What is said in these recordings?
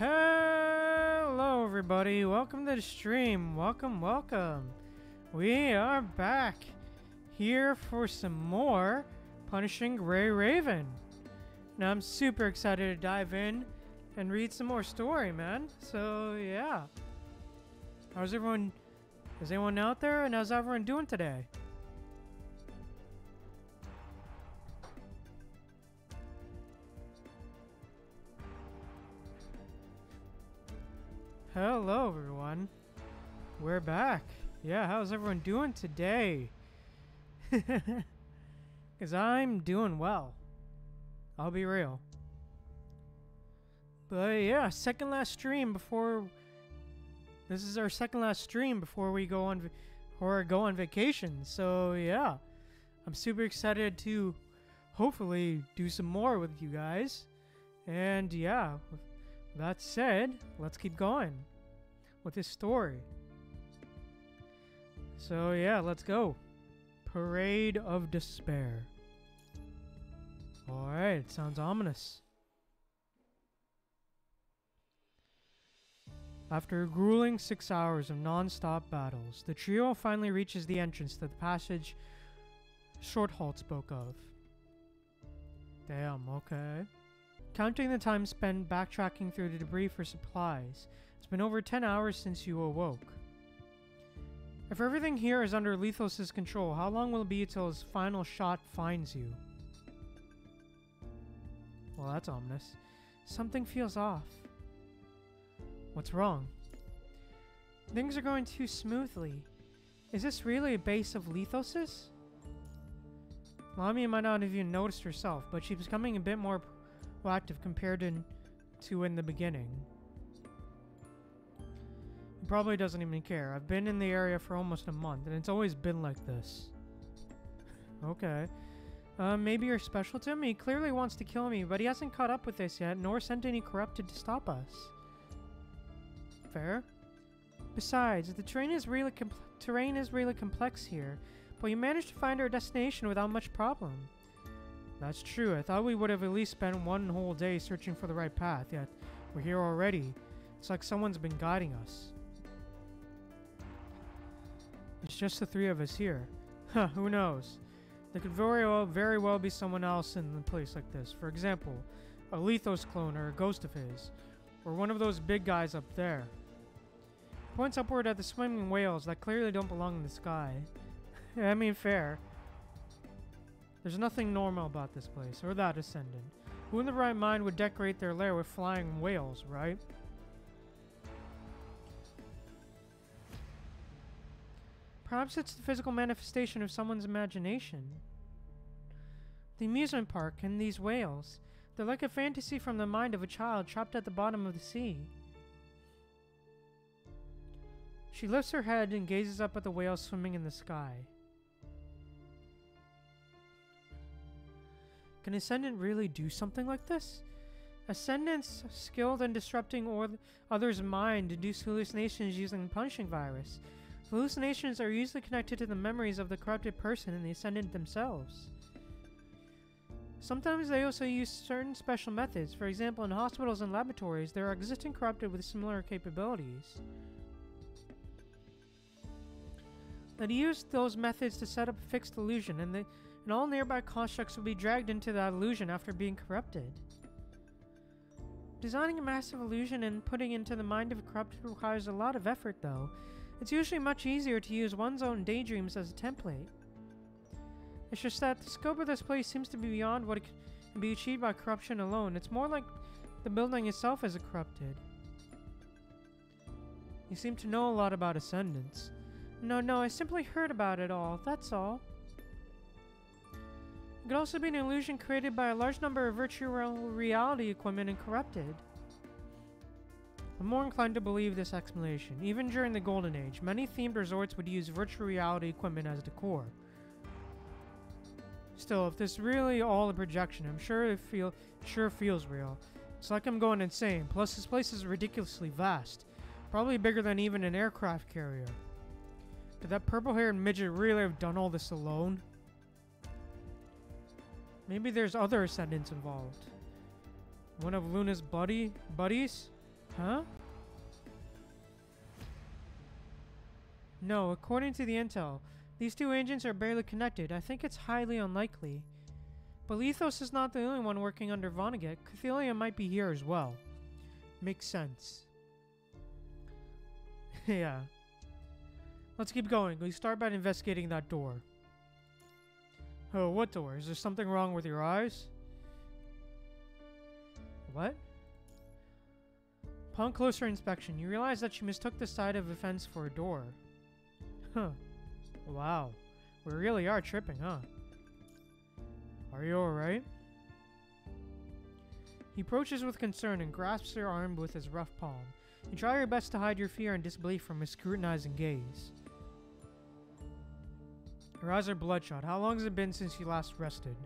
Hello, everybody. Welcome to the stream. Welcome, welcome. We are back here for some more Punishing Gray Raven. Now, I'm super excited to dive in and read some more story, man. So, yeah. How's everyone? Is anyone out there? And how's everyone doing today? Hello, everyone. We're back. Yeah, how's everyone doing today? Because I'm doing well. I'll be real. But yeah, second last stream before. This is our second last stream before we go on, or go on vacation. So yeah, I'm super excited to, hopefully, do some more with you guys. And yeah, that said, let's keep going with this story. So yeah, let's go. Parade of Despair. Alright, sounds ominous. After a grueling six hours of non-stop battles, the trio finally reaches the entrance to the passage Shorthalt spoke of. Damn, okay. Counting the time spent backtracking through the debris for supplies, it's been over 10 hours since you awoke. If everything here is under Lethos' control, how long will it be until his final shot finds you? Well, that's ominous. Something feels off. What's wrong? Things are going too smoothly. Is this really a base of Lethos's? Lamia might not have even noticed herself, but she's becoming a bit more proactive compared to, to in the beginning. He probably doesn't even care. I've been in the area for almost a month, and it's always been like this. okay. Uh, maybe you're special to him? He clearly wants to kill me, but he hasn't caught up with this yet, nor sent any corrupted to stop us. Fair. Besides, the terrain is really terrain is really complex here, but you managed to find our destination without much problem. That's true. I thought we would have at least spent one whole day searching for the right path, yet we're here already. It's like someone's been guiding us. It's just the three of us here. Huh, who knows? There could very well, very well be someone else in a place like this. For example, a Lethos clone or a ghost of his. Or one of those big guys up there. Points upward at the swimming whales that clearly don't belong in the sky. I mean, fair. There's nothing normal about this place, or that ascendant. Who in the right mind would decorate their lair with flying whales, right? Perhaps it's the physical manifestation of someone's imagination. The amusement park and these whales, they're like a fantasy from the mind of a child trapped at the bottom of the sea. She lifts her head and gazes up at the whales swimming in the sky. Can Ascendant really do something like this? Ascendants skilled in disrupting or others' mind induce hallucinations using the punishing virus. Hallucinations are usually connected to the memories of the corrupted person and the Ascendant themselves. Sometimes they also use certain special methods. For example, in hospitals and laboratories, there are existing corrupted with similar capabilities. That used those methods to set up a fixed illusion, and, the, and all nearby constructs will be dragged into that illusion after being corrupted. Designing a massive illusion and putting into the mind of a corrupted requires a lot of effort, though, it's usually much easier to use one's own daydreams as a template. It's just that the scope of this place seems to be beyond what can be achieved by corruption alone. It's more like the building itself is corrupted. You seem to know a lot about Ascendants. No, no, I simply heard about it all, that's all. Could also be an illusion created by a large number of virtual reality equipment and corrupted. I'm more inclined to believe this explanation. Even during the Golden Age, many themed resorts would use virtual reality equipment as decor. Still, if this really all a projection, I'm sure it feel sure feels real. It's like I'm going insane. Plus, this place is ridiculously vast. Probably bigger than even an aircraft carrier. Could that purple-haired midget really have done all this alone? Maybe there's other ascendants involved. One of Luna's buddy buddies? Huh? No, according to the intel, these two agents are barely connected. I think it's highly unlikely. But Lethos is not the only one working under Vonnegut. Cathelia might be here as well. Makes sense. yeah. Let's keep going. We start by investigating that door. Oh, what door? Is there something wrong with your eyes? What? Upon closer inspection, you realize that you mistook the side of a fence for a door. Huh. Wow. We really are tripping, huh? Are you alright? He approaches with concern and grasps your arm with his rough palm. You try your best to hide your fear and disbelief from his scrutinizing gaze. Your eyes are bloodshot. How long has it been since you last rested?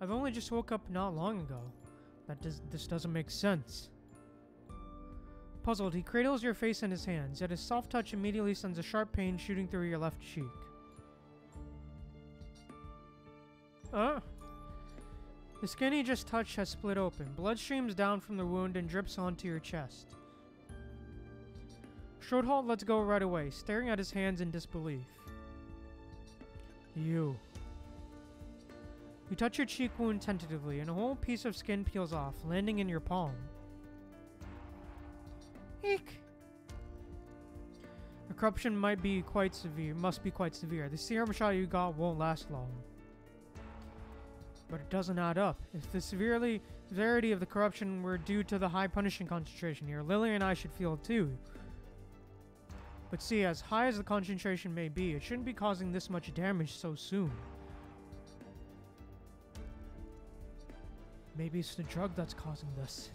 I've only just woke up not long ago. That does this doesn't make sense. Puzzled, he cradles your face in his hands, yet his soft touch immediately sends a sharp pain shooting through your left cheek. Uh. The skin he just touched has split open. Blood streams down from the wound and drips onto your chest. Schrodholt lets go right away, staring at his hands in disbelief. You. You touch your cheek wound tentatively, and a whole piece of skin peels off, landing in your palm. Eek! The corruption might be quite severe, must be quite severe. The serum shot you got won't last long. But it doesn't add up. If the severity of the corruption were due to the high punishing concentration here, Lily and I should feel it too. But see, as high as the concentration may be, it shouldn't be causing this much damage so soon. Maybe it's the drug that's causing this.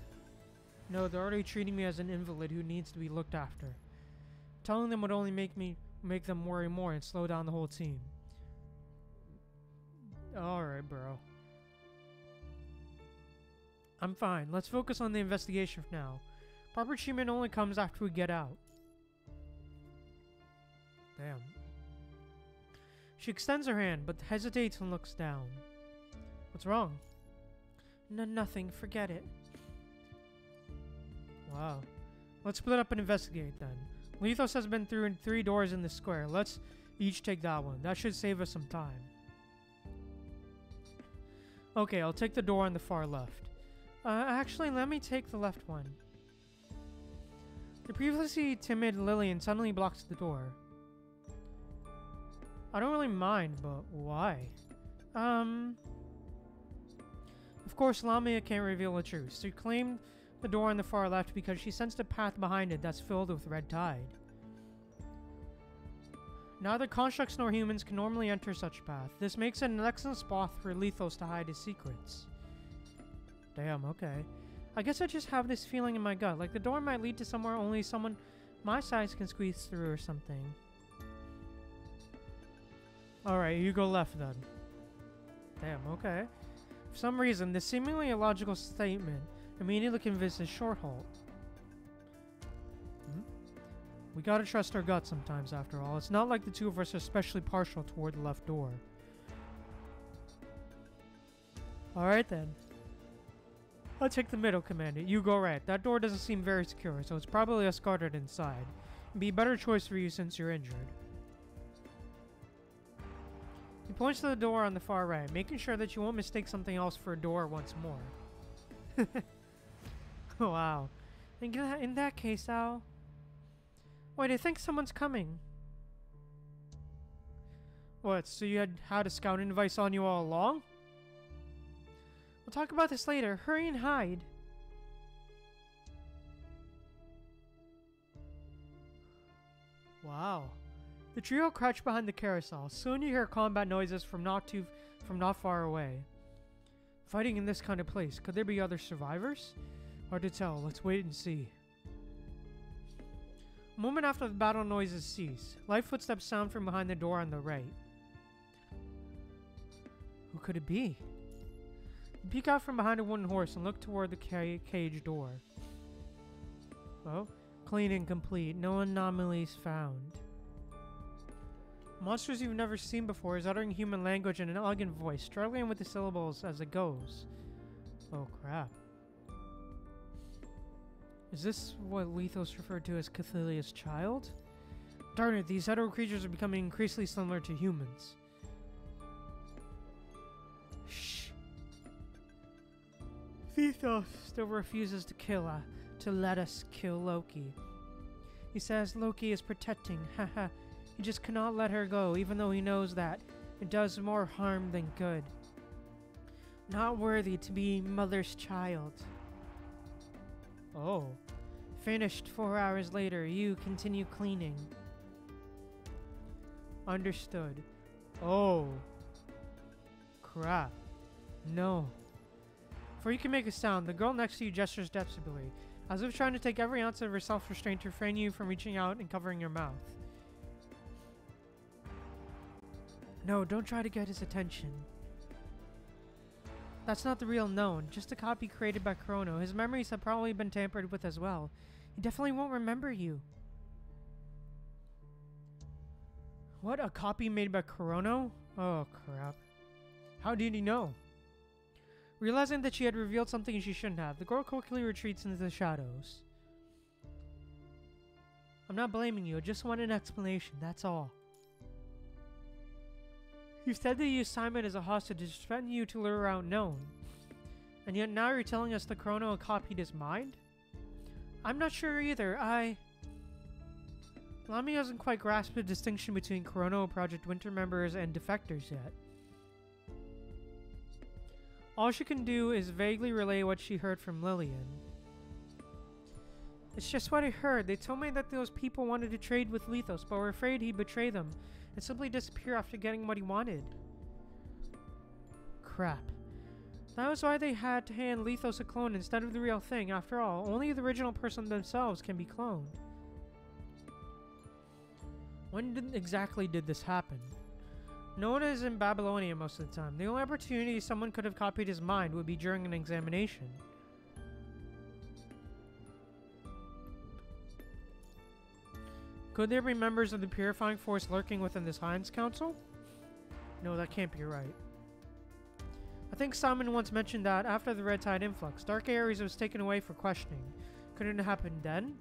No, they're already treating me as an invalid who needs to be looked after. Telling them would only make me make them worry more and slow down the whole team. Alright, bro. I'm fine. Let's focus on the investigation for now. Proper treatment only comes after we get out. Damn. She extends her hand, but hesitates and looks down. What's wrong? No, nothing. Forget it. Wow. Let's split up and investigate then. Lethos has been through three doors in the square. Let's each take that one. That should save us some time. Okay, I'll take the door on the far left. Uh, actually, let me take the left one. The previously timid Lillian suddenly blocks the door. I don't really mind, but why? Um... Of course, Lamia can't reveal the truth. She claimed the door on the far left because she sensed a path behind it that's filled with red tide. Neither constructs nor humans can normally enter such path. This makes it an excellent spot for Lethos to hide his secrets. Damn, okay. I guess I just have this feeling in my gut, like the door might lead to somewhere only someone my size can squeeze through or something. Alright, you go left then. Damn, okay. For some reason, this seemingly illogical statement immediately convinces Schrodholt. Hmm? We gotta trust our gut sometimes, after all. It's not like the two of us are especially partial toward the left door. Alright then. I'll take the middle, Commander. You go right. That door doesn't seem very secure, so it's probably escorted inside. It'd be a better choice for you since you're injured. He points to the door on the far right, making sure that you won't mistake something else for a door once more. wow. In, that case, Al... Wait, I think someone's coming. What, so you had had a scouting device on you all along? We'll talk about this later. Hurry and hide. Wow. The trio crouch behind the carousel. Soon you hear combat noises from not too from not far away. Fighting in this kind of place, could there be other survivors? Hard to tell. Let's wait and see. A moment after the battle noises cease, light footsteps sound from behind the door on the right. Who could it be? You peek out from behind a wooden horse and look toward the ca cage door. Oh, clean and complete. No anomalies found. Monsters you've never seen before is uttering human language in an elegant voice, struggling with the syllables as it goes. Oh crap. Is this what Lethos referred to as Cathelia's child? Darn it, these hetero creatures are becoming increasingly similar to humans. Shh. Lethos still refuses to kill uh, to let us kill Loki. He says Loki is protecting, haha. He just cannot let her go, even though he knows that it does more harm than good. Not worthy to be mother's child. Oh. Finished four hours later, you continue cleaning. Understood. Oh. Crap. No. Before you can make a sound, the girl next to you gestures desperately, as if trying to take every ounce of her self-restraint to refrain you from reaching out and covering your mouth. No, don't try to get his attention. That's not the real Noan, just a copy created by Kurono. His memories have probably been tampered with as well. He definitely won't remember you. What, a copy made by Kurono? Oh, crap. How did he know? Realizing that she had revealed something she shouldn't have, the girl quickly retreats into the shadows. I'm not blaming you, I just want an explanation, that's all. You said you used Simon as a hostage to threaten you to lure out Noan. And yet now you're telling us the Kurono copied his mind? I'm not sure either, I... Lamy hasn't quite grasped the distinction between Kurono Project Winter members and defectors yet. All she can do is vaguely relay what she heard from Lillian. It's just what I heard. They told me that those people wanted to trade with Lethos, but were afraid he'd betray them and simply disappear after getting what he wanted. Crap. That was why they had to hand Lethos a clone instead of the real thing. After all, only the original person themselves can be cloned. When did, exactly did this happen? No one is in Babylonia most of the time. The only opportunity someone could have copied his mind would be during an examination. Could there be members of the Purifying Force lurking within this Science Council? No, that can't be right. I think Simon once mentioned that after the Red Tide influx, Dark Ares was taken away for questioning. Couldn't it happen then?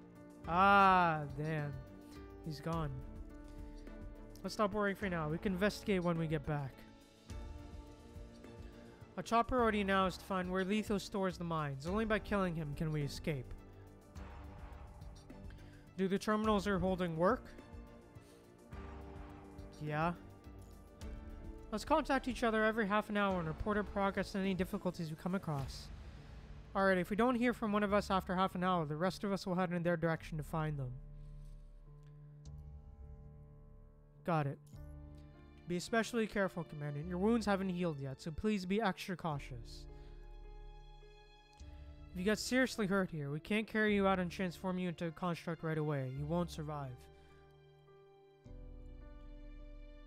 Ah, damn. He's gone. Let's stop worrying for now. We can investigate when we get back. Our top priority now is to find where Lethos stores the mines. Only by killing him can we escape. Do the terminals you're holding work? Yeah. Let's contact each other every half an hour and report our progress and any difficulties we come across. Alright, if we don't hear from one of us after half an hour, the rest of us will head in their direction to find them. Got it. Be especially careful, Commandant. Your wounds haven't healed yet, so please be extra cautious. You got seriously hurt here, we can't carry you out and transform you into a construct right away. You won't survive.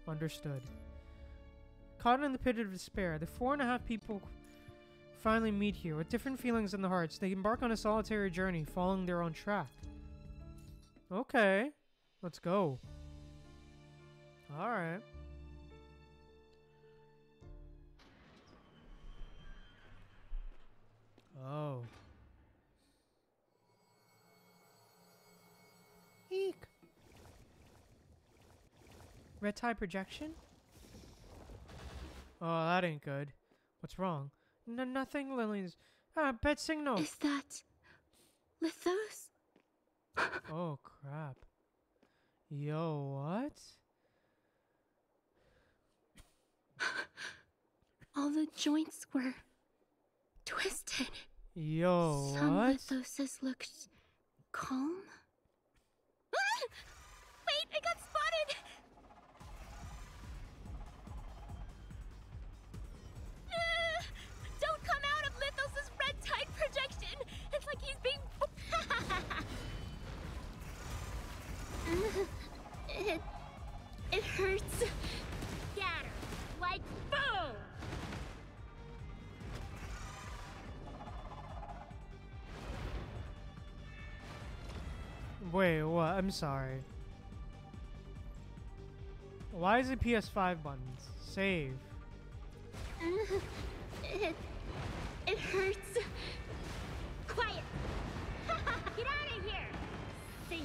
Understood. Caught in the pit of despair, the four and a half people finally meet here. With different feelings in their hearts, they embark on a solitary journey, following their own track. Okay. Let's go. Alright. Oh. Eek. Red tide projection? Oh, that ain't good. What's wrong? N nothing, Lillian's. Ah, bad signal. Is that Lithos? oh, crap. Yo, what? All the joints were twisted. Yo, Some what? Lethoses looked calm. Ah! Wait, I got spotted! Ah! Don't come out of Lithos' red tide projection! It's like he's being. it. It hurts. Wait, what? I'm sorry. Why is it PS5 buttons? Save. Uh, it, it hurts. Quiet! Get out of here! Sink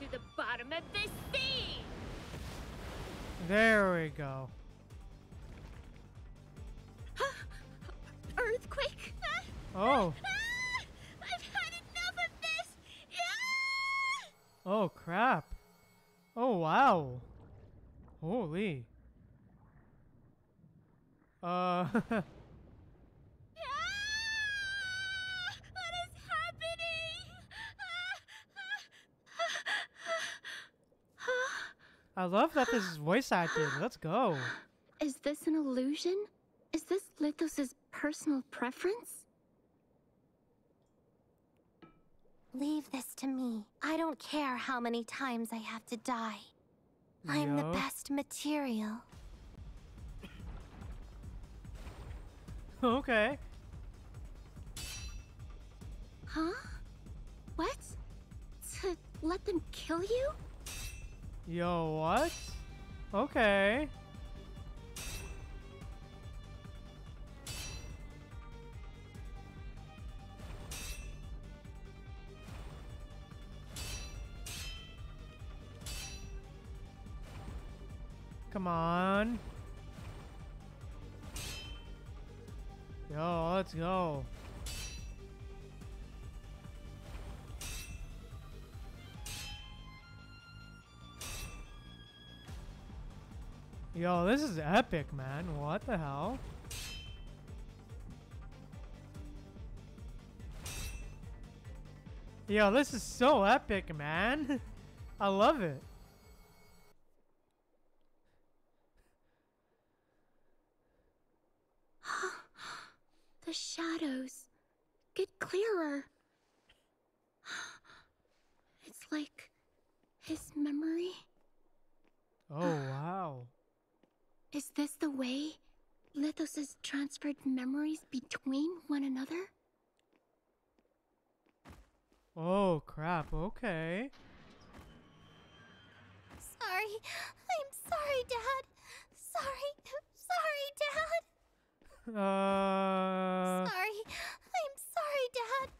to the bottom of the sea! There we go. Earthquake? Oh. Oh, crap. Oh, wow. Holy. Uh. Ah! What is happening? I love that this is voice acted. Let's go. Is this an illusion? Is this Lithos's personal preference? Leave this to me. I don't care how many times I have to die. I'm the best material. Okay. Huh? What? To let them kill you? Yo, what? Okay. Come on. Yo, let's go. Yo, this is epic, man. What the hell? Yo, this is so epic, man. I love it. Shadows get clearer. It's like his memory. Oh, wow. Is this the way Lithos has transferred memories between one another? Oh, crap. Okay. Sorry. I'm sorry, Dad. Sorry. Sorry, Dad. Uh. Sorry. I'm sorry, Dad.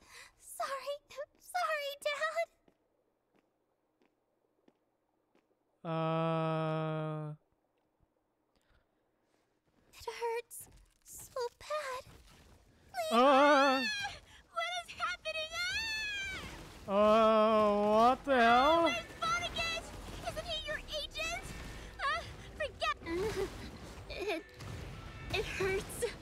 Sorry. Sorry, Dad. Uh. It hurts so bad. Please. Uh. What is happening? Ah! Uh. What the hell? It's Vonnegut! Isn't he your agent? Uh, forget. It. It hurts.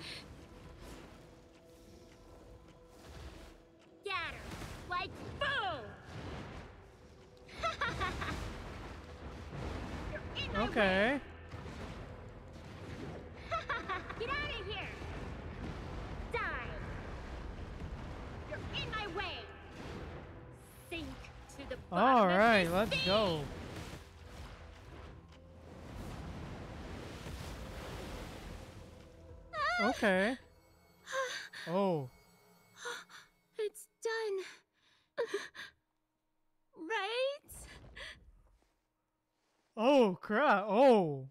Okay. Get out of here! Die! You're in my way! Sink to the bottom All right, let's sea! go. Ah. Okay. Oh. It's done. right? Oh crap. Oh.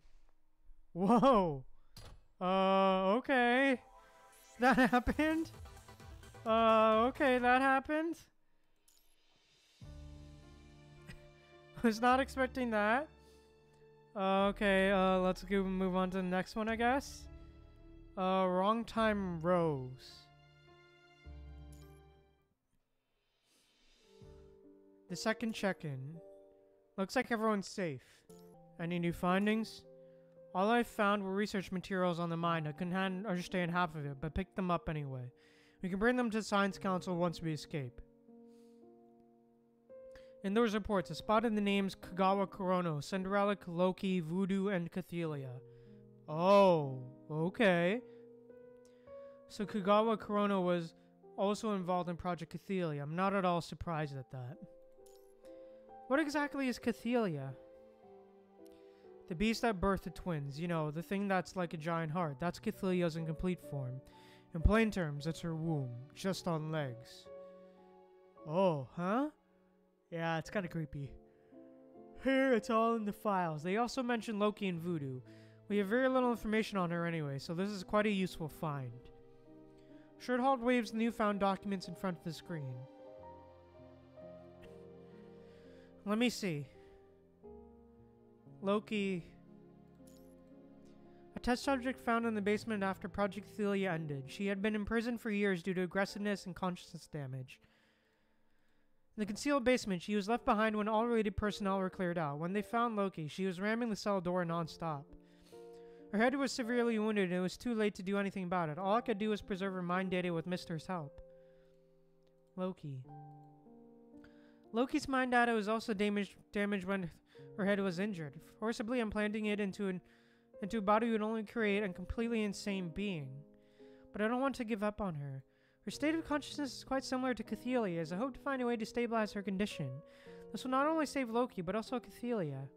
Whoa. Uh okay. That happened? Uh okay, that happened. Was not expecting that. Uh, okay, uh let's go move on to the next one, I guess. Uh wrong time rose. The second check-in. Looks like everyone's safe. Any new findings? All I found were research materials on the mine. I couldn't understand half of it, but picked them up anyway. We can bring them to Science Council once we escape. In those reports, I spotted in the names Kagawa Korono, Cinderella, Loki, Voodoo, and Cathelia. Oh, okay. So Kagawa Korono was also involved in Project Cathelia. I'm not at all surprised at that. What exactly is Cathelia? The beast that birthed the twins, you know, the thing that's like a giant heart. That's Cathelia's incomplete form. In plain terms, it's her womb, just on legs. Oh, huh? Yeah, it's kind of creepy. Here, it's all in the files. They also mention Loki and Voodoo. We have very little information on her anyway, so this is quite a useful find. Shirthold waves the newfound documents in front of the screen. Let me see. Loki. A test subject found in the basement after Project Athelia ended. She had been in prison for years due to aggressiveness and consciousness damage. In the concealed basement, she was left behind when all related personnel were cleared out. When they found Loki, she was ramming the cell door nonstop. Her head was severely wounded and it was too late to do anything about it. All I could do was preserve her mind data with Mister's help. Loki. Loki's mind data was also damaged damaged when her head was injured, forcibly implanting it into an into a body would only create a completely insane being. But I don't want to give up on her. Her state of consciousness is quite similar to Cathelia's. I hope to find a way to stabilize her condition. This will not only save Loki, but also Cathelia.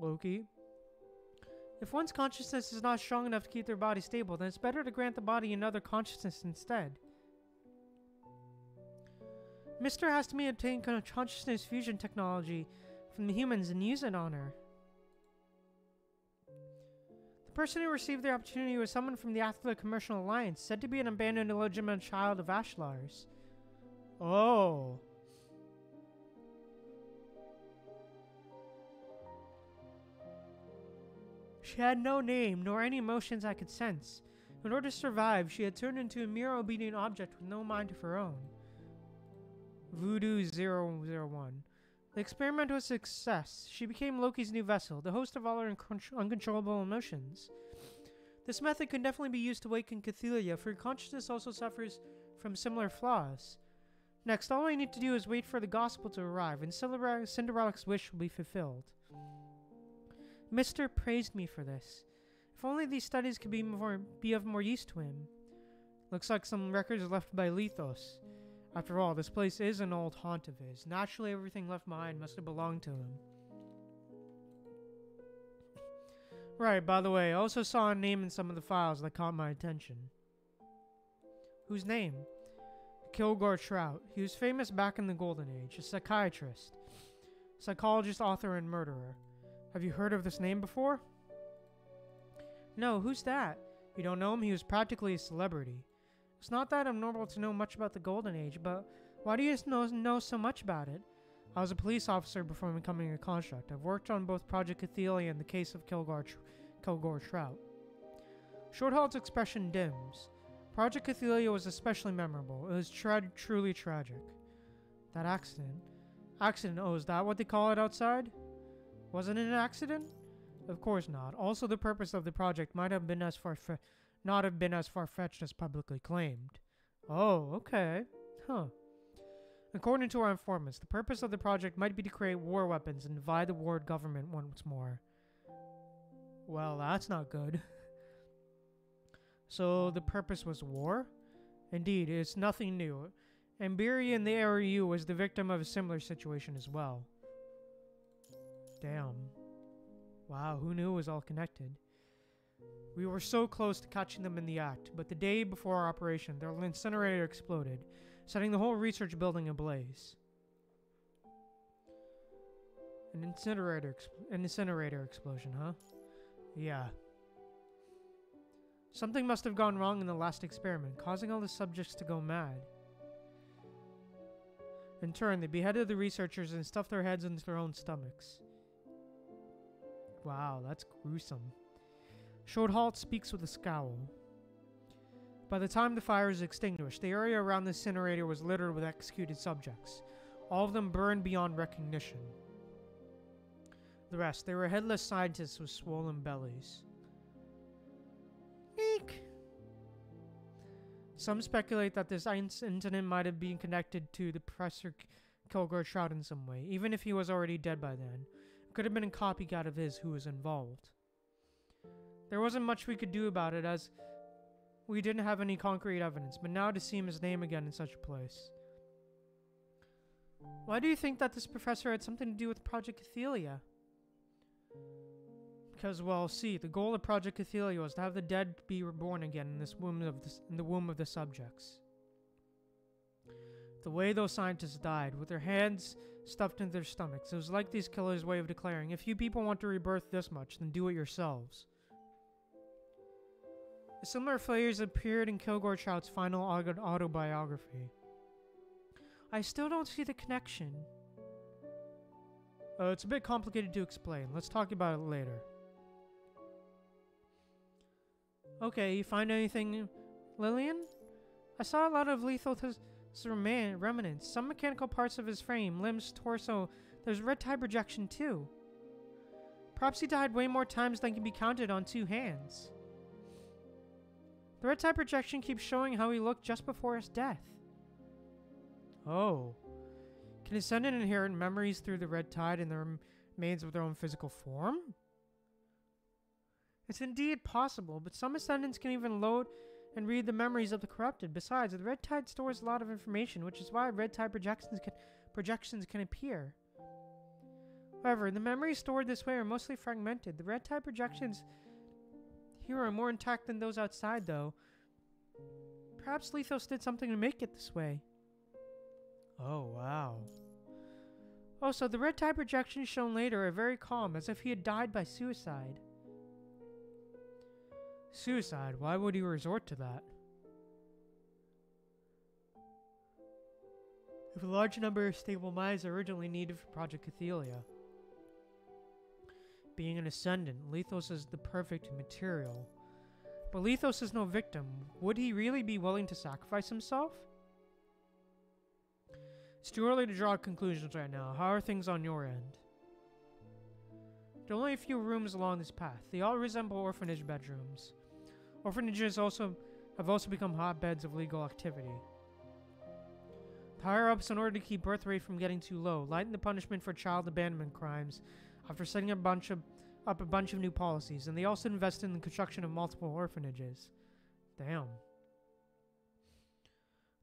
Loki. If one's consciousness is not strong enough to keep their body stable, then it's better to grant the body another consciousness instead. Mr. to me obtain consciousness fusion technology from the humans and use it on her. The person who received the opportunity was someone from the Athla Commercial Alliance, said to be an abandoned illegitimate child of Ashlar's. Oh. She had no name, nor any emotions I could sense. In order to survive, she had turned into a mere obedient object with no mind of her own. Voodoo 001. The experiment was a success. She became Loki's new vessel, the host of all her uncontrollable emotions. This method can definitely be used to awaken Cathelia, for her consciousness also suffers from similar flaws. Next, all I need to do is wait for the gospel to arrive, and Cinderella's wish will be fulfilled. Mister praised me for this. If only these studies could be more be of more use to him. Looks like some records left by Lethos. After all, this place is an old haunt of his. Naturally, everything left behind must have belonged to him. Right, by the way, I also saw a name in some of the files that caught my attention. Whose name? Kilgore Trout. He was famous back in the Golden Age, a psychiatrist, psychologist, author, and murderer. Have you heard of this name before? No, who's that? You don't know him? He was practically a celebrity. It's not that abnormal to know much about the Golden Age, but why do you know, know so much about it? I was a police officer before becoming a construct. I've worked on both Project Athelia and the case of Kilgore, Kilgore Trout. Shorthalt's expression dims. Project Athelia was especially memorable. It was tra- truly tragic. That accident. Accident, oh, is that what they call it outside? Wasn't it an accident? Of course not. Also, the purpose of the project might have been as far not have been as far fetched as publicly claimed. Oh, okay. Huh. According to our informants, the purpose of the project might be to create war weapons and divide the world government once more. Well, that's not good. so the purpose was war? Indeed, it's nothing new. Ambiri in the ARU was the victim of a similar situation as well. Damn. Wow, who knew it was all connected? We were so close to catching them in the act, but the day before our operation, their incinerator exploded, setting the whole research building ablaze. An incinerator, an incinerator explosion, huh? Yeah. Something must have gone wrong in the last experiment, causing all the subjects to go mad. In turn, they beheaded the researchers and stuffed their heads into their own stomachs. Wow, that's gruesome. Shorthalt speaks with a scowl. By the time the fire is extinguished, the area around the incinerator was littered with executed subjects, all of them burned beyond recognition. The rest, they were headless scientists with swollen bellies. Eek! Some speculate that this incident might have been connected to the Professor Kilgore Trout in some way, even if he was already dead by then. It could have been a copycat of his who was involved. There wasn't much we could do about it as we didn't have any concrete evidence, but now to see his name again in such a place. Why do you think that this professor had something to do with Project Athelia? Because, well, see, the goal of Project Athelia was to have the dead be reborn again in this womb of this, in the womb of the subjects. The way those scientists died, with their hands stuffed into their stomachs, it was like these killers' way of declaring, if you people want to rebirth this much, then do it yourselves. Similar failures appeared in Kilgore Trout's final autobiography. I still don't see the connection. Uh, it's a bit complicated to explain. Let's talk about it later. Okay, you find anything, Lillian? I saw a lot of lethal remnants. Some mechanical parts of his frame, limbs, torso. There's red tide projection too. Perhaps he died way more times than can be counted on two hands. The red tide projection keeps showing how he looked just before his death. Oh. Can Ascendant inherit memories through the red tide and the remains of their own physical form? It's indeed possible, but some Ascendants can even load and read the memories of the corrupted. Besides, the red tide stores a lot of information, which is why red tide projections can, projections can appear. However, the memories stored this way are mostly fragmented. The red tide projections here are more intact than those outside, though. Perhaps Lethos did something to make it this way. Oh, wow. Oh, also, the red tide projections shown later are very calm, as if he had died by suicide. Suicide? Why would he resort to that? If a large number of stable minds are originally needed for Project Cathelia. Being an ascendant, Lethos is the perfect material. But Lethos is no victim. Would he really be willing to sacrifice himself? It's too early to draw conclusions right now. How are things on your end? There are only a few rooms along this path. They all resemble orphanage bedrooms. Orphanages also have also become hotbeds of legal activity. The higher ups, in order to keep birth rate from getting too low, lighten the punishment for child abandonment crimes after setting a bunch of, up a bunch of new policies, and they also invested in the construction of multiple orphanages. Damn.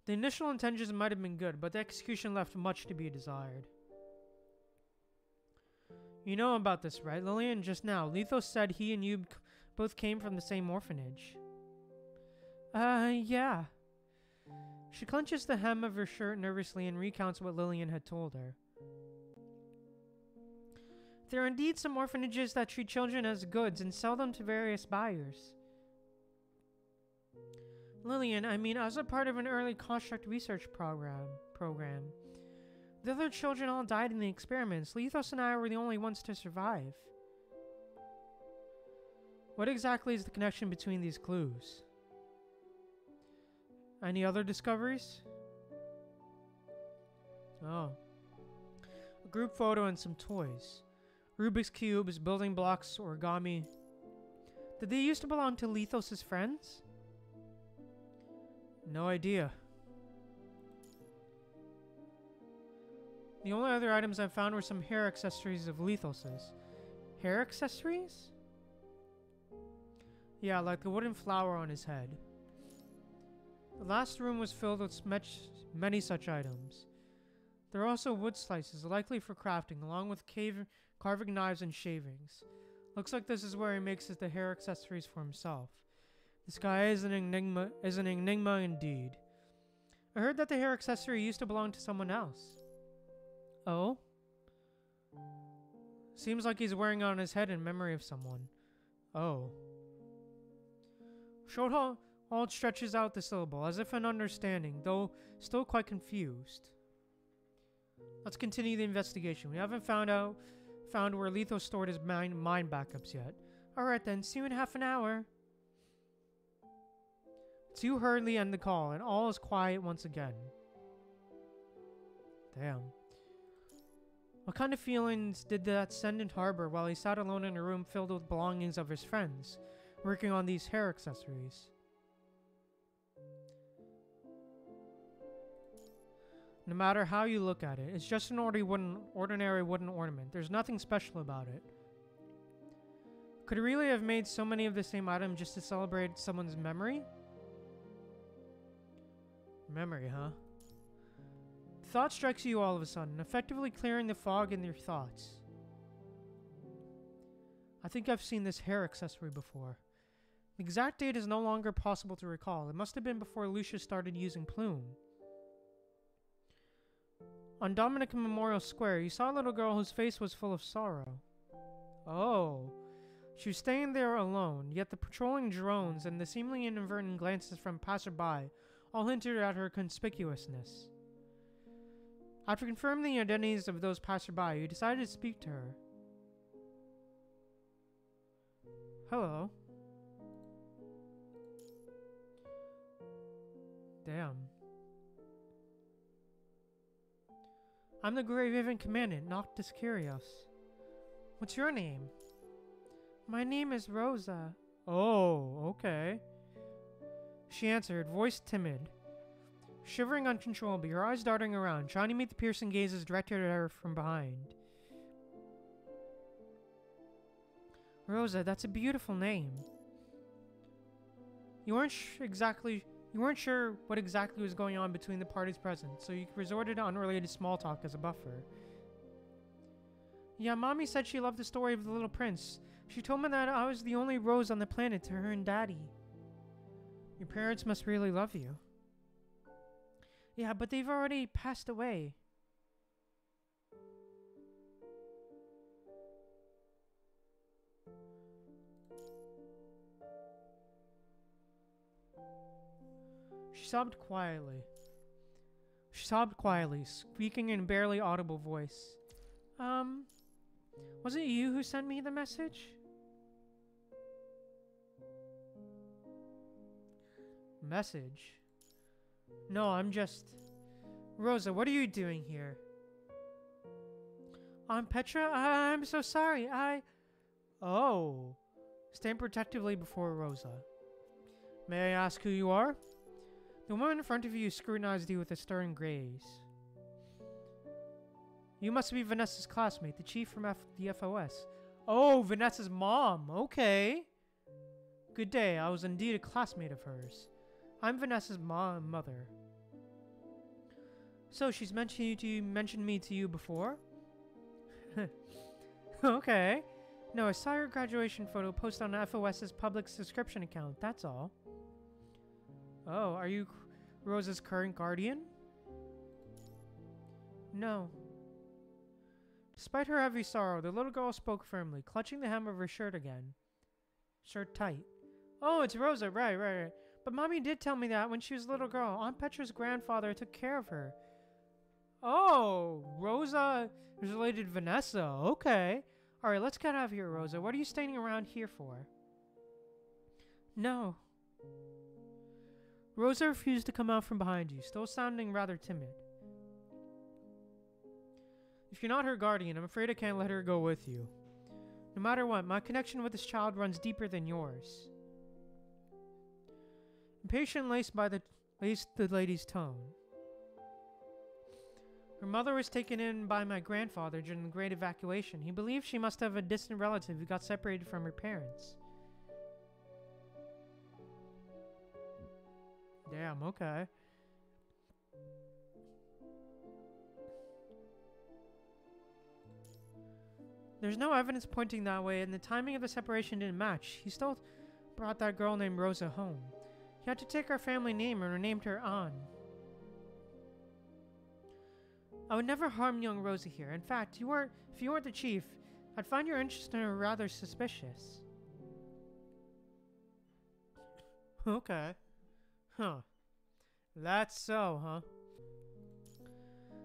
The initial intentions might have been good, but the execution left much to be desired. You know about this, right? Lillian just now. Lethos said he and you both came from the same orphanage. Uh, yeah. She clenches the hem of her shirt nervously and recounts what Lillian had told her. There are indeed some orphanages that treat children as goods and sell them to various buyers. Lillian, I mean, as a part of an early construct research program, program, the other children all died in the experiments. Lethos and I were the only ones to survive. What exactly is the connection between these clues? Any other discoveries? Oh. A group photo and some toys. Rubik's Cubes, building blocks, origami. Did they used to belong to Lethos' friends? No idea. The only other items I found were some hair accessories of Lethos's. Hair accessories? Yeah, like the wooden flower on his head. The last room was filled with many such items. There are also wood slices, likely for crafting, along with cave, carving knives and shavings. Looks like this is where he makes the hair accessories for himself. This guy is an enigma is an enigma indeed. I heard that the hair accessory used to belong to someone else. Oh? Seems like he's wearing it on his head in memory of someone. Oh. Shodal all stretches out the syllable, as if in understanding, though still quite confused. Let's continue the investigation. We haven't found out found where Letho stored his mine, mine backups yet. Alright then, see you in half an hour. Two hurriedly end the call, and all is quiet once again. Damn. What kind of feelings did that ascendant harbor while he sat alone in a room filled with belongings of his friends? working on these hair accessories. No matter how you look at it, it's just an ordinary wooden, ornament. There's nothing special about it. Could really have made so many of the same item just to celebrate someone's memory? Memory, huh? Thought strikes you all of a sudden, effectively clearing the fog in your thoughts. I think I've seen this hair accessory before. The exact date is no longer possible to recall. It must have been before Lucia started using Plume. On Dominica Memorial Square, you saw a little girl whose face was full of sorrow. Oh. She was staying there alone, yet the patrolling drones and the seemingly inadvertent glances from passerby all hinted at her conspicuousness. After confirming the identities of those passerby, you decided to speak to her. Hello. Damn. I'm the Grey Raven Commandant, Noctis Kyrios. What's your name? My name is Rosa. Oh, okay. She answered, voice timid. Shivering uncontrollably, her eyes darting around, trying to meet the piercing gazes directed at her from behind. Rosa, that's a beautiful name. You weren't exactly you weren't sure what exactly was going on between the parties present, so you resorted to unrelated small talk as a buffer. Yeah, Mommy said she loved the story of the little prince. She told me that I was the only rose on the planet to her and Daddy. Your parents must really love you. Yeah, but they've already passed away. Sobbed quietly. She sobbed quietly, speaking in barely audible voice. Um, was it you who sent me the message? Message? No, I'm just... Rosa, what are you doing here? I'm Petra? I'm so sorry. I... Oh. Stand protectively before Rosa. May I ask who you are? The woman in front of you scrutinized you with a stern gaze. You must be Vanessa's classmate, the chief from F the FOS. Oh, Vanessa's mom. Okay. Good day. I was indeed a classmate of hers. I'm Vanessa's mom and mother. So she's mentioned you mentioned me to you before? okay. No, I saw your graduation photo posted on FOS's public subscription account, that's all. Oh, are you Rosa's current guardian? No. Despite her heavy sorrow, the little girl spoke firmly, clutching the hem of her shirt again. Shirt tight. Oh, it's Rosa, right, right, right. But Mommy did tell me that when she was a little girl. Aunt Petra's grandfather took care of her. Oh, Rosa is related to Vanessa. Okay. Alright, let's get out of here, Rosa. What are you standing around here for? No. Rosa refused to come out from behind you, still sounding rather timid. If you're not her guardian, I'm afraid I can't let her go with you. No matter what, my connection with this child runs deeper than yours. Impatient laced by the laced the lady's tone. Her mother was taken in by my grandfather during the Great Evacuation. He believed she must have a distant relative who got separated from her parents. Damn, okay. There's no evidence pointing that way, and the timing of the separation didn't match. He still brought that girl named Rosa home. He had to take our family name and renamed her An. I would never harm young Rosa here. In fact, you weren't if you weren't the chief, I'd find your interest in her rather suspicious. okay. Huh. That's so, huh?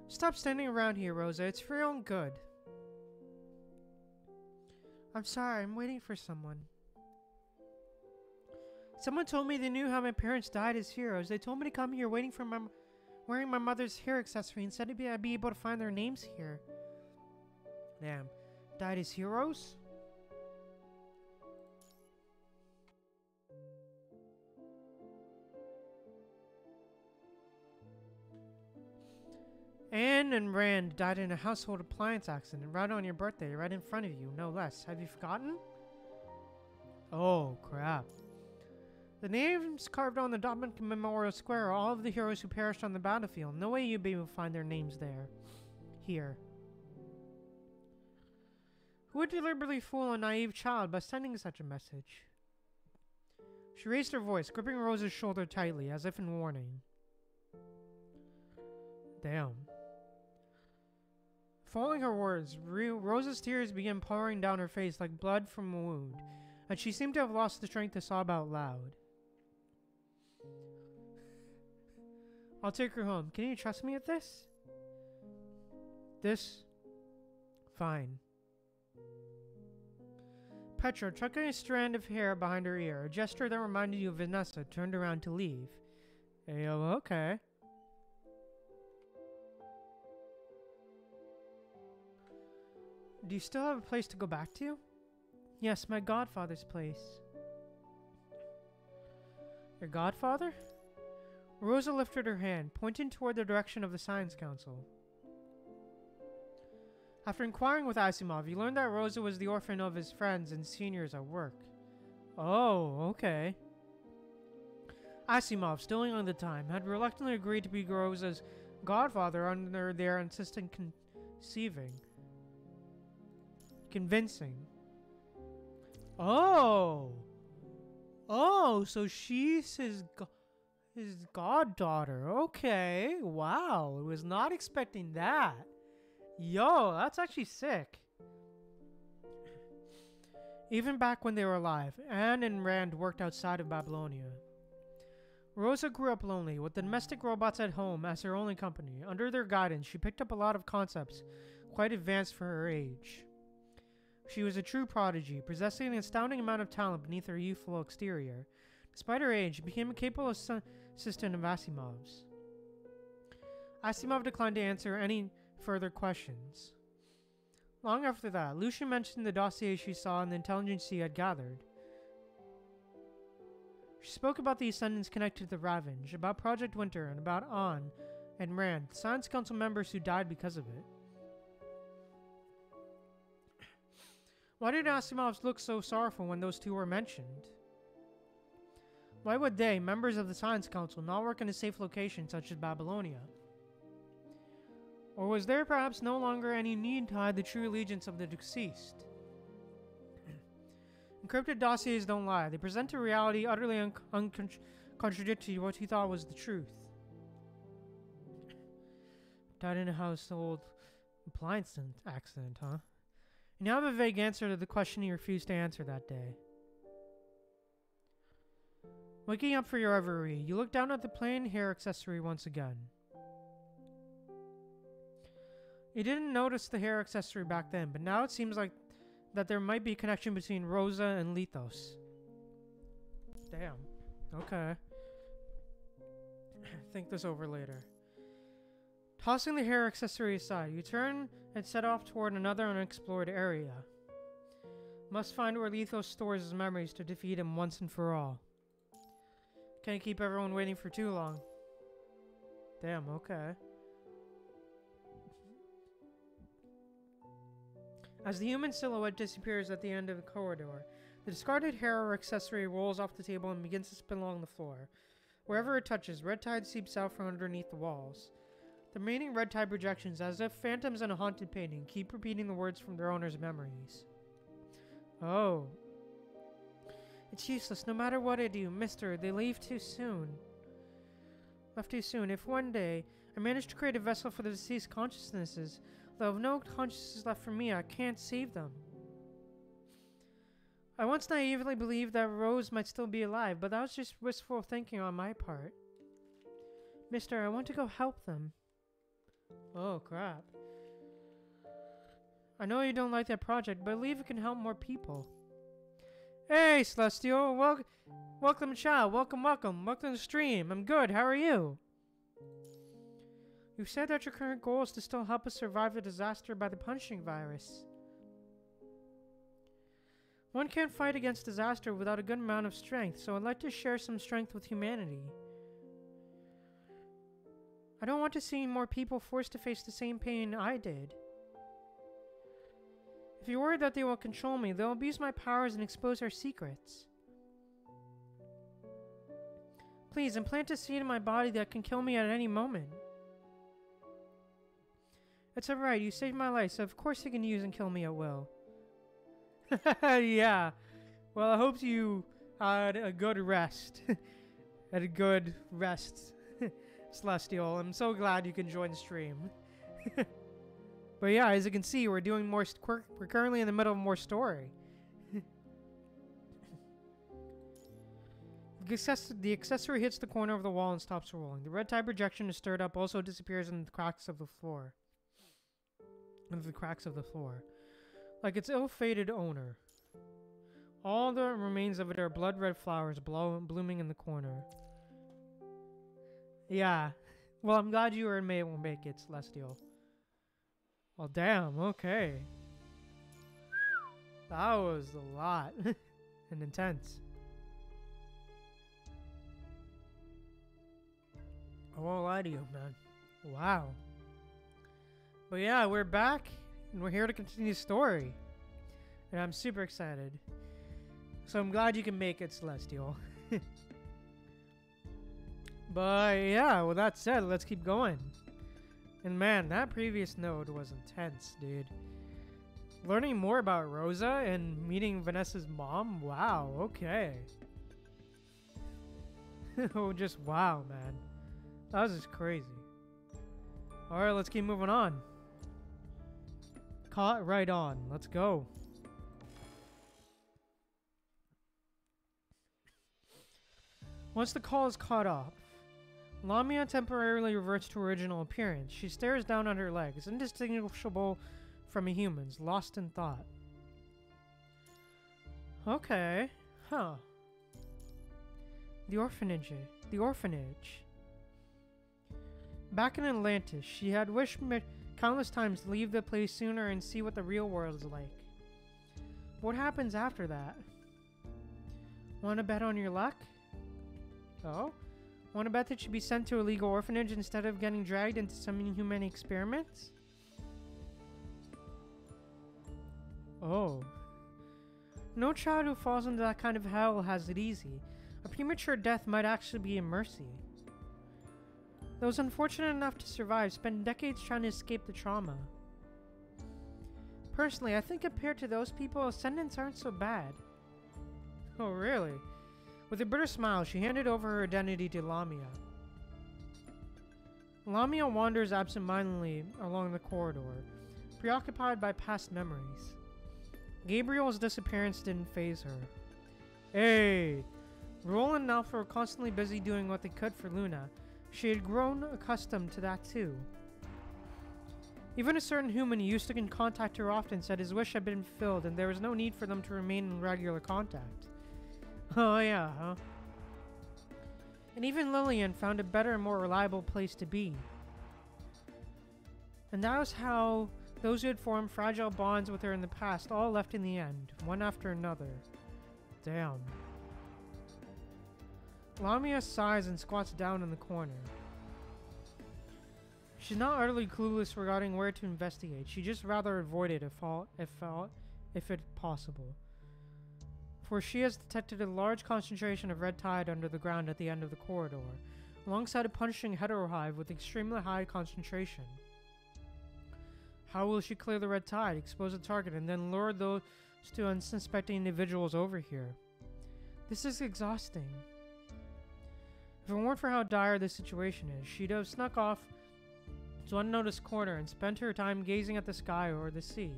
Stop standing around here, Rosa. It's for your own good. I'm sorry, I'm waiting for someone. Someone told me they knew how my parents died as heroes. They told me to come here waiting for my wearing my mother's hair accessory and said I'd be able to find their names here. Damn. Died as heroes? Anne and Rand died in a household appliance accident right on your birthday, right in front of you, no less. Have you forgotten? Oh, crap. The names carved on the Dominic Memorial Square are all of the heroes who perished on the battlefield. No way you'd be able to find their names there. Here. Who would deliberately fool a naive child by sending such a message? She raised her voice, gripping Rose's shoulder tightly, as if in warning. Damn. Following her words, Rose's tears began pouring down her face like blood from a wound, and she seemed to have lost the strength to sob out loud. I'll take her home. Can you trust me at this? This? Fine. Petra, tucking a strand of hair behind her ear, a gesture that reminded you of Vanessa, turned around to leave. Ayo, oh, okay. Do you still have a place to go back to? Yes, my godfather's place. Your godfather? Rosa lifted her hand, pointing toward the direction of the Science Council. After inquiring with Asimov, you learned that Rosa was the orphan of his friends and seniors at work. Oh, okay. Asimov, still young at the time, had reluctantly agreed to be Rosa's godfather under their insistent conceiving. Convincing. Oh! Oh, so she's his go- his goddaughter. Okay, wow. I was not expecting that. Yo, that's actually sick. Even back when they were alive, Anne and Rand worked outside of Babylonia. Rosa grew up lonely, with domestic robots at home as her only company. Under their guidance, she picked up a lot of concepts, quite advanced for her age. She was a true prodigy, possessing an astounding amount of talent beneath her youthful exterior. Despite her age, she became a capable assistant of Asimov's. Asimov declined to answer any further questions. Long after that, Lucia mentioned the dossier she saw and the intelligence she had gathered. She spoke about the Ascendants connected to the Ravage, about Project Winter, and about An and Rand, Science Council members who died because of it. Why did Asimov look so sorrowful when those two were mentioned? Why would they, members of the Science Council, not work in a safe location such as Babylonia? Or was there perhaps no longer any need to hide the true allegiance of the deceased? Encrypted dossiers don't lie. They present a reality utterly uncontradictory to what he thought was the truth. Died in a household appliance accident, huh? You now have a vague answer to the question he refused to answer that day. Waking up for your reverie, you look down at the plain hair accessory once again. You didn't notice the hair accessory back then, but now it seems like that there might be a connection between Rosa and Lethos. Damn. Okay. Think this over later. Tossing the hair accessory aside, you turn and set off toward another unexplored area. Must find where Lethos stores his memories to defeat him once and for all. Can't keep everyone waiting for too long. Damn, okay. As the human silhouette disappears at the end of the corridor, the discarded hair or accessory rolls off the table and begins to spin along the floor. Wherever it touches, red tide seeps out from underneath the walls. The remaining red tide projections, as if phantoms in a haunted painting, keep repeating the words from their owner's memories. Oh. It's useless, no matter what I do, mister, they leave too soon. Left too soon. If one day I manage to create a vessel for the deceased consciousnesses, Though if no consciousness left for me, I can't save them. I once naively believed that Rose might still be alive, but that was just wistful thinking on my part. Mister, I want to go help them. Oh, crap. I know you don't like that project, but I believe it can help more people. Hey, Celestial! Wel welcome, child! Welcome, welcome! Welcome to the stream! I'm good, how are you? You said that your current goal is to still help us survive the disaster by the punishing virus. One can't fight against disaster without a good amount of strength, so I'd like to share some strength with humanity. I don't want to see more people forced to face the same pain I did. If you're worried that they will control me, they'll abuse my powers and expose our secrets. Please, implant a seed in my body that can kill me at any moment. It's alright, you saved my life, so of course you can use and kill me at will. yeah. Well, I hope you had a good rest. had a good rest, Celestial. I'm so glad you can join the stream. but yeah, as you can see, we're doing more. we're currently in the middle of more story. the accessory hits the corner of the wall and stops rolling. The red tide projection is stirred up, also disappears in the cracks of the floor into the cracks of the floor, like its ill-fated owner. All that remains of it are blood-red flowers blooming in the corner. Yeah. Well, I'm glad you and May will make it, Celestial. Well, damn, okay. That was a lot. and intense. I won't lie to you, man. Wow. But yeah, we're back, and we're here to continue the story. And I'm super excited. So I'm glad you can make it, Celestial. but yeah, with that said, let's keep going. And man, that previous node was intense, dude. Learning more about Rosa and meeting Vanessa's mom, wow, okay. oh, just wow, man. That was just crazy. Alright, let's keep moving on. Caught right on. Let's go. Once the call is caught off, Lamia temporarily reverts to original appearance. She stares down at her legs, indistinguishable from a human's, lost in thought. Okay. Huh. The orphanage. The orphanage. Back in Atlantis, she had wished countless times to leave the place sooner and see what the real world is like. What happens after that? Want to bet on your luck? Oh? To bet that you'd be sent to a legal orphanage instead of getting dragged into some inhuman experiments? Oh. No child who falls into that kind of hell has it easy. A premature death might actually be a mercy. Those unfortunate enough to survive spend decades trying to escape the trauma. Personally, I think compared to those people, ascendants aren't so bad. Oh, really? With a bitter smile, she handed over her identity to Lamia. Lamia wanders absentmindedly along the corridor, preoccupied by past memories. Gabriel's disappearance didn't phase her. Hey! Roland and Alpha were constantly busy doing what they could for Luna. She had grown accustomed to that too. Even a certain human who used to contact her often said his wish had been fulfilled and there was no need for them to remain in regular contact. Oh yeah, huh? And even Lillian found a better and more reliable place to be. And that was how those who had formed fragile bonds with her in the past all left in the end, one after another. Damn. Lamia sighs and squats down in the corner. She's not utterly clueless regarding where to investigate. She just rather avoid it if all, if all, if it possible for she has detected a large concentration of red tide under the ground at the end of the corridor, alongside a punishing heterohive with extremely high concentration. How will she clear the red tide, expose the target, and then lure those two unsuspecting individuals over here? This is exhausting. If it weren't for how dire this situation is, she'd have snuck off to unnoticed corner and spent her time gazing at the sky or the sea,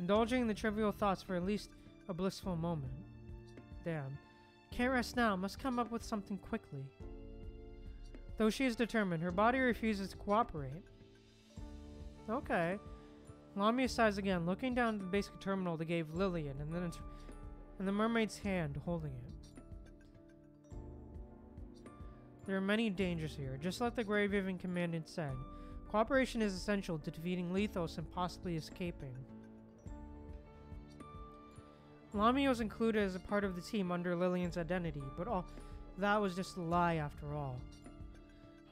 indulging in the trivial thoughts for at least a blissful moment. Damn. Can't rest now, must come up with something quickly. Though she is determined, her body refuses to cooperate. Okay. Lamia sighs again, looking down at the basic terminal they gave Lillian, and then it's and the mermaid's hand holding it. There are many dangers here, just like the Grave Commandant said. Cooperation is essential to defeating Lethos and possibly escaping. Lamia was included as a part of the team under Lillian's identity, but all that was just a lie after all.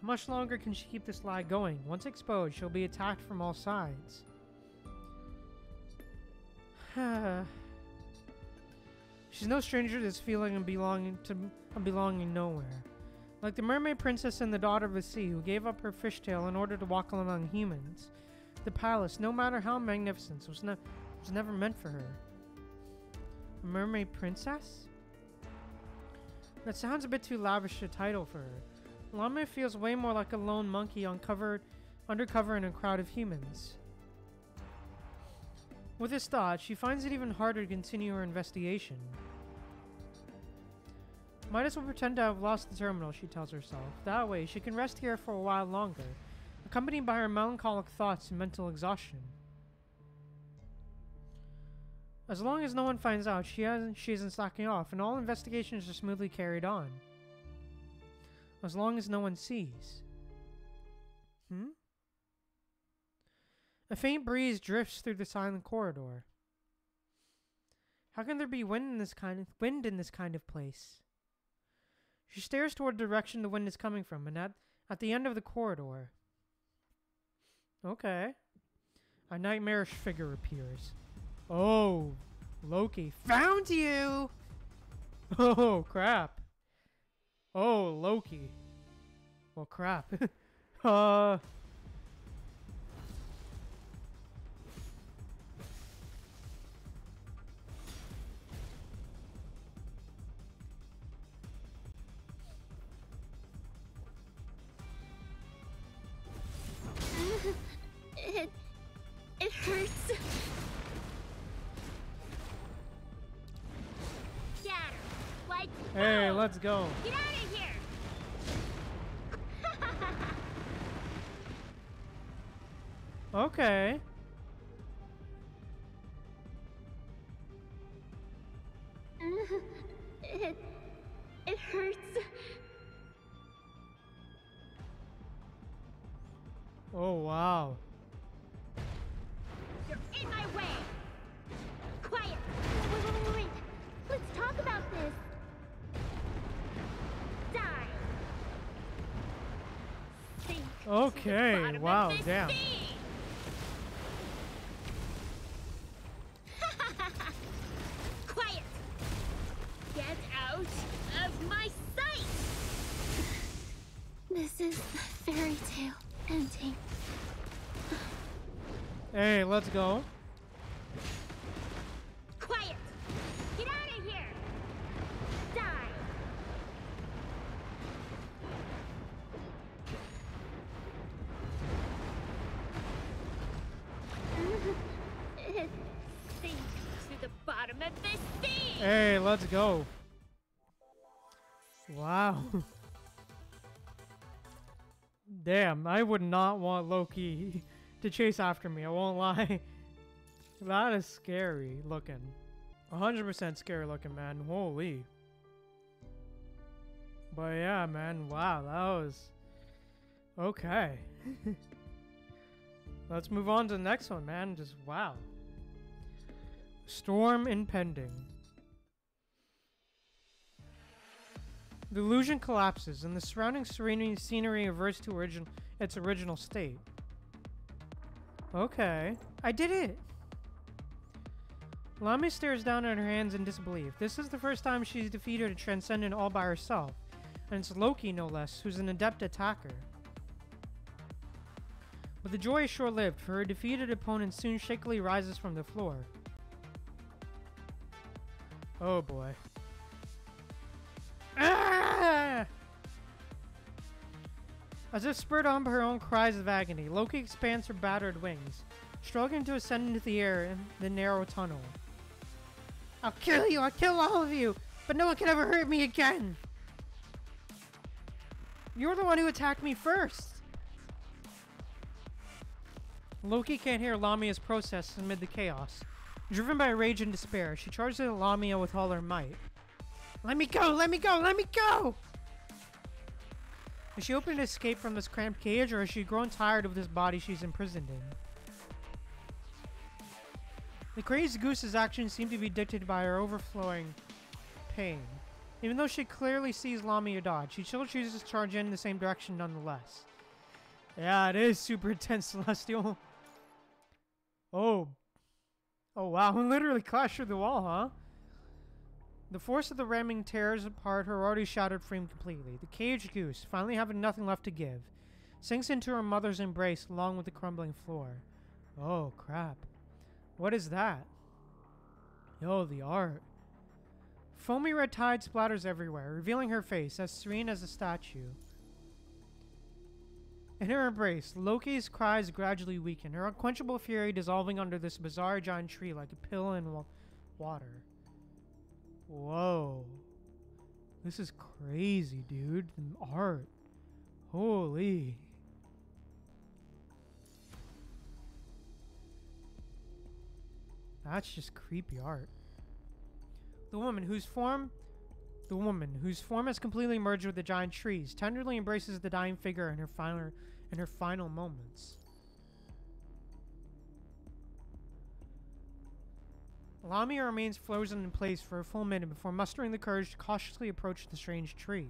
How much longer can she keep this lie going? Once exposed, she'll be attacked from all sides. She's no stranger to this feeling of belonging to of belonging nowhere. Like the mermaid princess and the daughter of the sea who gave up her fishtail in order to walk among humans. The palace, no matter how magnificent, was, ne was never meant for her. Mermaid Princess? That sounds a bit too lavish a title for her. Lamia feels way more like a lone monkey uncovered, undercover in a crowd of humans. With this thought, she finds it even harder to continue her investigation. Might as well pretend to have lost the terminal, she tells herself. That way, she can rest here for a while longer, accompanied by her melancholic thoughts and mental exhaustion. As long as no one finds out, she hasn't she isn't slacking off, and all investigations are smoothly carried on. As long as no one sees. Hmm? A faint breeze drifts through the silent corridor. How can there be wind in this kind of wind in this kind of place? She stares toward the direction the wind is coming from, and at, at the end of the corridor. Okay. A nightmarish figure appears. Oh, Loki found you! Oh, crap. Oh, Loki. Well, crap. uh. Go. Get out of here! Okay. Okay, wow, damn. Quiet! Get out of my sight! This is the fairy tale ending. Hey, let's go. Let's go. Wow. Damn, I would not want Loki to chase after me, I won't lie. that is scary looking. 100% scary looking, man. Holy. But yeah, man, wow, that was. Okay. Let's move on to the next one, man. Just wow. Storm impending. The illusion collapses, and the surrounding scenery reverts to origin- its original state. Okay. I did it! Lami stares down at her hands in disbelief. This is the first time she's defeated a Transcendent all by herself, and it's Loki, no less, who's an adept attacker. But the joy is short lived, for her defeated opponent soon shakily rises from the floor. Oh boy. As if spurred on by her own cries of agony, Loki expands her battered wings, struggling to ascend into the air in the narrow tunnel. I'll kill you! I'll kill all of you! But no one can ever hurt me again! You're the one who attacked me first! Loki can't hear Lamia's process amid the chaos. Driven by rage and despair, she charges at Lamia with all her might. Let me go! Let me go! Let me go! Is she hoping to escape from this cramped cage, or has she grown tired of this body she's imprisoned in? The crazed goose's actions seem to be dictated by her overflowing pain. Even though she clearly sees Lamia dodge, she still chooses to charge in the same direction nonetheless. Yeah, it is super intense, Celestial. Oh. Oh wow, literally clashed through the wall, huh? The force of the ramming tears apart her already shattered frame completely. The caged goose, finally having nothing left to give, sinks into her mother's embrace along with the crumbling floor. Oh crap. What is that? Yo, the art. Foamy red tide splatters everywhere, revealing her face as serene as a statue. In her embrace, Loki's cries gradually weaken, her unquenchable fury dissolving under this bizarre giant tree like a pill in wa- water. Whoa. This is crazy, dude. The art. Holy. That's just creepy art. The woman whose form the woman, whose form has completely merged with the giant trees, tenderly embraces the dying figure in her final in her final moments. Lamia remains frozen in place for a full minute before mustering the courage to cautiously approach the strange tree.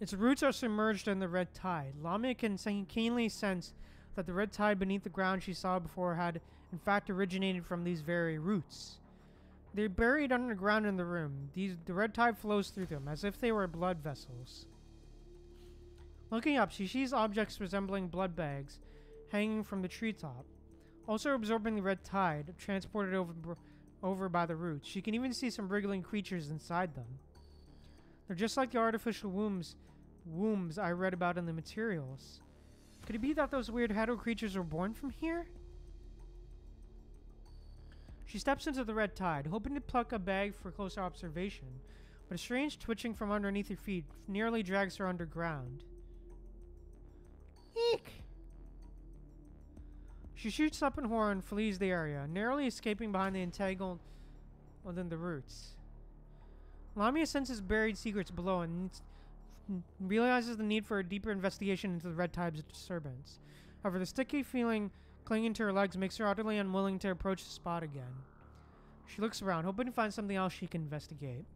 Its roots are submerged in the red tide. Lamia can keenly sense that the red tide beneath the ground she saw before had, in fact, originated from these very roots. They're buried underground in the room. These, the red tide flows through them as if they were blood vessels. Looking up, she sees objects resembling blood bags hanging from the treetop, also absorbing the red tide, transported over, over by the roots. She can even see some wriggling creatures inside them. They're just like the artificial wombs, wombs I read about in the materials. Could it be that those weird Hado creatures were born from here? She steps into the red tide, hoping to pluck a bag for closer observation, but a strange twitching from underneath her feet nearly drags her underground. Eek! She shoots up in horror and flees the area, narrowly escaping behind the entangled within the roots. Lamia senses buried secrets below and realizes the need for a deeper investigation into the red tide's disturbance. However, the sticky feeling clinging to her legs makes her utterly unwilling to approach the spot again. She looks around, hoping to find something else she can investigate.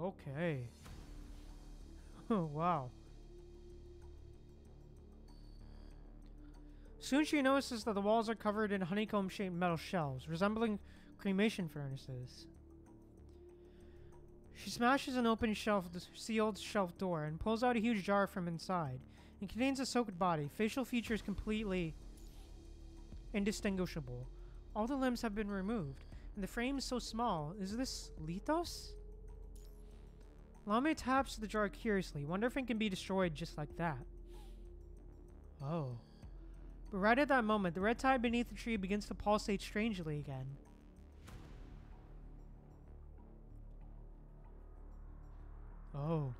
Okay. Oh, wow. Soon she notices that the walls are covered in honeycomb shaped metal shelves, resembling cremation furnaces. She smashes an open shelf, sealed shelf door, and pulls out a huge jar from inside. It contains a soaked body, facial features completely indistinguishable. All the limbs have been removed, and the frame is so small. Is this Lethos? Lame taps the jar curiously, wonder if it can be destroyed just like that. Oh. But right at that moment, the red tide beneath the tree begins to pulsate strangely again. Oh.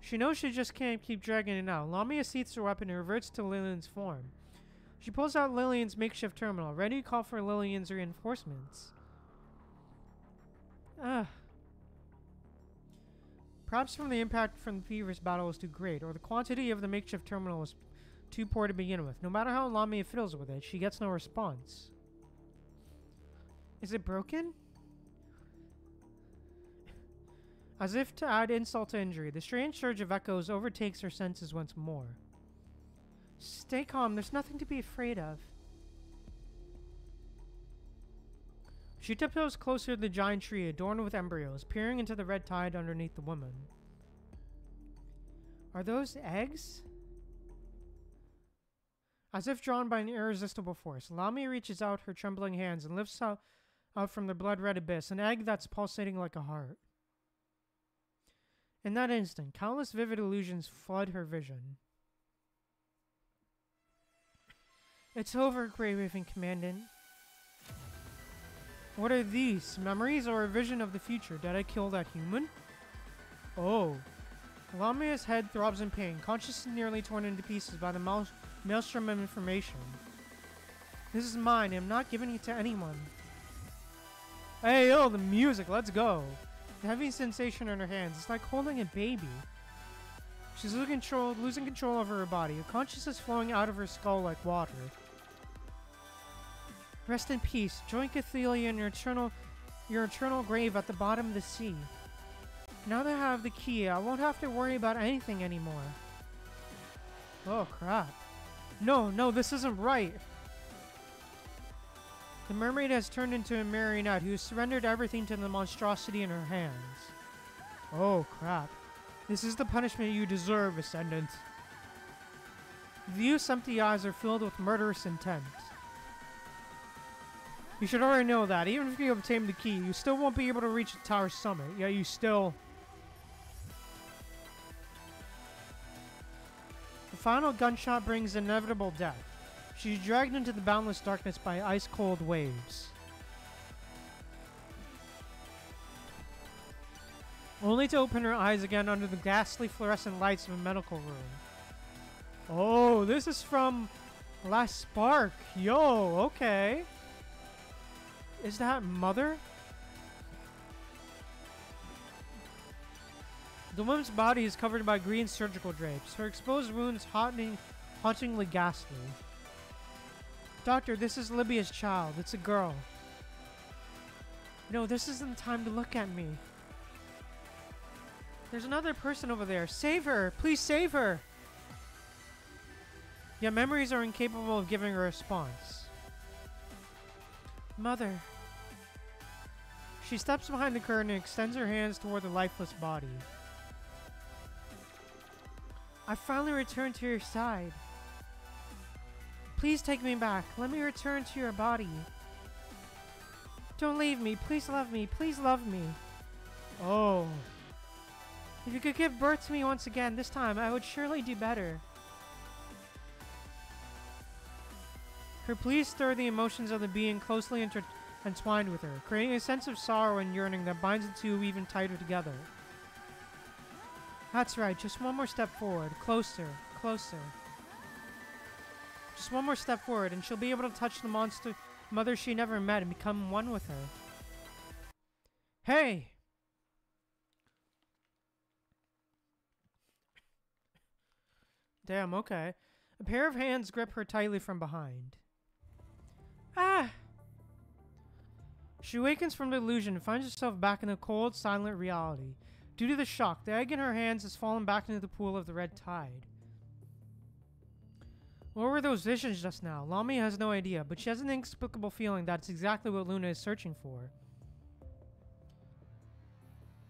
She knows she just can't keep dragging it out. Lamia seats her weapon and reverts to Lillian's form. She pulls out Lillian's makeshift terminal, ready to call for Lillian's reinforcements. Ah. Perhaps from the impact from the previous battle was too great, or the quantity of the makeshift terminal was too poor to begin with. No matter how Lamia fiddles with it, she gets no response. Is it broken? As if to add insult to injury, the strange surge of echoes overtakes her senses once more. Stay calm, there's nothing to be afraid of. She tiptoes closer to the giant tree adorned with embryos, peering into the red tide underneath the woman. Are those eggs? As if drawn by an irresistible force, Lamia reaches out her trembling hands and lifts out, out from the blood red abyss an egg that's pulsating like a heart. In that instant, countless vivid illusions flood her vision. It's over, Grey Raven Commandant. What are these? Memories or a vision of the future? Did I kill that human? Oh. Lamia's head throbs in pain, consciousness nearly torn into pieces by the mael- maelstrom of information. This is mine. I'm not giving it to anyone. Hey, yo, the music. Let's go. The heavy sensation in her hands. It's like holding a baby. She's losing control, losing control over her body. Her consciousness flowing out of her skull like water. Rest in peace. Join Cathelia in your eternal, your eternal grave at the bottom of the sea. Now that I have the key, I won't have to worry about anything anymore. Oh crap. No, no, this isn't right. The mermaid has turned into a marionette who has surrendered everything to the monstrosity in her hands. Oh crap. This is the punishment you deserve, Ascendant. The empty eyes are filled with murderous intent. You should already know that. Even if you obtain the key, you still won't be able to reach the tower's summit. Yeah, you still... final gunshot brings inevitable death. She's dragged into the boundless darkness by ice-cold waves. Only to open her eyes again under the ghastly fluorescent lights of a medical room. Oh, this is from Last Spark. Yo, okay. Is that Mother? The woman's body is covered by green surgical drapes, her exposed wounds haunting, hauntingly ghastly. Doctor, this is Libya's child. It's a girl. No, this isn't the time to look at me. There's another person over there. Save her! Please save her! Yet memories are incapable of giving a response. Mother. She steps behind the curtain and extends her hands toward the lifeless body. I finally returned to your side. Please take me back. Let me return to your body. Don't leave me. Please love me. Please love me. Oh. If you could give birth to me once again, this time I would surely do better. Her pleas stir the emotions of the being closely inter- entwined with her, creating a sense of sorrow and yearning that binds the two even tighter together. That's right, just one more step forward. Closer, closer. Just one more step forward, and she'll be able to touch the monster mother she never met and become one with her. Hey! Damn, okay. A pair of hands grip her tightly from behind. Ah! She awakens from the illusion and finds herself back in a cold, silent reality. Due to the shock, the egg in her hands has fallen back into the pool of the red tide. What were those visions just now? Lami has no idea, but she has an inexplicable feeling that it's exactly what Luna is searching for.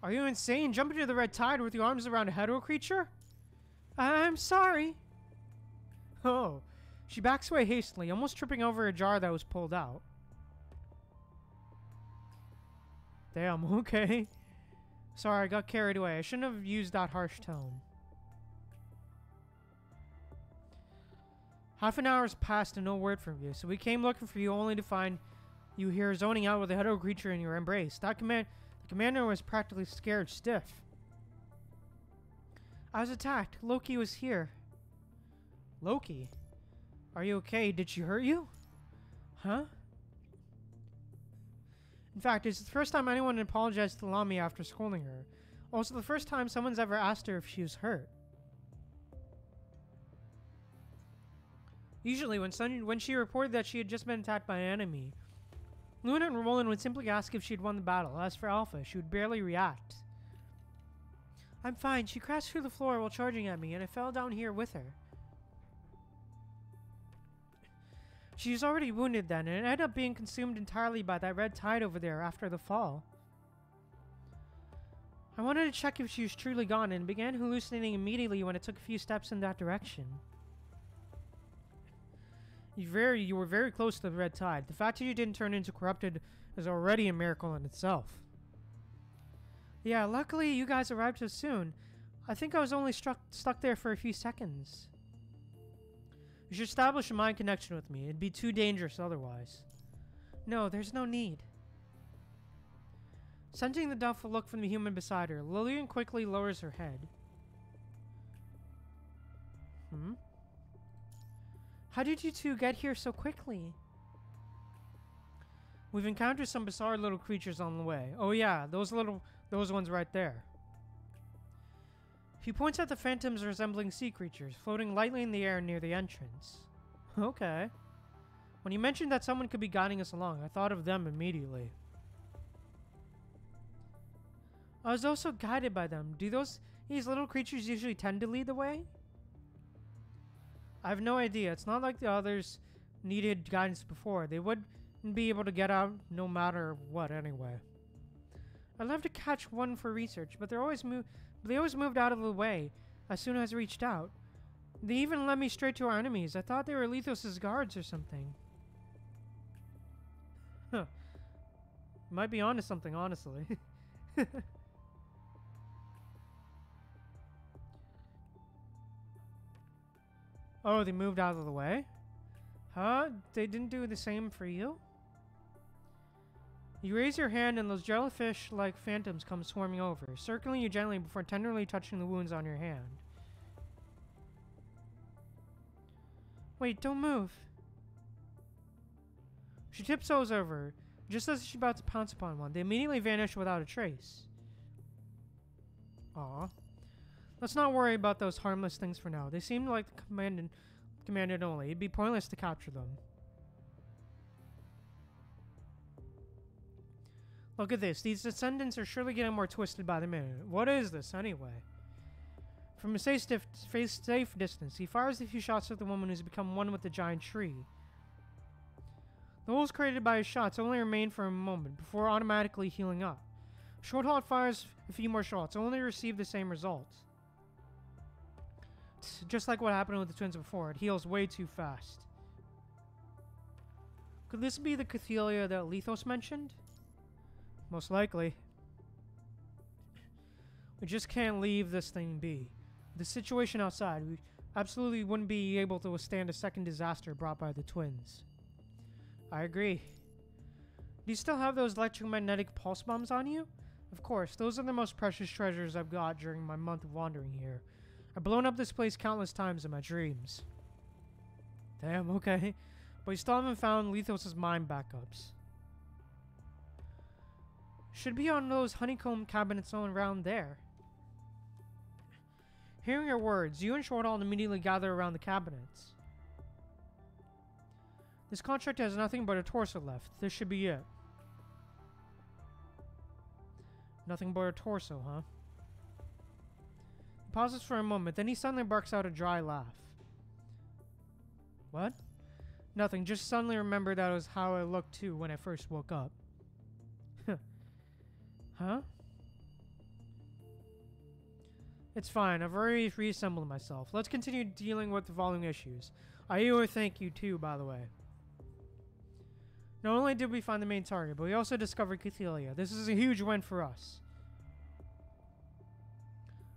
Are you insane? Jump into the red tide with your arms around a hetero creature? I'm sorry. Oh. She backs away hastily, almost tripping over a jar that was pulled out. Damn, okay. Sorry, I got carried away. I shouldn't have used that harsh tone. Half an hour has passed and no word from you, so we came looking for you only to find you here zoning out with a hetero creature in your embrace. That command the commander was practically scared stiff. I was attacked. Loki was here. Loki? Are you okay? Did she hurt you? Huh? In fact, it's the first time anyone apologized to Lami after scolding her. Also, the first time someone's ever asked her if she was hurt. Usually, when, Sun- when she reported that she had just been attacked by an enemy, Luna and Roland would simply ask if she'd won the battle. As for Alpha, she would barely react. I'm fine. She crashed through the floor while charging at me, and I fell down here with her. She was already wounded then, and ended up being consumed entirely by that red tide over there after the fall. I wanted to check if she was truly gone and began hallucinating immediately when I took a few steps in that direction. You very you were very close to the red tide. The fact that you didn't turn into corrupted is already a miracle in itself. Yeah, luckily you guys arrived so soon. I think I was only struck stuck there for a few seconds. You should establish a mind connection with me. It'd be too dangerous otherwise. No, there's no need. Sensing the doubtful look from the human beside her, Lillian quickly lowers her head. Hmm? How did you two get here so quickly? We've encountered some bizarre little creatures on the way. Oh yeah, those little, those ones right there. He points out the phantoms resembling sea creatures, floating lightly in the air near the entrance. Okay. When you mentioned that someone could be guiding us along, I thought of them immediately. I was also guided by them. Do those these little creatures usually tend to lead the way? I have no idea. It's not like the others needed guidance before. They wouldn't be able to get out no matter what anyway. I'd love to catch one for research, but they're always move they always moved out of the way as soon as I reached out. They even led me straight to our enemies. I thought they were Lethos' guards or something. Huh. Might be onto something, honestly. oh, they moved out of the way? Huh? They didn't do the same for you? You raise your hand and those jellyfish-like phantoms come swarming over, circling you gently before tenderly touching the wounds on your hand. Wait, don't move. She tiptoes over, just as she's about to pounce upon one. They immediately vanish without a trace. Aw. Let's not worry about those harmless things for now. They seem like the commanded, commanded only. It'd be pointless to capture them. Look at this. These descendants are surely getting more twisted by the minute. What is this, anyway? From a safe, safe distance, he fires a few shots at the woman who's become one with the giant tree. The holes created by his shots only remain for a moment before automatically healing up. Shorthalt fires a few more shots, only receive the same result. Just like what happened with the twins before, it heals way too fast. Could this be the Cathelia that Lethos mentioned? Most likely. We just can't leave this thing be. The situation outside, we absolutely wouldn't be able to withstand a second disaster brought by the twins. I agree. Do you still have those electromagnetic pulse bombs on you? Of course, those are the most precious treasures I've got during my month of wandering here. I've blown up this place countless times in my dreams. Damn, okay. But you still haven't found Lethos' mind backups. Should be on those honeycomb cabinets all around there. Hearing your words, you and Shorthalt immediately gather around the cabinets. This contract has nothing but a torso left. This should be it. Nothing but a torso, huh? He pauses for a moment, then he suddenly barks out a dry laugh. What? Nothing, just suddenly remembered that was how I looked too when I first woke up. Huh? It's fine. I've already reassembled myself. Let's continue dealing with the following issues. I owe a thank you too, by the way. Not only did we find the main target, but we also discovered Cathelia. This is a huge win for us.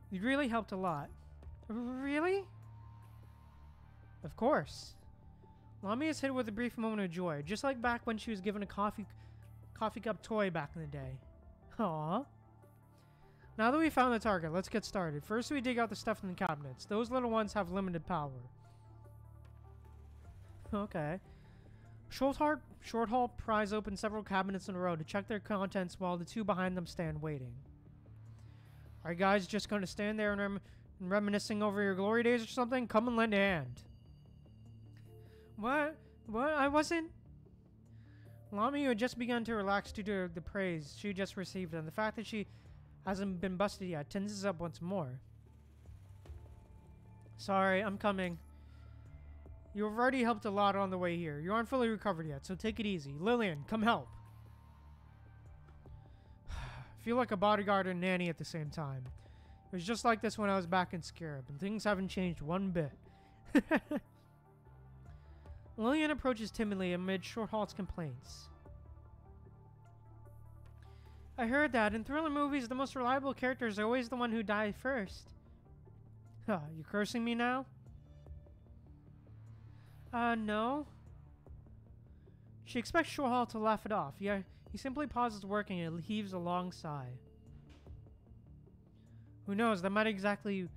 You really helped a lot. Really? Of course. Lami is hit with a brief moment of joy, just like back when she was given a coffee coffee cup toy back in the day. Now that we found the target, let's get started. First, we dig out the stuff in the cabinets. Those little ones have limited power. Okay. Shorthalt, Shorthalt pries open several cabinets in a row to check their contents while the two behind them stand waiting. Are you guys just going to stand there and, rem and reminiscing over your glory days or something? Come and lend a hand. What? What? I wasn't... Lami had just begun to relax due to the praise she just received, and the fact that she hasn't been busted yet tenses up once more. Sorry, I'm coming. You've already helped a lot on the way here. You aren't fully recovered yet, so take it easy. Lillian, come help. feel like a bodyguard and nanny at the same time. It was just like this when I was back in Scarab, and things haven't changed one bit. Lillian approaches timidly amid Shorthalt's complaints. I heard that in thriller movies, the most reliable character is always the one who dies first. Huh, you cursing me now? Uh, no. She expects Shorthalt to laugh it off, Yeah, he simply pauses working and heaves a long sigh. Who knows, that might exactly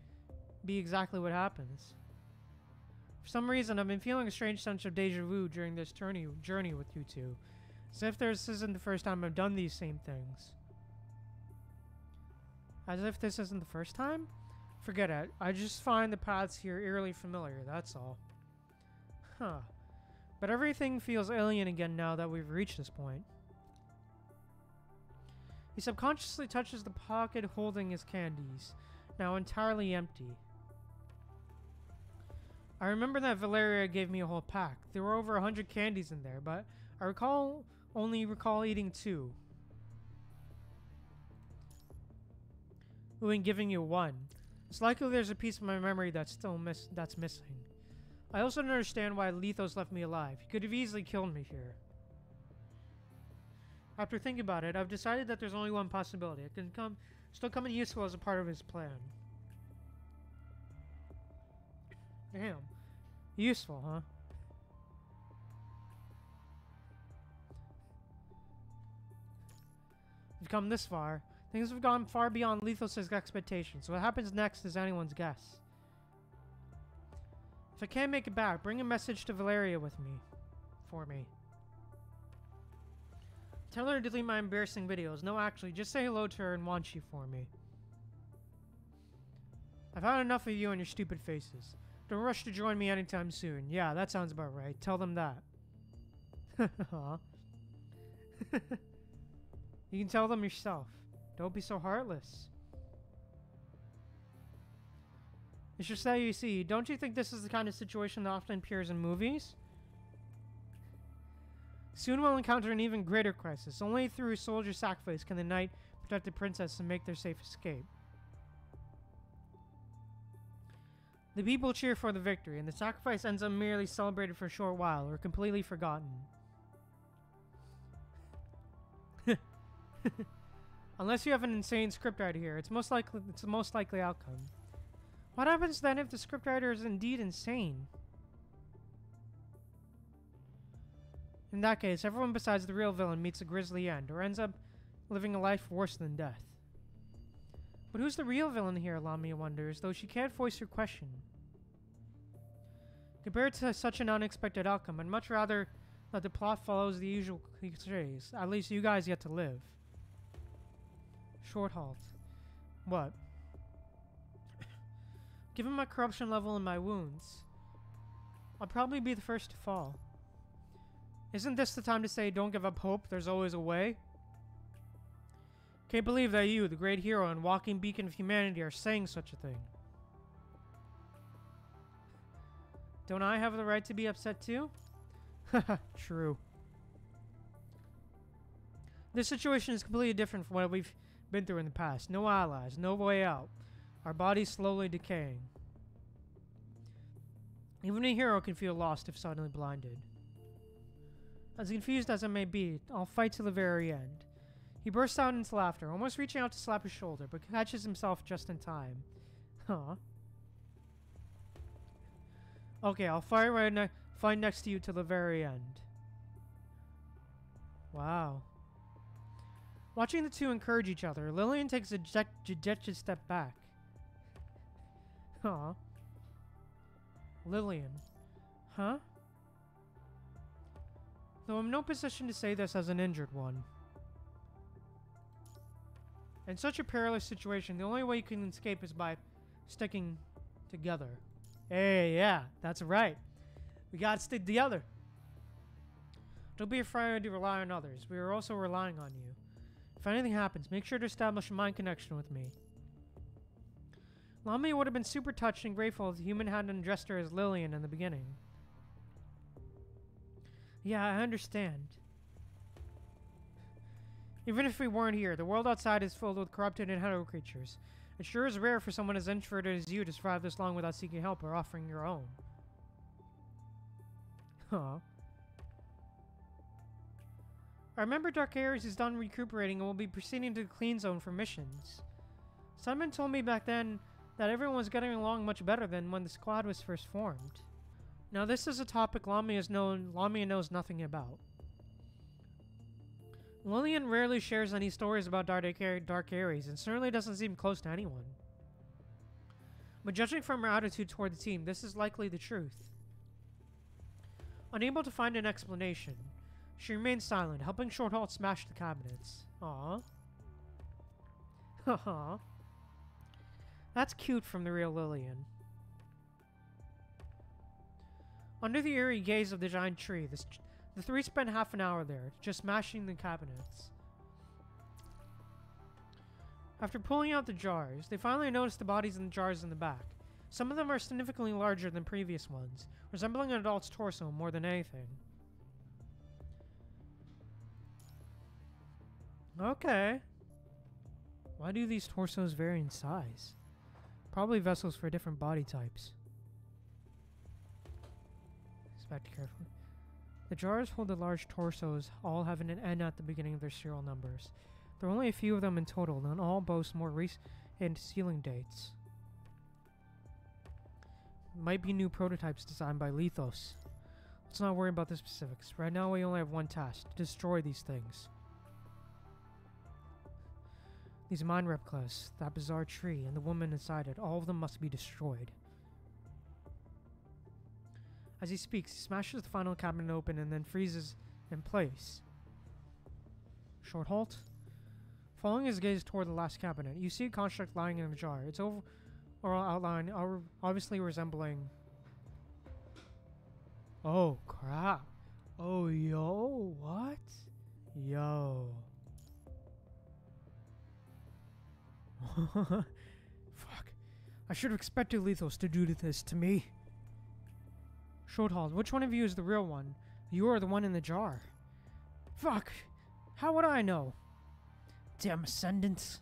be exactly what happens. For some reason, I've been feeling a strange sense of deja vu during this journey, journey with you two. As if this isn't the first time I've done these same things. As if this isn't the first time? Forget it. I just find the paths here eerily familiar, that's all. Huh. But everything feels alien again now that we've reached this point. He subconsciously touches the pocket holding his candies, now entirely empty. I remember that Valeria gave me a whole pack. There were over a hundred candies in there, but I recall only recall eating two. Ooh, and giving you one. It's likely there's a piece of my memory that's still miss that's missing. I also don't understand why Lethos left me alive. He could have easily killed me here. After thinking about it, I've decided that there's only one possibility. It can come still come in useful as a part of his plan. Damn. Useful, huh? We've come this far. Things have gone far beyond Lethos' expectations. What happens next is anyone's guess. If I can't make it back, bring a message to Valeria with me. For me. Tell her to delete my embarrassing videos. No, actually, just say hello to her and want you for me. I've had enough of you and your stupid faces. Don't rush to join me anytime soon. Yeah, that sounds about right. Tell them that. You can tell them yourself. Don't be so heartless. It's just that you see, don't you think this is the kind of situation that often appears in movies? Soon we'll encounter an even greater crisis. Only through soldier sacrifice can the knight protect the princess and make their safe escape. The people cheer for the victory, and the sacrifice ends up merely celebrated for a short while or completely forgotten. Unless you have an insane scriptwriter here, it's most likely it's the most likely outcome. What happens then if the scriptwriter is indeed insane? In that case, everyone besides the real villain meets a grisly end, or ends up living a life worse than death. But who's the real villain here, Lamia wonders, though she can't voice her question. Compared to such an unexpected outcome, I'd much rather that the plot follows the usual cliches. At least you guys get to live. Short halt. What? Given my corruption level and my wounds, I'll probably be the first to fall. Isn't this the time to say, don't give up hope, there's always a way? Can't believe that you, the great hero and walking beacon of humanity, are saying such a thing. Don't I have the right to be upset too? Haha, true. This situation is completely different from what we've been through in the past. No allies, no way out. Our bodies slowly decaying. Even a hero can feel lost if suddenly blinded. As confused as I may be, I'll fight to the very end. He bursts out into laughter, almost reaching out to slap his shoulder, but catches himself just in time. Huh. Okay, I'll fight right ne fight next to you till the very end. Wow. Watching the two encourage each other, Lillian takes a judicious step back. Huh. Lillian. Huh? Though I'm no position to say this as an injured one. In such a perilous situation, the only way you can escape is by sticking together. Hey, yeah, that's right. We gotta stick together. Don't be afraid to rely on others. We are also relying on you. If anything happens, make sure to establish a mind connection with me. Lami would have been super touched and grateful if the human hadn't addressed her as Lillian in the beginning. Yeah, I understand. Even if we weren't here, the world outside is filled with corrupted and hetero creatures. It sure is rare for someone as introverted as you to survive this long without seeking help or offering your own. Huh. I remember Dark Ares is done recuperating and will be proceeding to the clean zone for missions. Simon told me back then that everyone was getting along much better than when the squad was first formed. Now this is a topic Lamia, known, Lamia knows nothing about. Lillian rarely shares any stories about Dark, Dark Ares and certainly doesn't seem close to anyone. But judging from her attitude toward the team, this is likely the truth. Unable to find an explanation, she remains silent, helping Shorthalt smash the cabinets. Aww. Haha. That's cute from the real Lillian. Under the eerie gaze of the giant tree, this the three spent half an hour there, just smashing the cabinets. After pulling out the jars, they finally noticed the bodies in the jars in the back. Some of them are significantly larger than previous ones, resembling an adult's torso more than anything. Okay. Why do these torsos vary in size? Probably vessels for different body types. Inspect carefully. The jars hold the large torsos, all having an N at the beginning of their serial numbers. There are only a few of them in total, and all boast more recent sealing dates. Might be new prototypes designed by Lethos. Let's not worry about the specifics. Right now we only have one task, to destroy these things. These mind replicas, that bizarre tree, and the woman inside it, all of them must be destroyed. As he speaks, he smashes the final cabinet open and then freezes in place. Short halt. Following his gaze toward the last cabinet, you see a construct lying in a jar. It's over oral outline, obviously resembling. Oh crap! Oh yo, what? Yo. Fuck. I should have expected Lethos to do this to me. Shorthalt, which one of you is the real one? You are the one in the jar. Fuck. How would I know? Damn ascendants.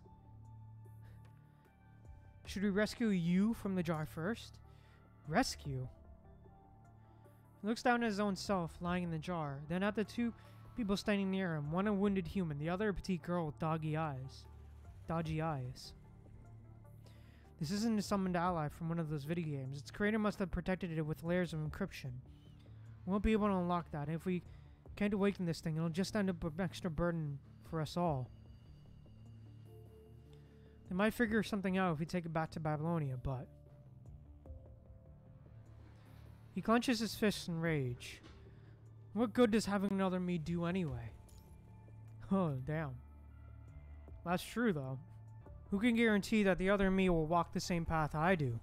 Should we rescue you from the jar first? Rescue? He looks down at his own self, lying in the jar, then at the two people standing near him, one a wounded human, the other a petite girl with doggy eyes. Dodgy eyes. This isn't a summoned ally from one of those video games. Its creator must have protected it with layers of encryption. We won't be able to unlock that. If we can't awaken this thing, it'll just end up an extra burden for us all. They might figure something out if we take it back to Babylonia, but... He clenches his fists in rage. What good does having another me do anyway? Oh, damn. That's true, though. Who can guarantee that the other me will walk the same path I do?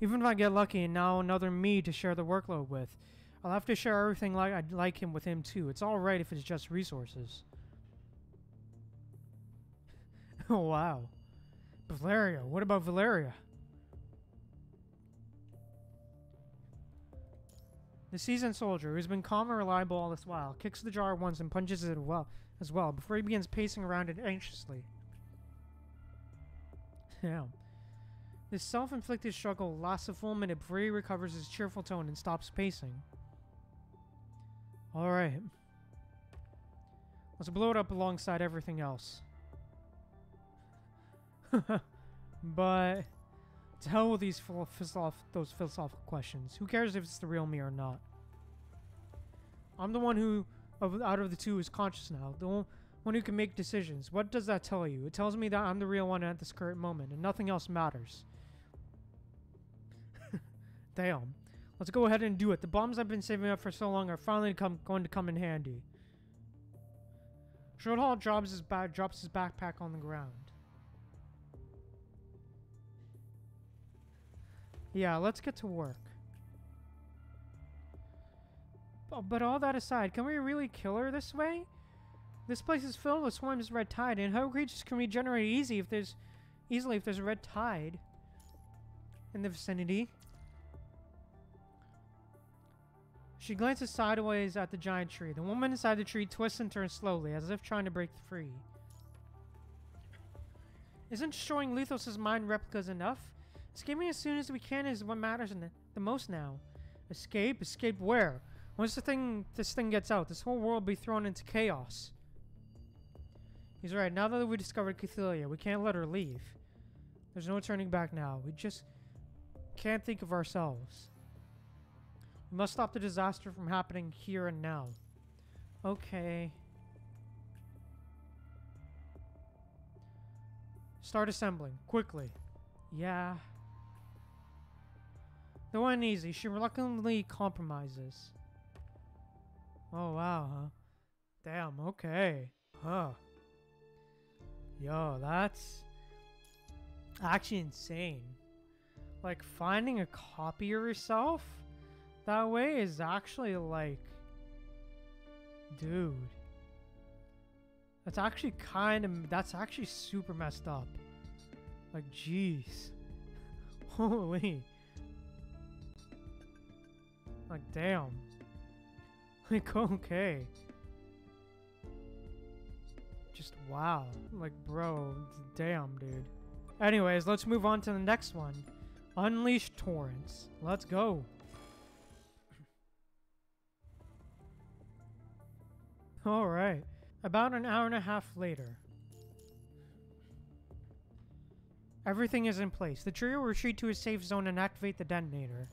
Even if I get lucky and now another me to share the workload with, I'll have to share everything like I'd like him with him too. It's alright if it's just resources. oh wow. Valeria, what about Valeria? The seasoned soldier, who's been calm and reliable all this while, kicks the jar once and punches it well as well before he begins pacing around it anxiously. Damn. This self-inflicted struggle lasts a full minute before he recovers his cheerful tone and stops pacing. Alright. Let's blow it up alongside everything else. but to hell with these philosoph those philosophical questions. Who cares if it's the real me or not? I'm the one who, of, out of the two, is conscious now. The one, who can make decisions. What does that tell you? It tells me that I'm the real one at this current moment, and nothing else matters. Damn. Let's go ahead and do it. The bombs I've been saving up for so long are finally come, going to come in handy. Shorthalt drops his, drops his backpack on the ground. Yeah, let's get to work. Oh, but all that aside, can we really kill her this way? This place is filled with swarms of red tide, and how creatures can regenerate easy if there's easily if there's a red tide in the vicinity. She glances sideways at the giant tree. The woman inside the tree twists and turns slowly, as if trying to break free. Isn't destroying Lethos' mind replicas enough? Escaping as soon as we can is what matters the most now. Escape? Escape where? Once the thing, this thing gets out, this whole world will be thrown into chaos. He's right. Now that we discovered Cathelia, we can't let her leave. There's no turning back now. We just can't think of ourselves. We must stop the disaster from happening here and now. Okay. Start assembling. Quickly. Yeah. Though uneasy, she reluctantly compromises. Oh, wow, huh? Damn, okay. Huh. Yo, that's actually insane. Like, finding a copy of yourself that way is actually like... Dude. That's actually kind of... That's actually super messed up. Like, jeez. Holy. Like, damn. Like, okay. Just wow. Like, bro, damn, dude. Anyways, let's move on to the next one. Unleash Torrents. Let's go. Alright. About an hour and a half later. Everything is in place. The trio retreat to a safe zone and activate the detonator.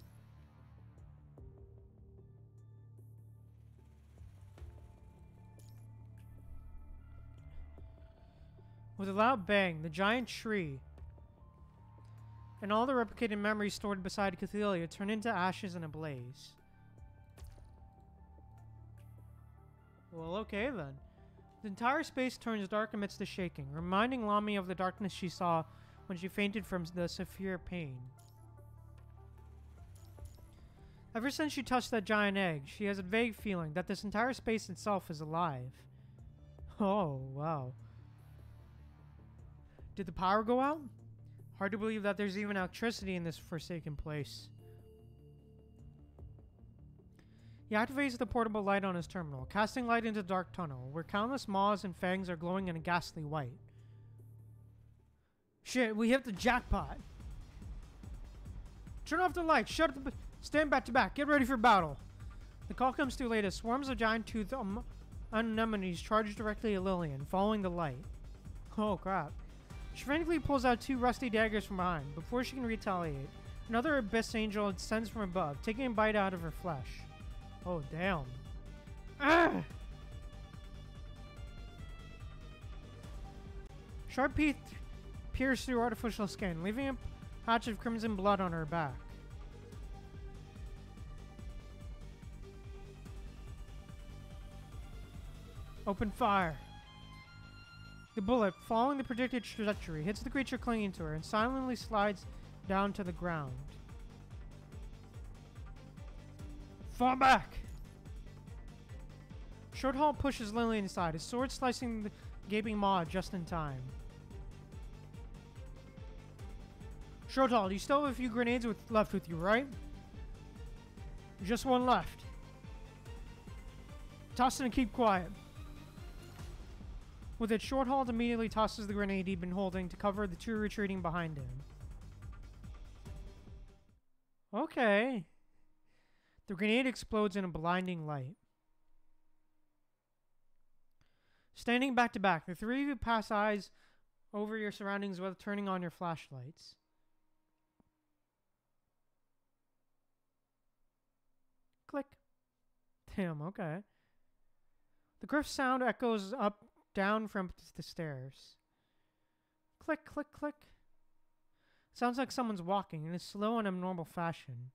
With a loud bang, the giant tree and all the replicated memories stored beside Cathelia turn into ashes in a blaze. Well, okay then. The entire space turns dark amidst the shaking, reminding Lami of the darkness she saw when she fainted from the severe pain. Ever since she touched that giant egg, she has a vague feeling that this entire space itself is alive. Oh, wow. Did the power go out? Hard to believe that there's even electricity in this forsaken place. He activates the portable light on his terminal, casting light into the dark tunnel, where countless maws and fangs are glowing in a ghastly white. Shit, we hit the jackpot. Turn off the light. Shut the. Stand back to back. Get ready for battle. The call comes too late as swarms of giant toothed um, anemones charge directly at Lillian, following the light. Oh crap. She frantically pulls out two rusty daggers from behind. Before she can retaliate, another abyss angel descends from above, taking a bite out of her flesh. Oh damn. Ah! Sharp teeth pierce through artificial skin, leaving a patch of crimson blood on her back. Open fire. The bullet, following the predicted trajectory, hits the creature clinging to her and silently slides down to the ground. Fall back! Shorthalt pushes Lillian aside, his sword slicing the gaping maw just in time. Shorthalt, you still have a few grenades with, left with you, right? Just one left. Toss it and keep quiet. With it, Shorthalt immediately tosses the grenade he'd been holding to cover the two retreating behind him. Okay. The grenade explodes in a blinding light. Standing back to back, the three of you pass eyes over your surroundings while turning on your flashlights. Click. Damn, okay. The griff sound echoes up down from the stairs. Click, click, click. Sounds like someone's walking in a slow and abnormal fashion.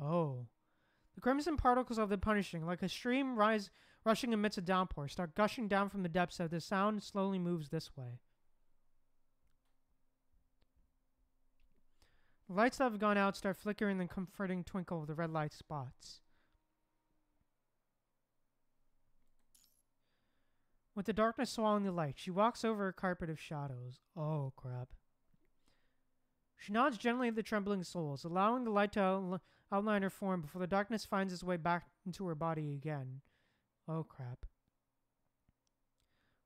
Oh. The crimson particles of the punishing, like a stream rise rushing amidst a downpour, start gushing down from the depths as the sound slowly moves this way. The lights that have gone out start flickering in the comforting twinkle of the red light spots. With the darkness swallowing the light, she walks over a carpet of shadows. Oh, crap. She nods gently at the trembling souls, allowing the light to outl outline her form before the darkness finds its way back into her body again. Oh, crap.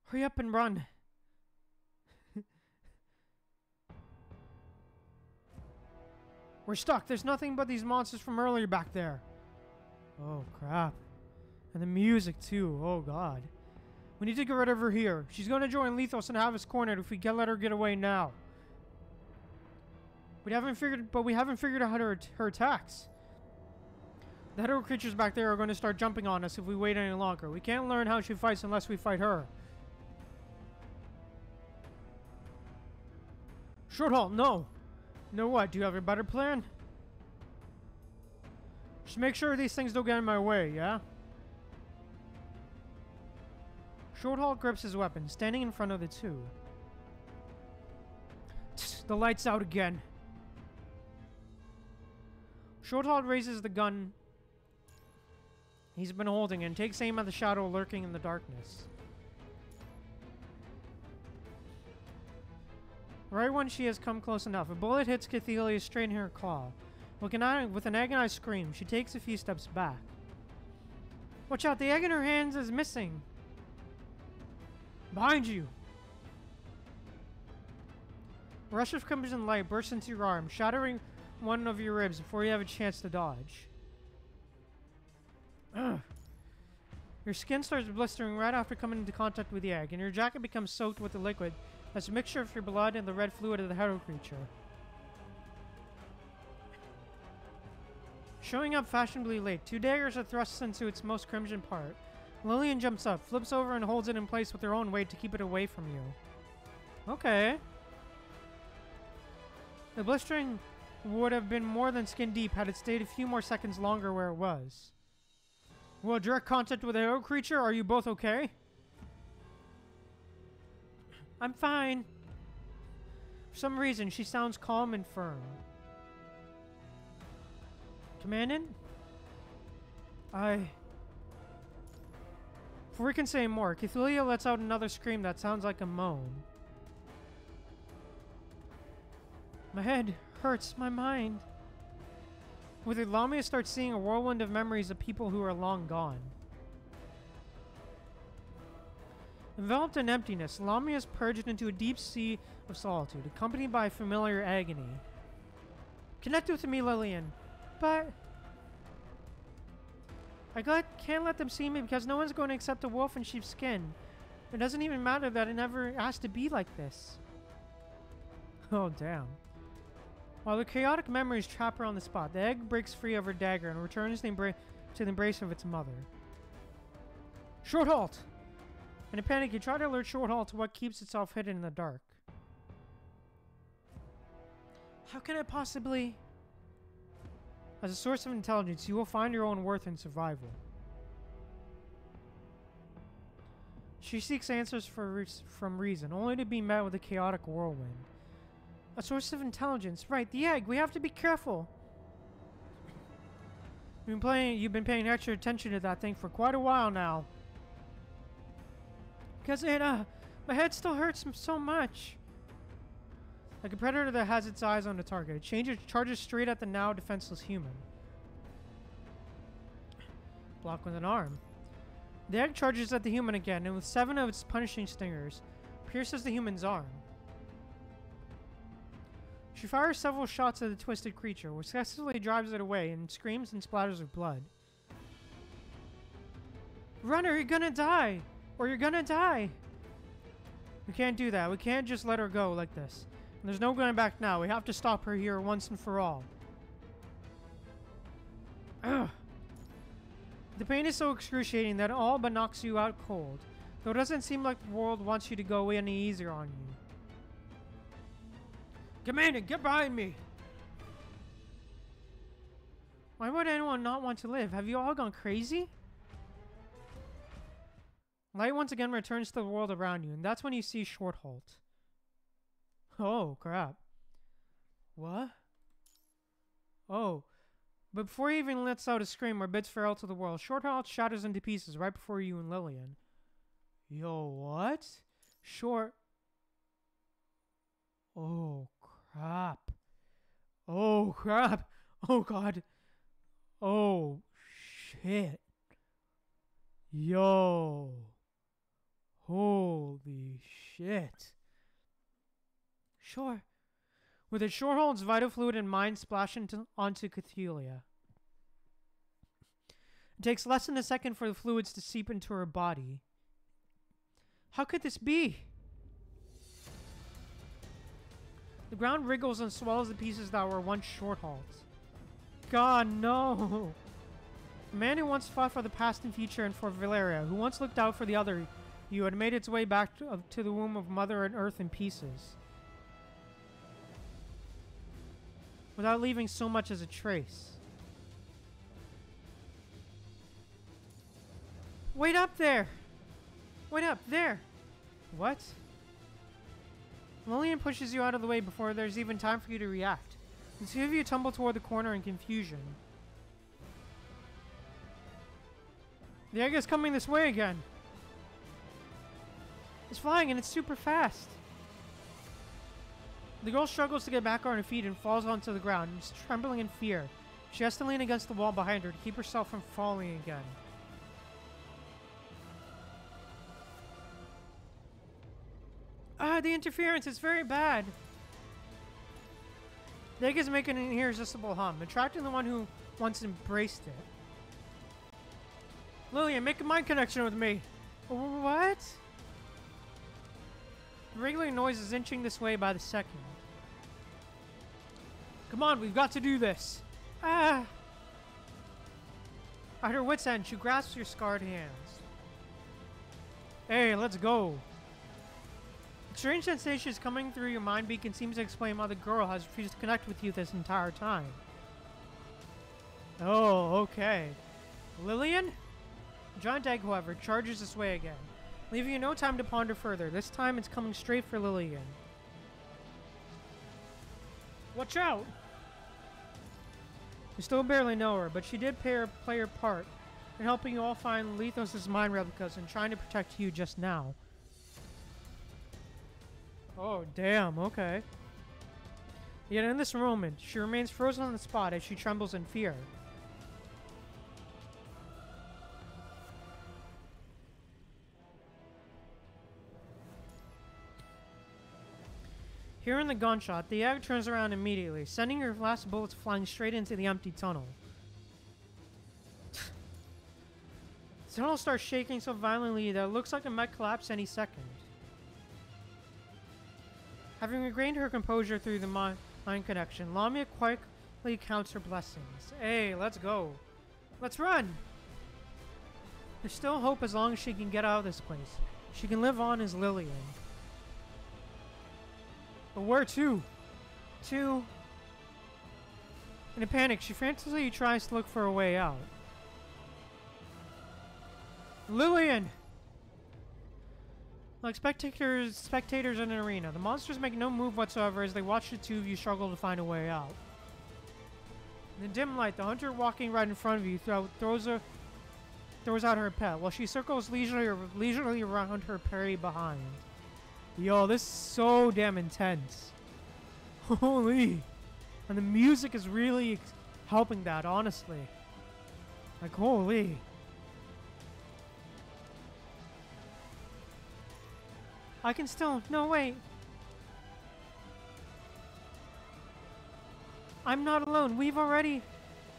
Hurry up and run! We're stuck. There's nothing but these monsters from earlier back there. Oh, crap. And the music, too. Oh, God. We need to get rid of her here. She's going to join Lethos and have us cornered if we can let her get away now. We haven't figured, but we haven't figured out her, her attacks. The hetero creatures back there are going to start jumping on us if we wait any longer. We can't learn how she fights unless we fight her. Short Shorthalt, no. No what? Do you have a better plan? Just make sure these things don't get in my way, yeah? Shorthalt grips his weapon, standing in front of the two. The light's out again. Shorthalt raises the gun he's been holding and takes aim at the shadow lurking in the darkness. Right when she has come close enough, a bullet hits Cathelia straight in her claw. With an, with an agonized scream, she takes a few steps back. Watch out, the egg in her hands is missing. Behind you! A rush of crimson light bursts into your arm, shattering one of your ribs before you have a chance to dodge. Ugh. Your skin starts blistering right after coming into contact with the egg, and your jacket becomes soaked with the liquid that's a mixture of your blood and the red fluid of the hetero creature. Showing up fashionably late, two daggers are thrust into its most crimson part. Lillian jumps up, flips over, and holds it in place with her own weight to keep it away from you. Okay. The blistering would have been more than skin deep had it stayed a few more seconds longer where it was. Well, direct contact with a hetero creature? Are you both okay? I'm fine. For some reason, she sounds calm and firm. Commandant? I... Can say more, Cathelia lets out another scream that sounds like a moan. My head hurts, my mind. With it, Lamia starts seeing a whirlwind of memories of people who are long gone. Enveloped in emptiness, Lamia is purged into a deep sea of solitude, accompanied by familiar agony. Connect with me, Lillian. But... I got, can't let them see me because no one's going to accept a wolf in sheep's skin. It doesn't even matter that it never has to be like this. Oh, damn. While the chaotic memories trap her on the spot, the egg breaks free of her dagger and returns the to the embrace of its mother. Short halt! In a panic, you try to alert Short Halt to what keeps itself hidden in the dark. How can I possibly... As a source of intelligence, you will find your own worth in survival. She seeks answers re from reason, only to be met with a chaotic whirlwind. A source of intelligence. Right, the egg. We have to be careful. You've been playing you've been paying extra attention to that thing for quite a while now. Because it uh my head still hurts so much. A predator that has its eyes on the target, it changes charges straight at the now defenseless human. Block with an arm. The egg charges at the human again, and with seven of its punishing stingers, pierces the human's arm. She fires several shots at the twisted creature, which successfully drives it away and screams and splatters with blood. Runner, you're gonna die! Or you're gonna die! We can't do that. We can't just let her go like this. There's no going back now. We have to stop her here once and for all. Ugh. The pain is so excruciating that it all but knocks you out cold. Though it doesn't seem like the world wants you to go any easier on you. Commander, get behind me! Why would anyone not want to live? Have you all gone crazy? Light once again returns to the world around you, and that's when you see Short Halt. Oh, crap. What? Oh. But before he even lets out a scream or bids farewell to the world, Short Halt shatters into pieces right before you and Lillian. Yo, what? Short... Oh, crap. Oh, crap. Oh, God. Oh, shit. Yo. Holy shit. Sure. With its Short Halt's vital fluid and mind splash into, onto Cathelia. It takes less than a second for the fluids to seep into her body. How could this be? The ground wriggles and swallows the pieces that were once Short Halts. God, no! A man who once fought for the past and future and for Valeria, who once looked out for the other, you had made its way back to, uh, to the womb of Mother and Earth in pieces. Without leaving so much as a trace. Wait up there! Wait up, there! What? Lillian pushes you out of the way before there's even time for you to react. The two of you tumble toward the corner in confusion. The egg is coming this way again. It's flying and it's super fast. The girl struggles to get back on her feet and falls onto the ground, She's trembling in fear. She has to lean against the wall behind her to keep herself from falling again. Ah, the interference is very bad. The egg is making an irresistible hum, attracting the one who once embraced it. Lillian, make a mind connection with me. What? The regular noise is inching this way by the second. Come on, we've got to do this. Ah! At her wit's end, she grasps your scarred hands. Hey, let's go. strange sensations coming through your mind beacon seems to explain why the girl has refused to connect with you this entire time. Oh, okay. Lillian? Giant egg, however, charges this way again leaving you no time to ponder further. This time it's coming straight for Lillian. Watch out! You still barely know her, but she did play her, play her part in helping you all find Lethos' mind replicas and trying to protect you just now. Oh, damn, okay. Yet in this moment, she remains frozen on the spot as she trembles in fear. Hearing the gunshot, the egg turns around immediately, sending her last bullets flying straight into the empty tunnel. the tunnel starts shaking so violently that it looks like it might collapse any second. Having regained her composure through the mi mind connection, Lamia quietly counts her blessings. Hey, let's go. Let's run! There's still hope as long as she can get out of this place. She can live on as Lillian. But where to? To... In a panic, she frantically tries to look for a way out. Lillian! Like spectators, spectators in an arena, the monsters make no move whatsoever as they watch the two of you struggle to find a way out. In the dim light, the hunter walking right in front of you throw, throws a throws out her pet, while she circles leisurely, leisurely around her prey behind. Yo, this is so damn intense. Holy. And the music is really helping that, honestly. Like, holy. I can still... No, wait. I'm not alone. We've already...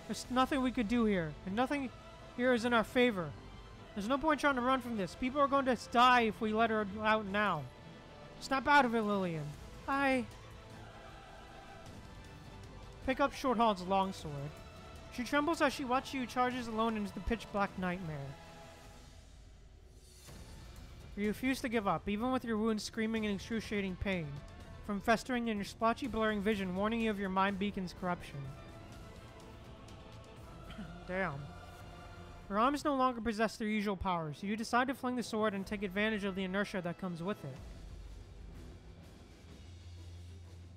There's nothing we could do here. And nothing here is in our favor. There's no point trying to run from this. People are going to die if we let her out now. Snap out of it, Lillian. I... Pick up Shorthalt's longsword. She trembles as she watches you charges alone into the pitch-black nightmare. You refuse to give up, even with your wounds screaming in excruciating pain, from festering in your splotchy, blurring vision, warning you of your mind beacon's corruption. Damn. Your arms no longer possess their usual powers, so you decide to fling the sword and take advantage of the inertia that comes with it.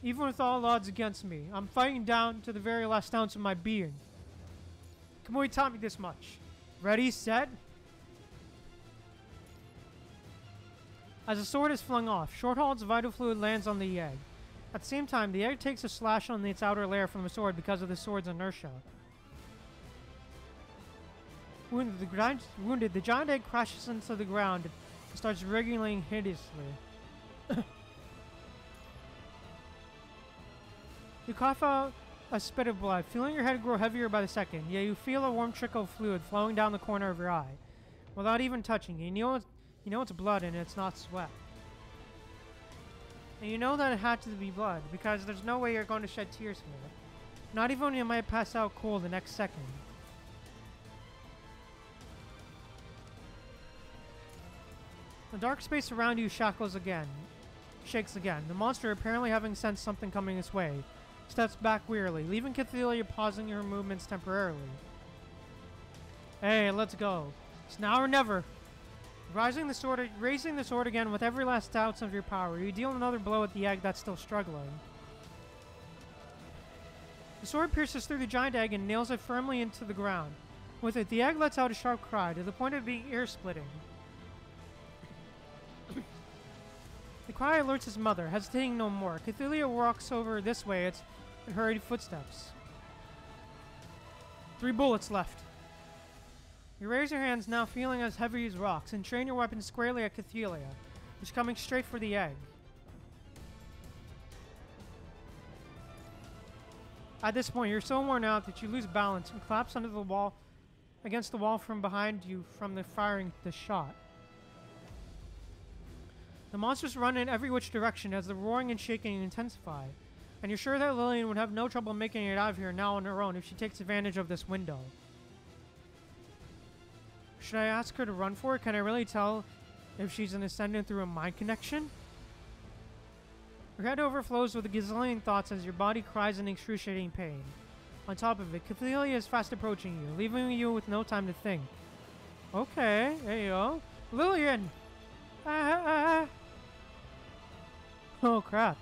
Even with all odds against me, I'm fighting down to the very last ounce of my being. Kamui taught me this much. Ready, set? As the sword is flung off, Shorthalt's vital fluid lands on the egg. At the same time, the egg takes a slash on its outer layer from the sword because of the sword's inertia. Wounded, the, grind, wounded, the giant egg crashes into the ground and starts wriggling hideously. You cough out a spit of blood, feeling your head grow heavier by the second, yet you feel a warm trickle of fluid flowing down the corner of your eye. Without even touching you, know it's, you know it's blood and it's not sweat. And you know that it had to be blood, because there's no way you're going to shed tears from it. Not even when you might pass out cold the next second. The dark space around you shackles again. Shakes again, the monster apparently having sensed something coming its way, steps back wearily, leaving Cathelia pausing her movements temporarily. Hey, let's go. It's now or never. Rising the sword, raising the sword again with every last ounce of your power, you deal another blow at the egg that's still struggling. The sword pierces through the giant egg and nails it firmly into the ground. With it, the egg lets out a sharp cry, to the point of being ear-splitting. the cry alerts his mother, hesitating no more. Cathelia walks over this way, its hurried footsteps. Three bullets left. You raise your hands now feeling as heavy as rocks and train your weapon squarely at Cathelia, who's coming straight for the egg. At this point, you're so worn out that you lose balance and collapse under the wall against the wall from behind you from the firing the shot. The monsters run in every which direction as the roaring and shaking intensify. And you're sure that Lillian would have no trouble making it out of here now on her own if she takes advantage of this window. Should I ask her to run for it? Can I really tell if she's an ascendant through a mind connection? Your head overflows with a gazillion thoughts as your body cries in excruciating pain. On top of it, Cathelia is fast approaching you, leaving you with no time to think. Okay, there you go. Lillian! Ah, ah, ah. Oh crap.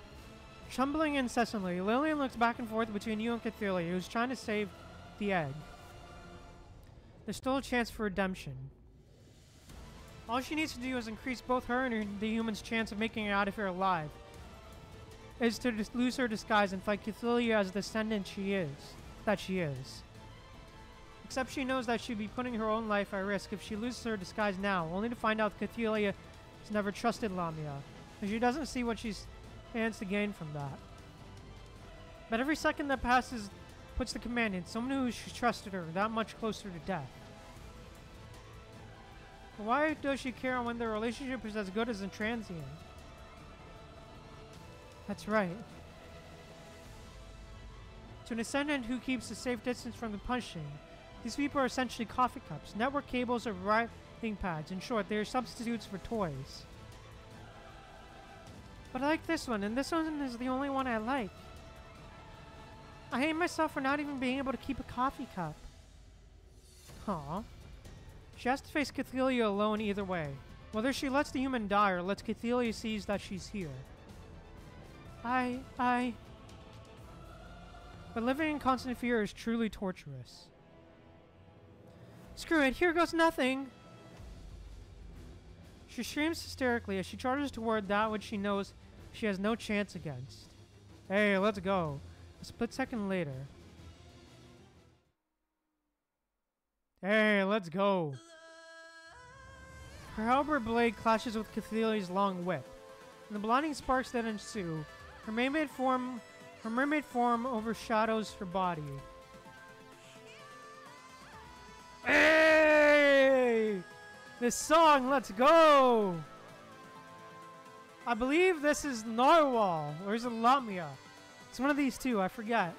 Chumbling incessantly, Lillian looks back and forth between you and Cathelia, who's trying to save the egg. There's still a chance for redemption. All she needs to do is increase both her and the human's chance of making it out of here alive. Is to lose her disguise and fight Cathelia as the descendant she is, that she is. Except she knows that she'd be putting her own life at risk if she loses her disguise now, only to find out Cathelia has never trusted Lamia, and she doesn't see what she stands to gain from that. But every second that passes puts the companion, someone who she trusted her, that much closer to death. But why does she care when their relationship is as good as a transient? That's right. To an ascendant who keeps a safe distance from the punishing, these people are essentially coffee cups, network cables, or writing pads. In short, they are substitutes for toys. But I like this one, and this one is the only one I like. I hate myself for not even being able to keep a coffee cup. Huh. She has to face Cathelia alone either way. Whether she lets the human die or lets Cathelia sees that she's here. I... I... But living in constant fear is truly torturous. Screw it, here goes nothing! She screams hysterically as she charges toward that which she knows she has no chance against. Hey, let's go. A split second later. Hey, let's go. Her halberd blade clashes with Cathelia's long whip. In the blinding sparks that ensue, her mermaid form her mermaid form overshadows her body. Hey! This song, let's go! I believe this is Narwhal, or is it Lamia? It's one of these two, I forget.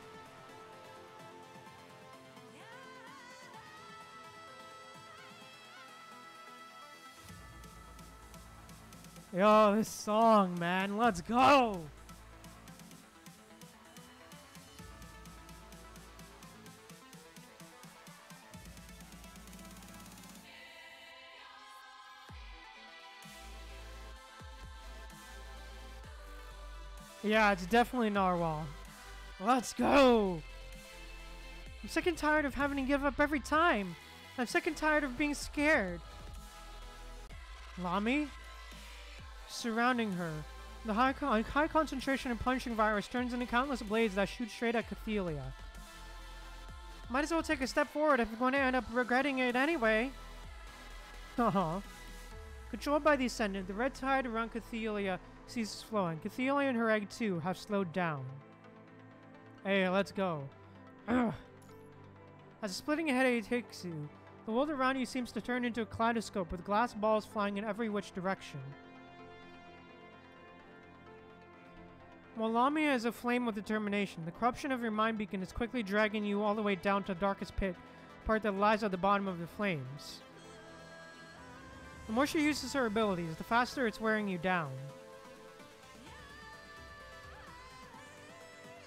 Yo, this song, man, let's go! Yeah, it's definitely Narwhal. Let's go! I'm sick and tired of having to give up every time. I'm sick and tired of being scared. Lami? Surrounding her. The high, con high concentration of punishing virus turns into countless blades that shoot straight at Cathelia. Might as well take a step forward if you're going to end up regretting it anyway. Uh-huh. Controlled by the Ascendant, the red tide around Cathelia ceases flowing. Cathelia and her egg, too, have slowed down. Hey, let's go. As a splitting headache takes you, the world around you seems to turn into a kaleidoscope with glass balls flying in every which direction. While Lamia is aflame with determination, the corruption of your mind beacon is quickly dragging you all the way down to the darkest pit, part that lies at the bottom of the flames. The more she uses her abilities, the faster it's wearing you down.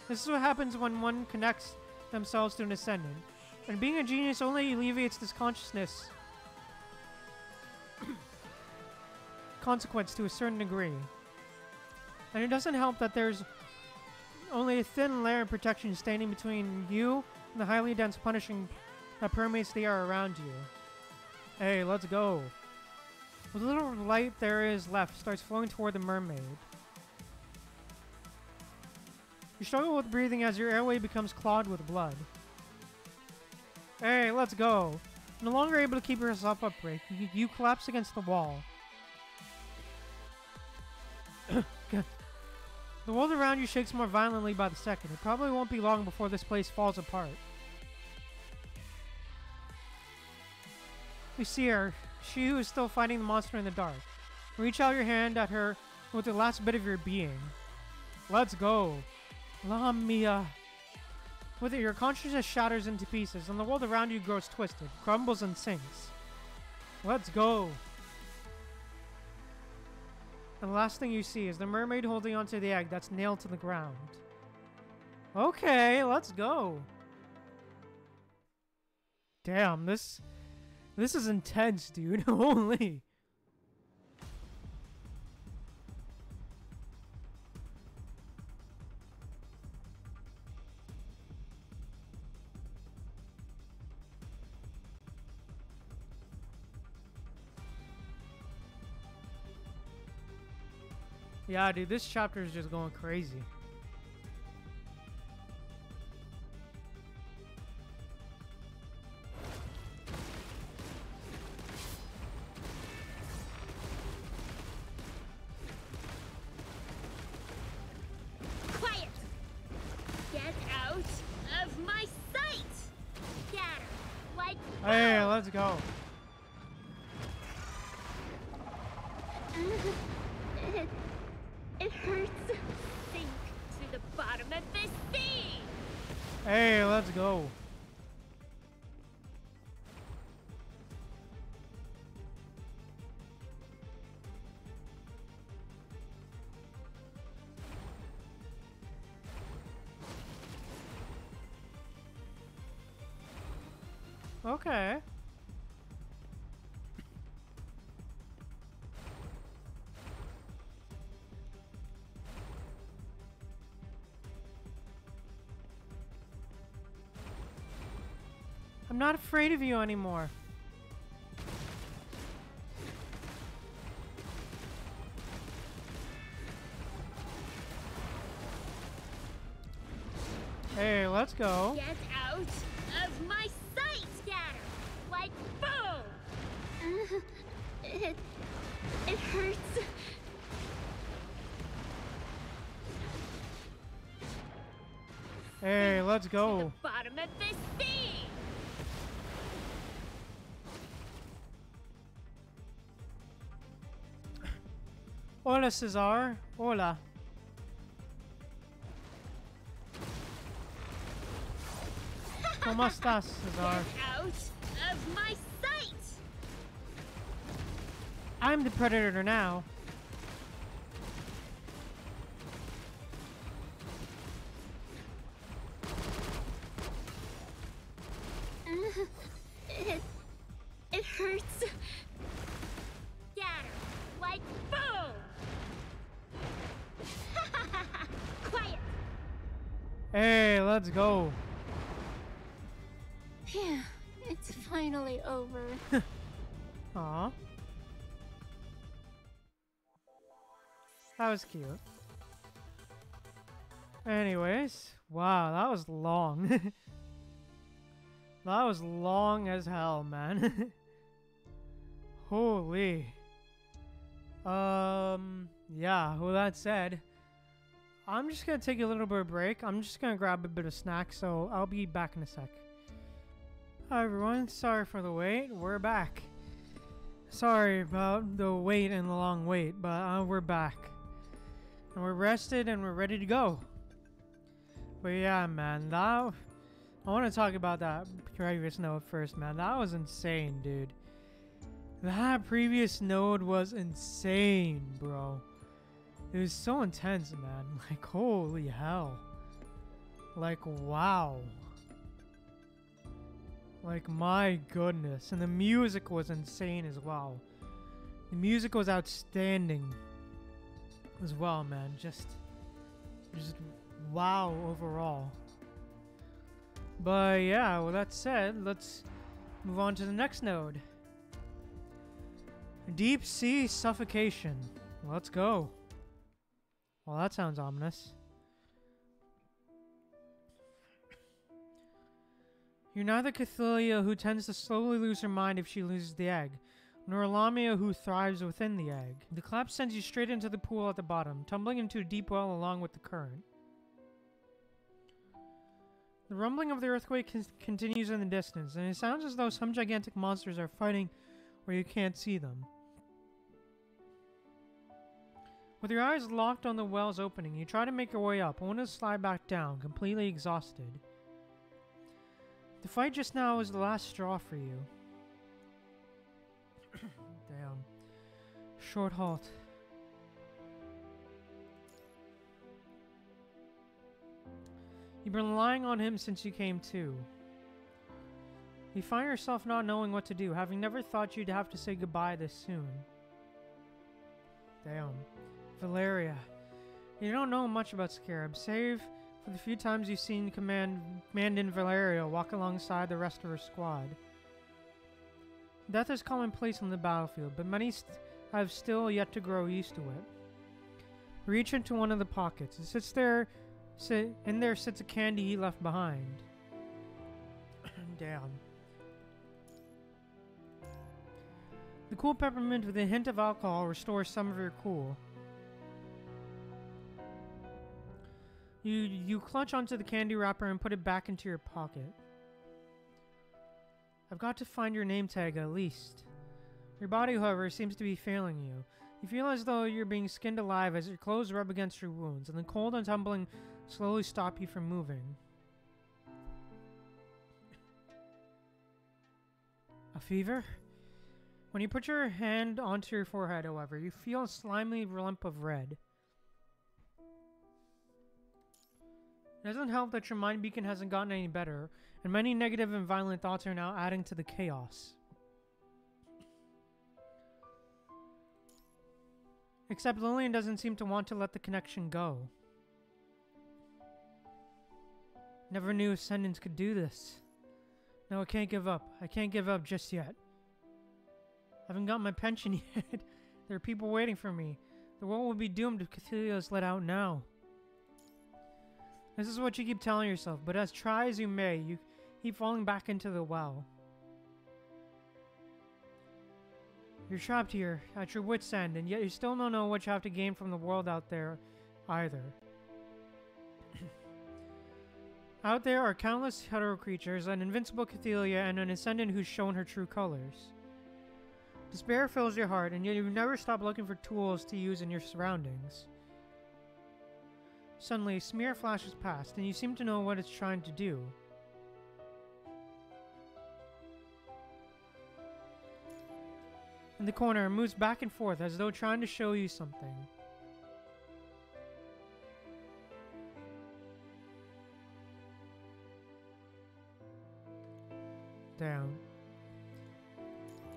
This is what happens when one connects themselves to an ascendant. And being a genius only alleviates this consciousness consequence to a certain degree. And it doesn't help that there's only a thin layer of protection standing between you and the highly dense punishing that permeates the air around you. Hey, let's go. What little light there is left starts flowing toward the mermaid. You struggle with breathing as your airway becomes clogged with blood. Hey, let's go. No longer able to keep yourself upright, you, you collapse against the wall. the world around you shakes more violently by the second. It probably won't be long before this place falls apart. You see her, she who is still fighting the monster in the dark. Reach out your hand at her with the last bit of your being. Let's go. Lamia. With it, your consciousness shatters into pieces, and the world around you grows twisted, crumbles, and sinks. Let's go. And the last thing you see is the mermaid holding onto the egg that's nailed to the ground. Okay, let's go. Damn, this this is intense, dude. Holy. Yeah, dude, this chapter is just going crazy. I'm not afraid of you anymore. Hey, let's go. Get out of my sight! Scatter like boom! it, it hurts. Hey, let's go. Hola, Cesar. Hola. ¿Cómo estás, Cesar? Get out of my sight! I'm the predator now. Was cute. Anyways, wow, that was long. that was long as hell, man. Holy. Um, yeah, well, that said, I'm just gonna take a little bit of break. I'm just gonna grab a bit of snack, so I'll be back in a sec. Hi everyone, sorry for the wait. We're back. Sorry about the wait and the long wait, but uh, we're back. And we're rested and we're ready to go. But yeah, man, that. I want to talk about that previous node first, man. That was insane, dude. That previous node was insane, bro. It was so intense, man. Like, holy hell. Like, wow. Like, my goodness. And the music was insane as well. The music was outstanding as well, man. Just, just wow overall. But yeah, with that said, let's move on to the next node. Deep sea suffocation. Let's go. Well, that sounds ominous. You're neither Cathelia, who tends to slowly lose her mind if she loses the egg, nor Lamia, who thrives within the egg. The collapse sends you straight into the pool at the bottom, tumbling into a deep well along with the current. The rumbling of the earthquake con- continues in the distance, and it sounds as though some gigantic monsters are fighting where you can't see them. With your eyes locked on the well's opening, you try to make your way up, only to slide back down, completely exhausted. The fight just now was the last straw for you. Damn. Shorthalt. You've been relying on him since you came to. You find yourself not knowing what to do, having never thought you'd have to say goodbye this soon. Damn. Valeria. You don't know much about Scarab, save for the few times you've seen Command Commandant Valeria walk alongside the rest of her squad. Death is commonplace on the battlefield, but many st- have still yet to grow used to it. Reach into one of the pockets. It sits there. Sit, in there sits a candy he left behind. Damn. The cool peppermint with a hint of alcohol restores some of your cool. You you clutch onto the candy wrapper and put it back into your pocket. I've got to find your name tag at least. Your body, however, seems to be failing you. You feel as though you're being skinned alive as your clothes rub against your wounds, and the cold and tumbling slowly stop you from moving. A fever? When you put your hand onto your forehead, however, you feel a slimy lump of red. It doesn't help that your mind beacon hasn't gotten any better, and many negative and violent thoughts are now adding to the chaos. Except Lillian doesn't seem to want to let the connection go. Never knew Ascendants could do this. No, I can't give up. I can't give up just yet. I haven't got my pension yet. there are people waiting for me. The world will be doomed if Cathelia is let out now. This is what you keep telling yourself, but as try as you may, you keep falling back into the well. You're trapped here, at your wit's end, and yet you still don't know what you have to gain from the world out there, either. out there are countless hetero creatures, an invincible Cathelia, and an Ascendant who's shown her true colors. Despair fills your heart, and yet you never stop looking for tools to use in your surroundings. Suddenly, a Smear flashes past, and you seem to know what it's trying to do. In the corner, it moves back and forth as though trying to show you something. Down.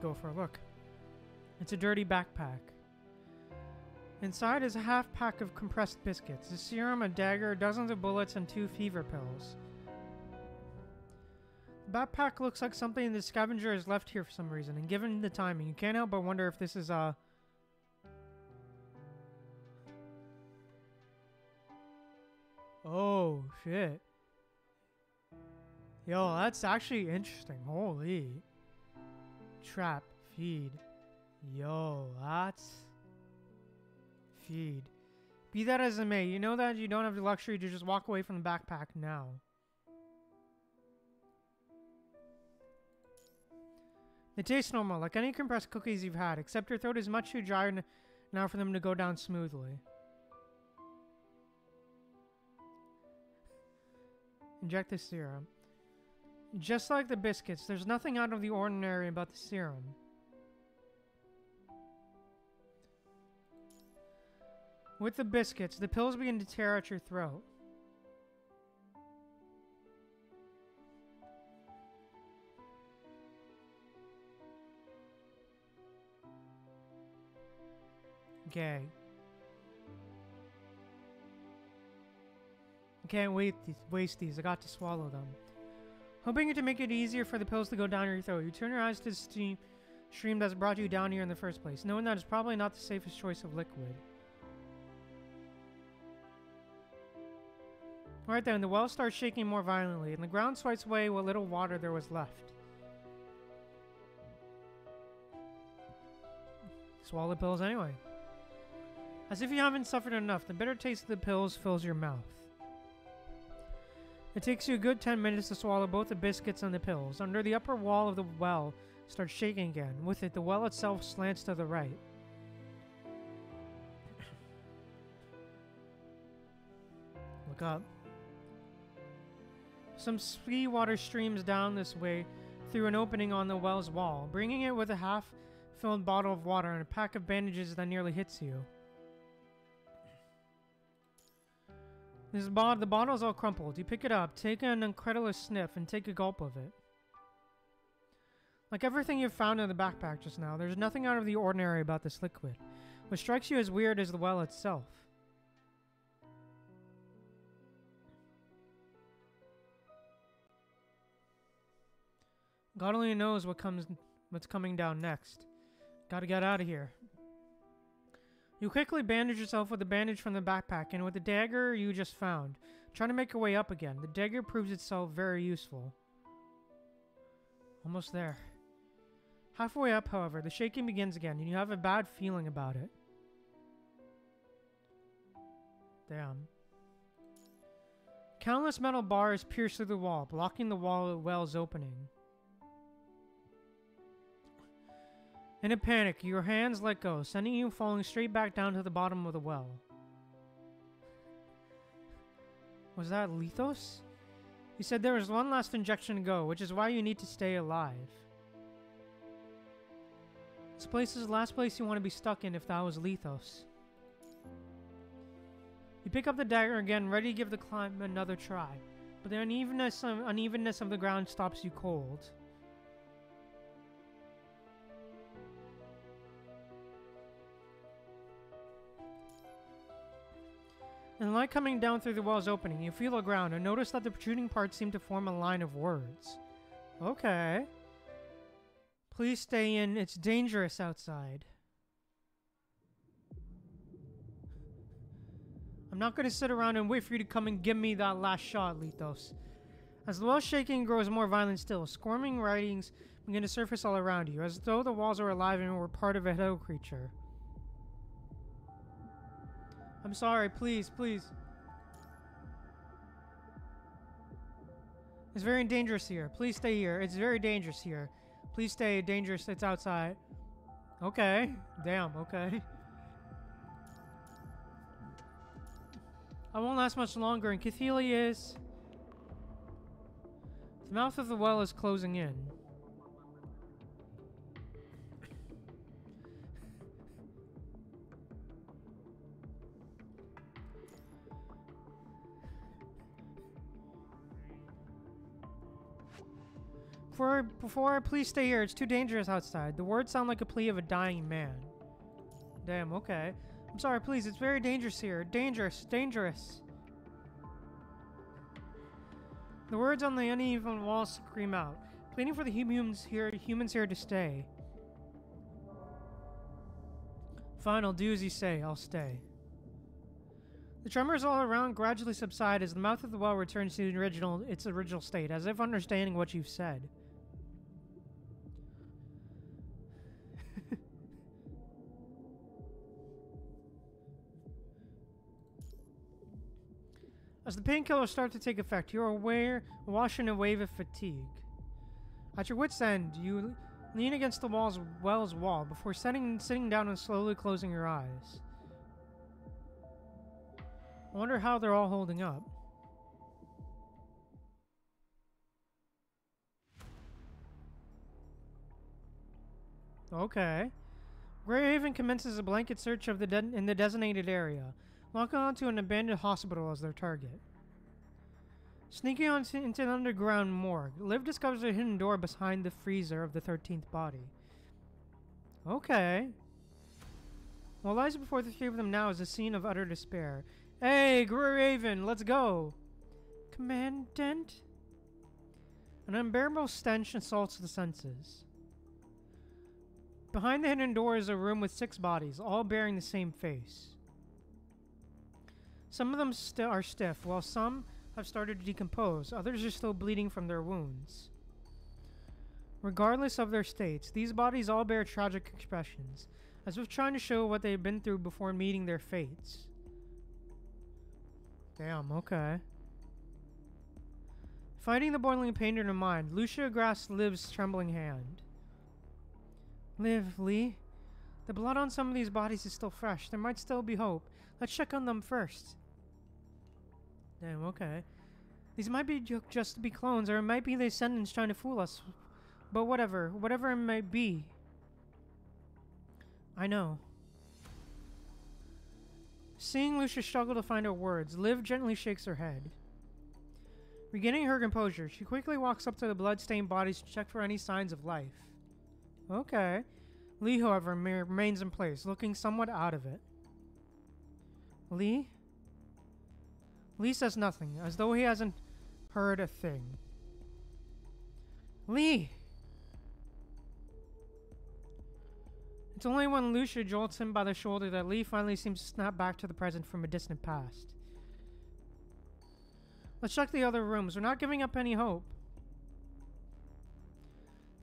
Go for a look. It's a dirty backpack. Inside is a half pack of compressed biscuits, a serum, a dagger, dozens of bullets, and two fever pills. Backpack looks like something the scavenger has left here for some reason, and given the timing, you can't help but wonder if this is a. Oh, shit. Yo, that's actually interesting. Holy. Trap, feed. Yo, that's feed. Be that as it may, you know that you don't have the luxury to just walk away from the backpack now. They taste normal, like any compressed cookies you've had, except your throat is much too dry now for them to go down smoothly. Inject the serum. Just like the biscuits, there's nothing out of the ordinary about the serum. With the biscuits, the pills begin to tear at your throat. Okay. I can't wait th waste these. I got to swallow them. Hoping to make it easier for the pills to go down your throat, you turn your eyes to the steam stream that's brought you down here in the first place, knowing that it's probably not the safest choice of liquid. Right then, the well starts shaking more violently, and the ground swipes away what little water there was left. Swallow the pills anyway. As if you haven't suffered enough, the bitter taste of the pills fills your mouth. It takes you a good 10 minutes to swallow both the biscuits and the pills. Under the upper wall of the well starts shaking again. With it, the well itself slants to the right. Look up. Some sea water streams down this way through an opening on the well's wall, bringing it with a half-filled bottle of water and a pack of bandages that nearly hits you. This bottle, the bottle's all crumpled. You pick it up, take an incredulous sniff, and take a gulp of it. Like everything you've found in the backpack just now, there's nothing out of the ordinary about this liquid. What strikes you as weird is the well itself. God only knows what comes what's coming down next. Gotta get out of here. You quickly bandage yourself with a bandage from the backpack and with the dagger you just found. Trying to make your way up again. The dagger proves itself very useful. Almost there. Halfway up, however, the shaking begins again, and you have a bad feeling about it. Damn. Countless metal bars pierce through the wall, blocking the wall well's opening. In a panic, your hands let go, sending you falling straight back down to the bottom of the well. Was that Lethos? He said there was one last injection to go, which is why you need to stay alive. This place is the last place you want to be stuck in if that was Lethos. You pick up the dagger again, ready to give the climb another try, but the unevenness, unevenness of the ground stops you cold. And light coming down through the wall's opening, you feel the ground and notice that the protruding parts seem to form a line of words. Okay. Please stay in, it's dangerous outside. I'm not going to sit around and wait for you to come and give me that last shot, Lethos. As the wall shaking grows more violent still, squirming writings begin to surface all around you, as though the walls are alive and were part of a hell creature. I'm sorry, please, please. It's very dangerous here. Please stay here. It's very dangerous here. Please stay dangerous. It's outside. Okay. Damn, okay. I won't last much longer, and Cathelia is... The mouth of the well is closing in. Before, before, please stay here. It's too dangerous outside. The words sound like a plea of a dying man. Damn, okay. I'm sorry, please. It's very dangerous here. Dangerous, dangerous. The words on the uneven walls scream out, pleading for the humans here, humans here to stay. Fine, I'll do as you say. I'll stay. The tremors all around gradually subside as the mouth of the well returns to original, its original state, as if understanding what you've said. As the painkillers start to take effect, you're aware, washing a wave of fatigue. At your wit's end, you lean against the wall's well's wall before sitting down and slowly closing your eyes. I wonder how they're all holding up. Okay. Gray Raven commences a blanket search of the in the designated area, locking onto an abandoned hospital as their target. Sneaking on into an underground morgue, Liv discovers a hidden door behind the freezer of the 13th body. Okay. What lies before the three of them now is a scene of utter despair. Hey, Raven, let's go! Commandant? An unbearable stench assaults the senses. Behind the hidden door is a room with six bodies, all bearing the same face. Some of them st are stiff, while some have started to decompose. Others are still bleeding from their wounds. Regardless of their states, these bodies all bear tragic expressions, as if trying to show what they've been through before meeting their fates. Damn, okay. Fighting the boiling pain in her mind, Lucia grasps Liv's trembling hand. Liv, Lee, the blood on some of these bodies is still fresh. There might still be hope. Let's check on them first. Damn, okay. These might be just to be clones, or it might be the Ascendants trying to fool us. But whatever, whatever it might be. I know. Seeing Lucia struggle to find her words, Liv gently shakes her head. Regaining her composure, she quickly walks up to the blood-stained bodies to check for any signs of life. Okay. Lee, however, remains in place, looking somewhat out of it. Lee? Lee says nothing, as though he hasn't heard a thing. Lee! It's only when Lucia jolts him by the shoulder that Lee finally seems to snap back to the present from a distant past. Let's check the other rooms. We're not giving up any hope.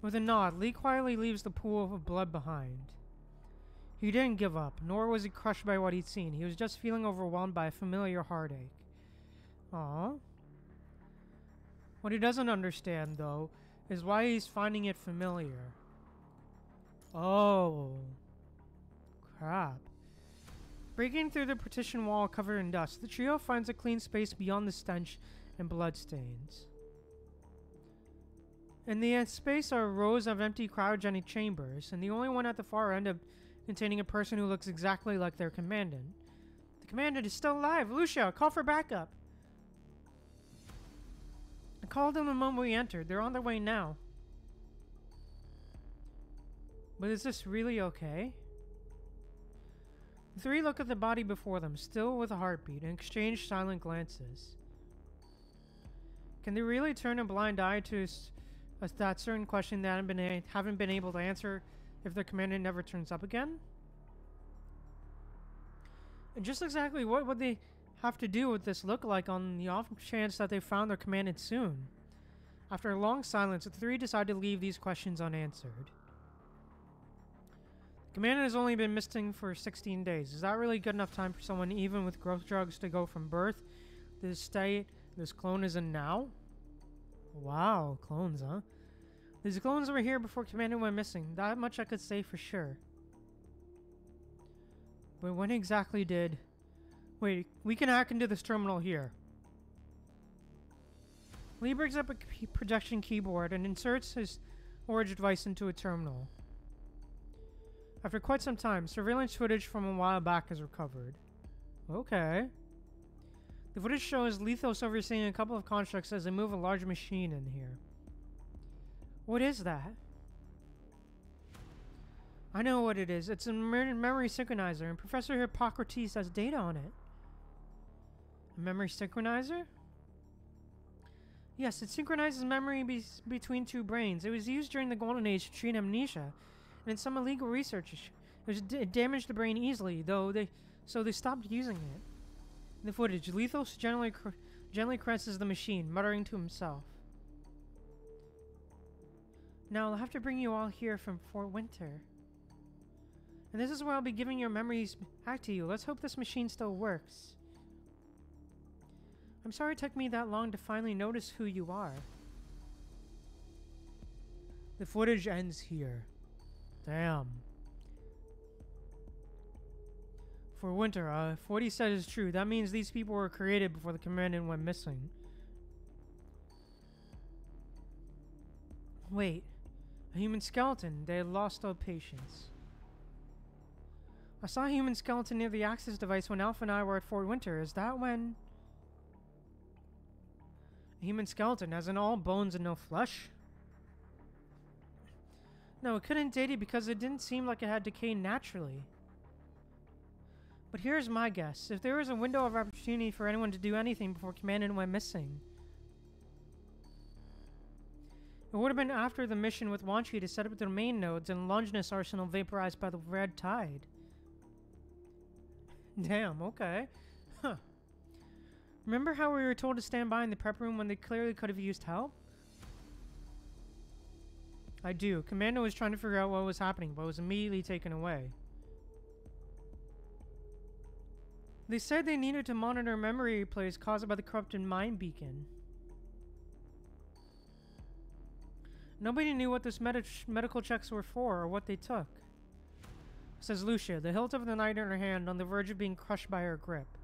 With a nod, Lee quietly leaves the pool of blood behind. He didn't give up, nor was he crushed by what he'd seen. He was just feeling overwhelmed by a familiar heartache. Aww. What he doesn't understand, though, is why he's finding it familiar. Oh. Crap. Breaking through the partition wall covered in dust, the trio finds a clean space beyond the stench and bloodstains. In the space are rows of empty cryogenic chambers, and the only one at the far end of containing a person who looks exactly like their commandant. The commandant is still alive! Lucia, call for backup! Called them the moment we entered. They're on their way now. But is this really okay? The three look at the body before them, still with a heartbeat, and exchange silent glances. Can they really turn a blind eye to that certain question they haven't been, haven't been able to answer if their commander never turns up again? And just exactly what would they have to do with this look like on the off chance that they found their commandant soon? After a long silence, the three decide to leave these questions unanswered. The Commandant has only been missing for 16 days. Is that really good enough time for someone even with growth drugs to go from birth to the state this clone is in now? Wow, clones, huh? These clones were here before Commander went missing. That much I could say for sure. But when exactly did... Wait, we can hack into this terminal here. Lee brings up a projection keyboard and inserts his storage device into a terminal. After quite some time, surveillance footage from a while back is recovered. Okay. The footage shows Lethos overseeing a couple of constructs as they move a large machine in here. What is that? I know what it is. It's a memory synchronizer, and Professor Hippocrates has data on it. Memory synchronizer? Yes, it synchronizes memory be between two brains. It was used during the Golden Age to treat amnesia, and in some illegal research, it, it damaged the brain easily, though they so they stopped using it. In the footage, Lethos gently, cr gently caresses the machine, muttering to himself. Now I'll have to bring you all here from Fort Winter. And this is where I'll be giving your memories back to you. Let's hope this machine still works. I'm sorry it took me that long to finally notice who you are. The footage ends here. Damn. Fort Winter, uh, if what he said is true, that means these people were created before the commandant went missing. Wait. A human skeleton. They lost all patience. I saw a human skeleton near the access device when Alpha and I were at Fort Winter. Is that when... Human skeleton, as in all bones and no flesh? No, it couldn't date it because it didn't seem like it had decayed naturally. But here's my guess. If there was a window of opportunity for anyone to do anything before Commandant went missing, it would have been after the mission with Wan Shi to set up the domain nodes and Longinus arsenal vaporized by the red tide. Damn, okay. Huh. Remember how we were told to stand by in the prep room when they clearly could have used help? I do. Commando was trying to figure out what was happening, but was immediately taken away. They said they needed to monitor memory replays caused by the corrupted mind beacon. Nobody knew what those med medical checks were for or what they took. Says Lucia, the hilt of the knife in her hand on the verge of being crushed by her grip.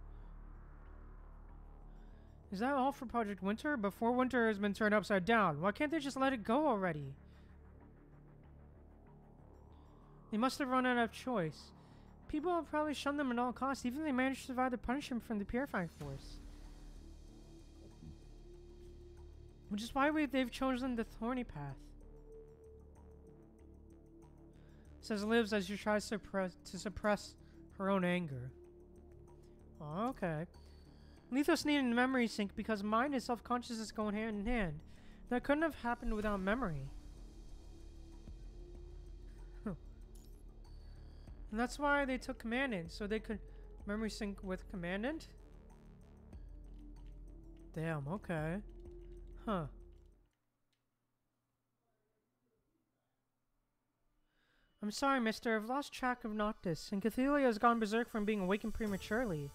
Is that all for Project Winter? Before Winter has been turned upside down, why can't they just let it go already? They must have run out of choice. People have probably shunned them at all costs, even if they managed to survive the punishment from the Purifying Force. Which is why we, they've chosen the thorny path. Says Lives as she tries to suppress, to suppress her own anger. Okay. Lethos needed memory sync because mind and self-consciousness go hand in hand. That couldn't have happened without memory. And that's why they took Commandant, so they could memory sync with Commandant? Damn, okay. Huh. I'm sorry, mister. I've lost track of Noctis, and Cathelia has gone berserk from being awakened prematurely.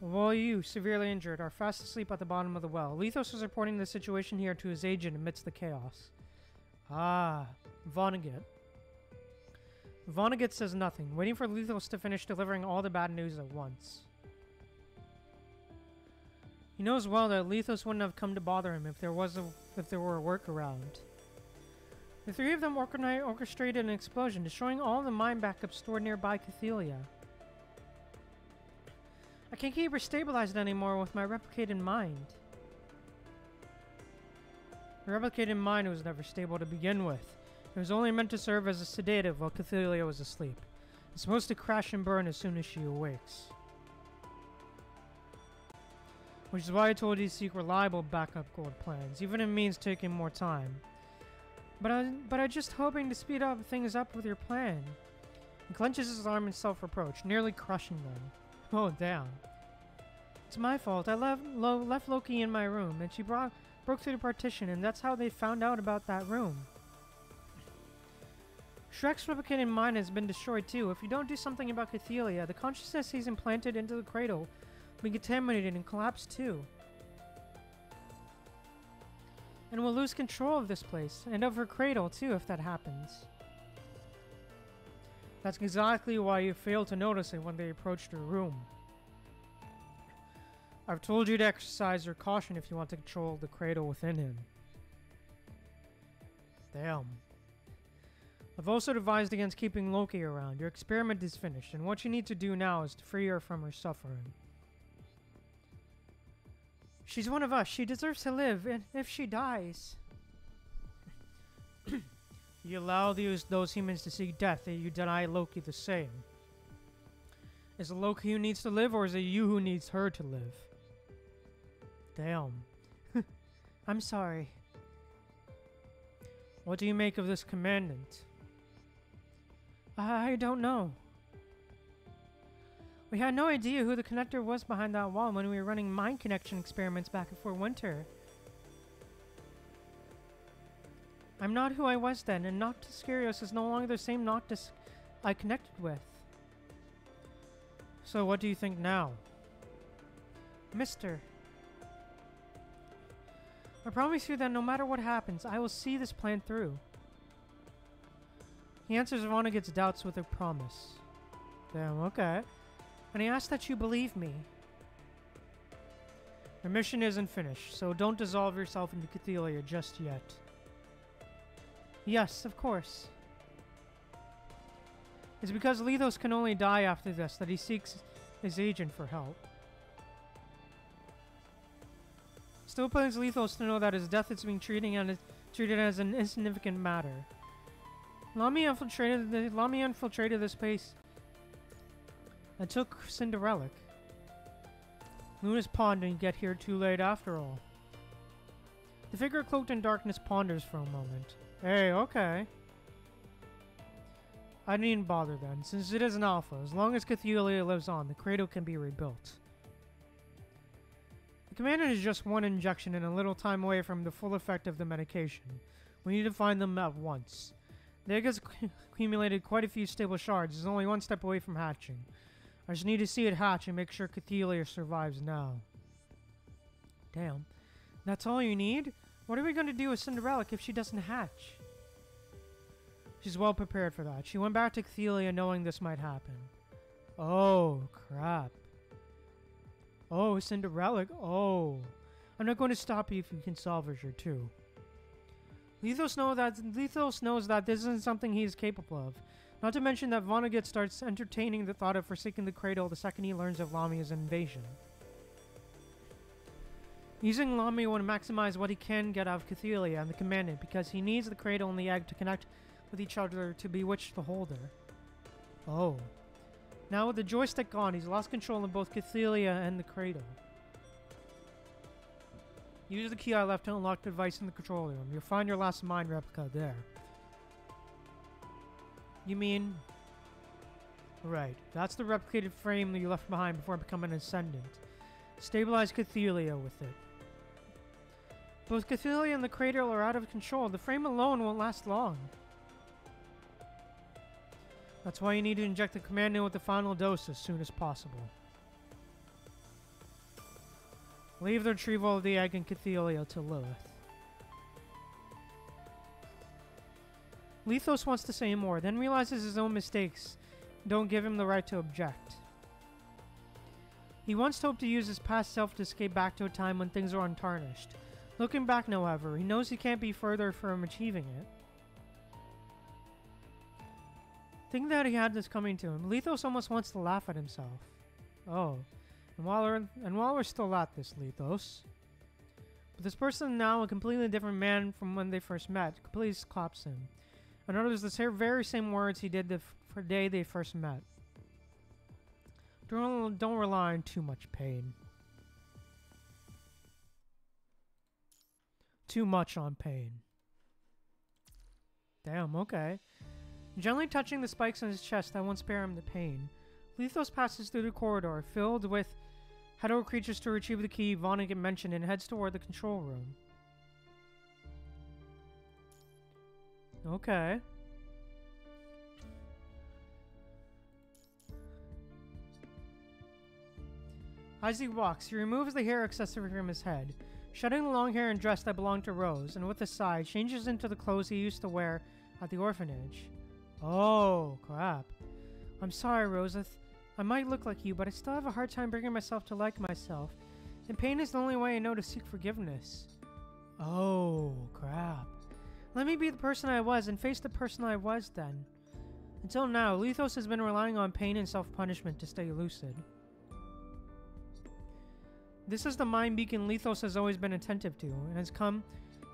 While you, severely injured, are fast asleep at the bottom of the well, Lethos is reporting the situation here to his agent amidst the chaos. Ah, Vonnegut. Vonnegut says nothing, waiting for Lethos to finish delivering all the bad news at once. He knows well that Lethos wouldn't have come to bother him if there was a, if there were a workaround. The three of them orchestrated an explosion, destroying all the mind backups stored nearby Cathelia. I can't keep her stabilized anymore with my replicated mind. The replicated mind was never stable to begin with. It was only meant to serve as a sedative while Cathelia was asleep. It's supposed to crash and burn as soon as she awakes. Which is why I told you to seek reliable backup gold plans, even if it means taking more time. But I, but I'm just hoping to speed up things up with your plan. He clenches his arm in self-reproach, nearly crushing them. Oh, damn. It's my fault. I left, Lo left Loki in my room, and she brought, broke through the partition, and that's how they found out about that room. Shrek's replicated mind has been destroyed too. If you don't do something about Cathelia, the consciousness he's implanted into the cradle will be contaminated and collapse too. And we'll lose control of this place, and of her cradle too if that happens. That's exactly why you failed to notice it when they approached your room. I've told you to exercise your caution if you want to control the cradle within him. Damn. I've also advised against keeping Loki around. Your experiment is finished, and what you need to do now is to free her from her suffering. She's one of us. She deserves to live, and if she dies... you allow those, those humans to seek death, and you deny Loki the same. Is it Loki who needs to live, or is it you who needs her to live? Damn. I'm sorry. What do you make of this commandant? I don't know. We had no idea who the connector was behind that wall when we were running mind connection experiments back before winter. I'm not who I was then, and Noctis Kyrios is no longer the same Noctis I connected with. So what do you think now? Mister, I promise you that no matter what happens, I will see this plan through. He answers Vonnegut's doubts with a promise. Damn, okay. And he asks that you believe me. Your mission isn't finished, so don't dissolve yourself into Cathelia just yet. Yes, of course. It's because Lethos can only die after this that he seeks his agent for help. Still plans Lethos to know that his death is being treated, and treated as an insignificant matter. Lamia infiltrated the Lamia infiltrated this place and took Cinderella. Luna's pond didn't get here too late after all. The figure cloaked in darkness ponders for a moment. Hey, okay. I needn't bother then, since it is an alpha. As long as Cathelia lives on, the cradle can be rebuilt. The commander is just one injection and a little time away from the full effect of the medication. We need to find them at once. The has accumulated quite a few stable shards. It's only one step away from hatching. I just need to see it hatch and make sure Cathelia survives now. Damn. That's all you need? What are we going to do with Cinderella if she doesn't hatch? She's well prepared for that. She went back to Cathelia knowing this might happen. Oh, crap. Oh, Cinderella. Oh. I'm not going to stop you if you can salvage her too. Lethos, know that, Lethos knows that this isn't something he is capable of. Not to mention that Vonnegut starts entertaining the thought of forsaking the cradle the second he learns of Lamia's invasion. Using Lamia would maximize what he can get out of Cathelia and the Commandant because he needs the cradle and the egg to connect with each other to bewitch the holder. Oh. Now with the joystick gone, he's lost control of both Cathelia and the cradle. Use the key I left to unlock the device in the control room. You'll find your last mind replica there. You mean... Right, that's the replicated frame that you left behind before becoming an Ascendant. Stabilize Cathelia with it. Both Cathelia and the Cradle are out of control. The frame alone won't last long. That's why you need to inject the commando with the final dose as soon as possible. Leave the retrieval of the egg and Cathelia to Lilith. Lethos wants to say more, then realizes his own mistakes don't give him the right to object. He once hoped to use his past self to escape back to a time when things were untarnished. Looking back, however, he knows he can't be further from achieving it. Think that he had this coming to him. Lethos almost wants to laugh at himself. Oh, and while we're and while we're still at this, Lethos, but this person now a completely different man from when they first met. Completely claps him. And utters the very same words he did the day they first met. Don't don't rely on too much pain. Too much on pain. Damn. Okay. Gently touching the spikes on his chest that won't spare him the pain, Lethos passes through the corridor filled with hetero creatures to retrieve the key Vonnegut mentioned and heads toward the control room. Okay. As he walks, he removes the hair accessory from his head, shedding the long hair and dress that belonged to Rose, and with a sigh, changes into the clothes he used to wear at the orphanage. Oh, crap. I'm sorry, Rose. I, th- I might look like you, but I still have a hard time bringing myself to like myself. And pain is the only way I know to seek forgiveness. Oh, crap. Let me be the person I was and face the person I was then. Until now, Lethos has been relying on pain and self punishment to stay lucid. This is the mind beacon Lethos has always been attentive to, and has come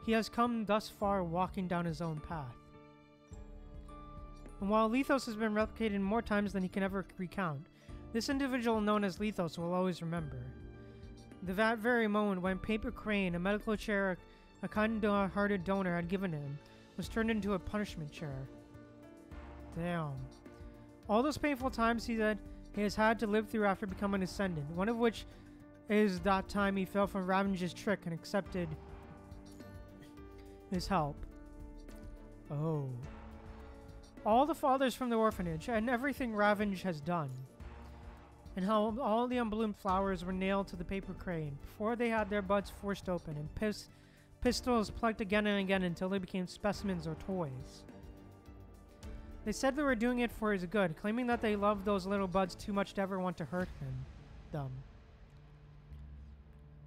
he has come thus far walking down his own path. And while Lethos has been replicated more times than he can ever recount, this individual known as Lethos will always remember. The that very moment when Paper Crane, a medical chair a kind-hearted donor had given him, was turned into a punishment chair. Damn. All those painful times he said he has had to live through after becoming ascendant, one of which is that time he fell for Ravage's trick and accepted his help. Oh. All the fathers from the orphanage and everything Ravage has done. And how all the unbloomed flowers were nailed to the paper crane before they had their buds forced open and pis- pistols plugged again and again until they became specimens or toys. They said they were doing it for his good, claiming that they loved those little buds too much to ever want to hurt him. Them.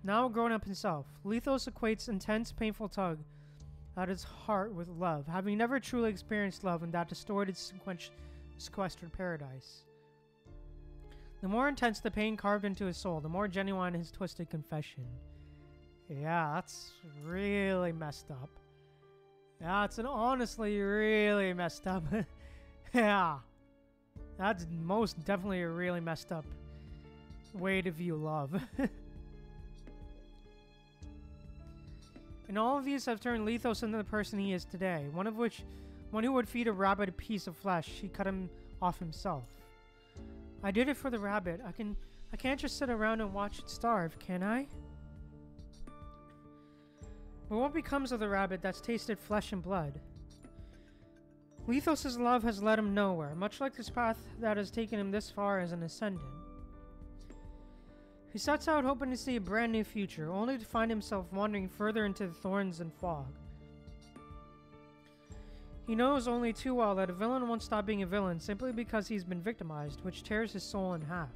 Now grown up himself, Lethos equates intense, painful tug at his heart with love, having never truly experienced love in that distorted, sequestered paradise. The more intense the pain carved into his soul, the more genuine his twisted confession. Yeah, that's really messed up. That's an honestly really messed up. yeah. That's most definitely a really messed up way to view love. and all of these have turned Lethos into the person he is today, one of which, one who would feed a rabbit a piece of flesh, he cut him off himself. I did it for the rabbit. I can I can't just sit around and watch it starve, can I? But what becomes of the rabbit that's tasted flesh and blood? Lethos's love has led him nowhere, much like this path that has taken him this far as an ascendant. He sets out hoping to see a brand new future, only to find himself wandering further into the thorns and fog. He knows only too well that a villain won't stop being a villain simply because he's been victimized, which tears his soul in half.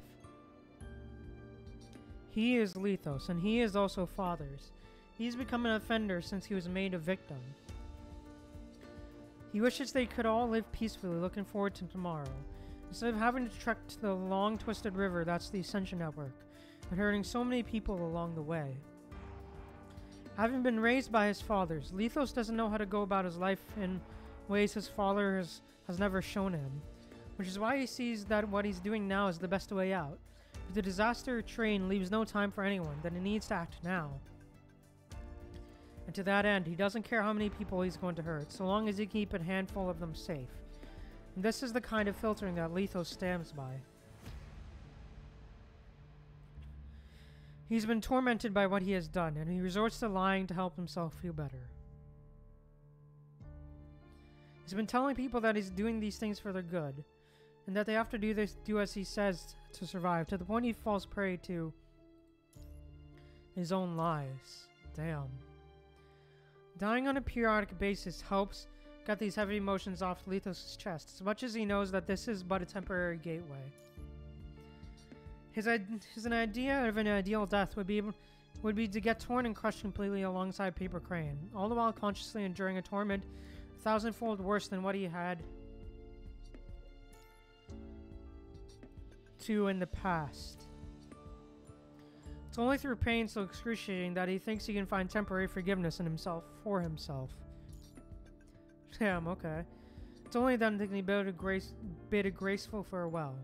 He is Lethos, and he is also Father's. He's become an offender since he was made a victim. He wishes they could all live peacefully, looking forward to tomorrow, instead of having to trek to the long, twisted river that's the Ascension Network, and hurting so many people along the way. Having been raised by his fathers, Lethos doesn't know how to go about his life in ways his father has, has never shown him, which is why he sees that what he's doing now is the best way out. But the disaster train leaves no time for anyone, that he needs to act now. And to that end, he doesn't care how many people he's going to hurt, so long as he keep a handful of them safe. This is the kind of filtering that Lethos stands by. He's been tormented by what he has done, and he resorts to lying to help himself feel better. He's been telling people that he's doing these things for their good, and that they have to do this do as he says to survive, to the point he falls prey to his own lies. Damn. Dying on a periodic basis helps get these heavy emotions off Lethos' chest, as much as he knows that this is but a temporary gateway. His, his an idea of an ideal death would be would be to get torn and crushed completely alongside Paper Crane, all the while consciously enduring a torment a thousandfold worse than what he had to in the past. It's only through pain so excruciating that he thinks he can find temporary forgiveness in himself for himself. Damn, okay. It's only then that he bid a, grace, bid a graceful farewell.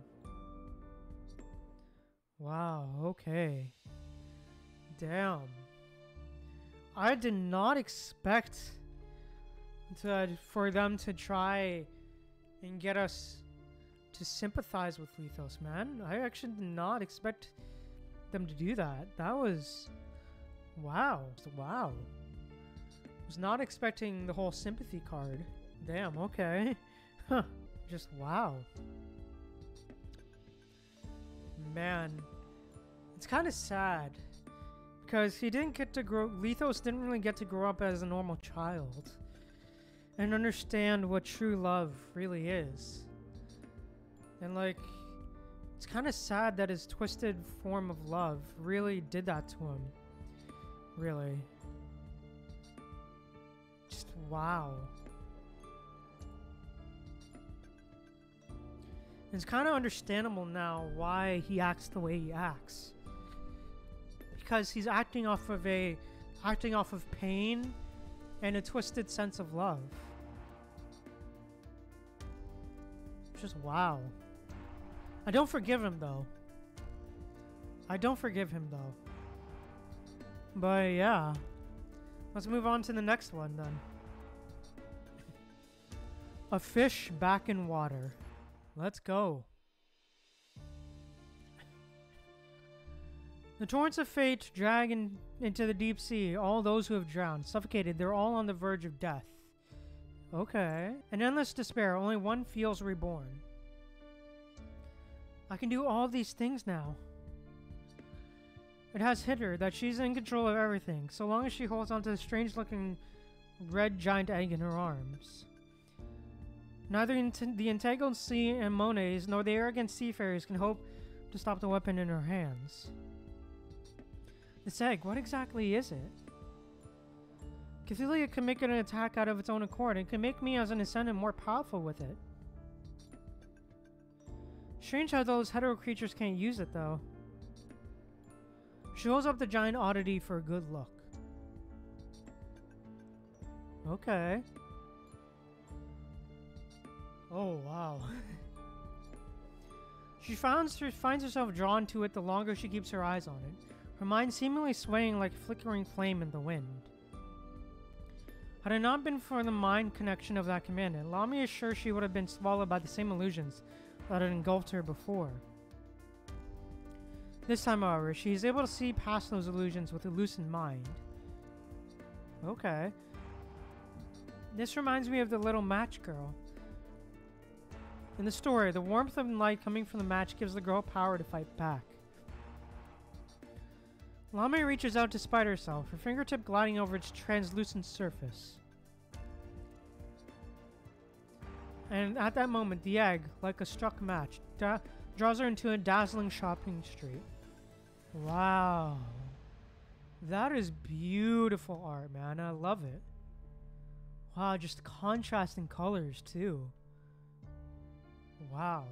Wow, okay. Damn. I did not expect to, for them to try and get us to sympathize with Lethos, man. I actually did not expect them to do that. That was wow, wow. Was not expecting the whole sympathy card. Damn, okay. Huh. Just wow. Man, it's kind of sad because he didn't get to grow. Lethos didn't really get to grow up as a normal child and understand what true love really is. And like, it's kind of sad that his twisted form of love really did that to him. Really. Just wow. It's kind of understandable now why he acts the way he acts. Because he's acting off of a acting off of pain and a twisted sense of love. Just wow. I don't forgive him though. I don't forgive him though. But yeah. Let's move on to the next one then. A fish back in water. Let's go. The torrents of fate drag in, into the deep sea all those who have drowned, suffocated, they're all on the verge of death. Okay. An endless despair, only one feels reborn. I can do all these things now. It has hit her that she's in control of everything, so long as she holds onto the strange looking red giant egg in her arms. Neither the entangled sea anemones nor the arrogant seafarers can hope to stop the weapon in her hands. This egg, what exactly is it? Cathelia can make it an attack out of its own accord and can make me as an ascendant more powerful with it. Strange how those hetero creatures can't use it, though. She holds up the giant oddity for a good look. Okay. Oh, wow. she finds, her, finds herself drawn to it the longer she keeps her eyes on it, her mind seemingly swaying like flickering flame in the wind. Had it not been for the mind connection of that commandant, Lamia is sure she would have been swallowed by the same illusions that had engulfed her before. This time, however, she is able to see past those illusions with a loosened mind. Okay. This reminds me of the little match girl. In the story, the warmth and light coming from the match gives the girl power to fight back. Lame reaches out to spite herself, her fingertip gliding over its translucent surface. And at that moment, the egg, like a struck match, draws her into a dazzling shopping street. Wow. That is beautiful art, man. I love it. Wow, just contrasting colors, too. Wow.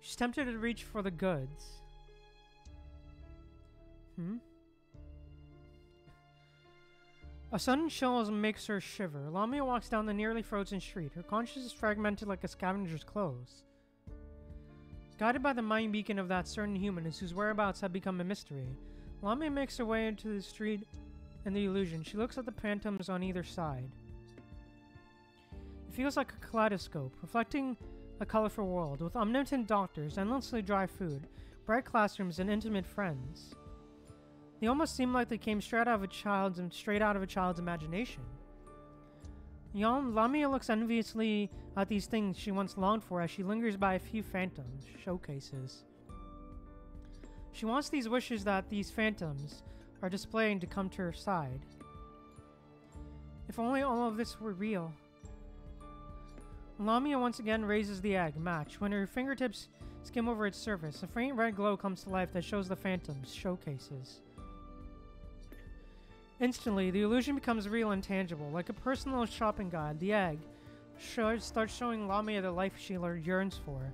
She's tempted to reach for the goods. Hmm? A sudden chill makes her shiver. Lamia walks down the nearly frozen street. Her consciousness is fragmented like a scavenger's clothes. Guided by the mind beacon of that certain human whose whereabouts have become a mystery, Lamia makes her way into the street and the illusion. She looks at the phantoms on either side. Feels like a kaleidoscope, reflecting a colorful world with omnipotent doctors, endlessly dry food, bright classrooms, and intimate friends. They almost seem like they came straight out of a child's straight out of a child's imagination. Young Lamia looks enviously at these things she once longed for as she lingers by a few phantoms showcases. She wants these wishes that these phantoms are displaying to come to her side. If only all of this were real. Lamia once again raises the egg, match. When her fingertips skim over its surface, a faint red glow comes to life that shows the phantoms, showcases. Instantly, the illusion becomes real and tangible. Like a personal shopping guide, the egg starts showing Lamia the life she yearns for.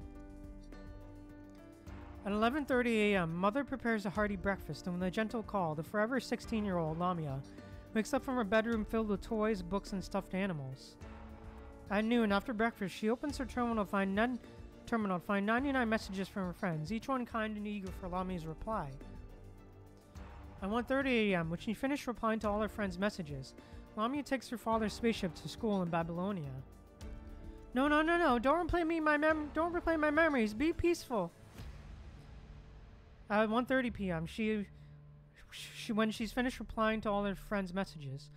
At 11.30 a.m., Mother prepares a hearty breakfast, and with a gentle call, the forever 16-year-old Lamia wakes up from her bedroom filled with toys, books, and stuffed animals. At noon, after breakfast, she opens her terminal to find, terminal to find 99 messages from her friends, each one kind and eager for Lamia's reply. At 1.30 a.m., when she finished replying to all her friends' messages, Lamia takes her father's spaceship to school in Babylonia. No, no, no, no! Don't replay me my mem- Don't replay my memories. Be peaceful. At 1:30 p.m., she, she when she's finished replying to all her friends' messages,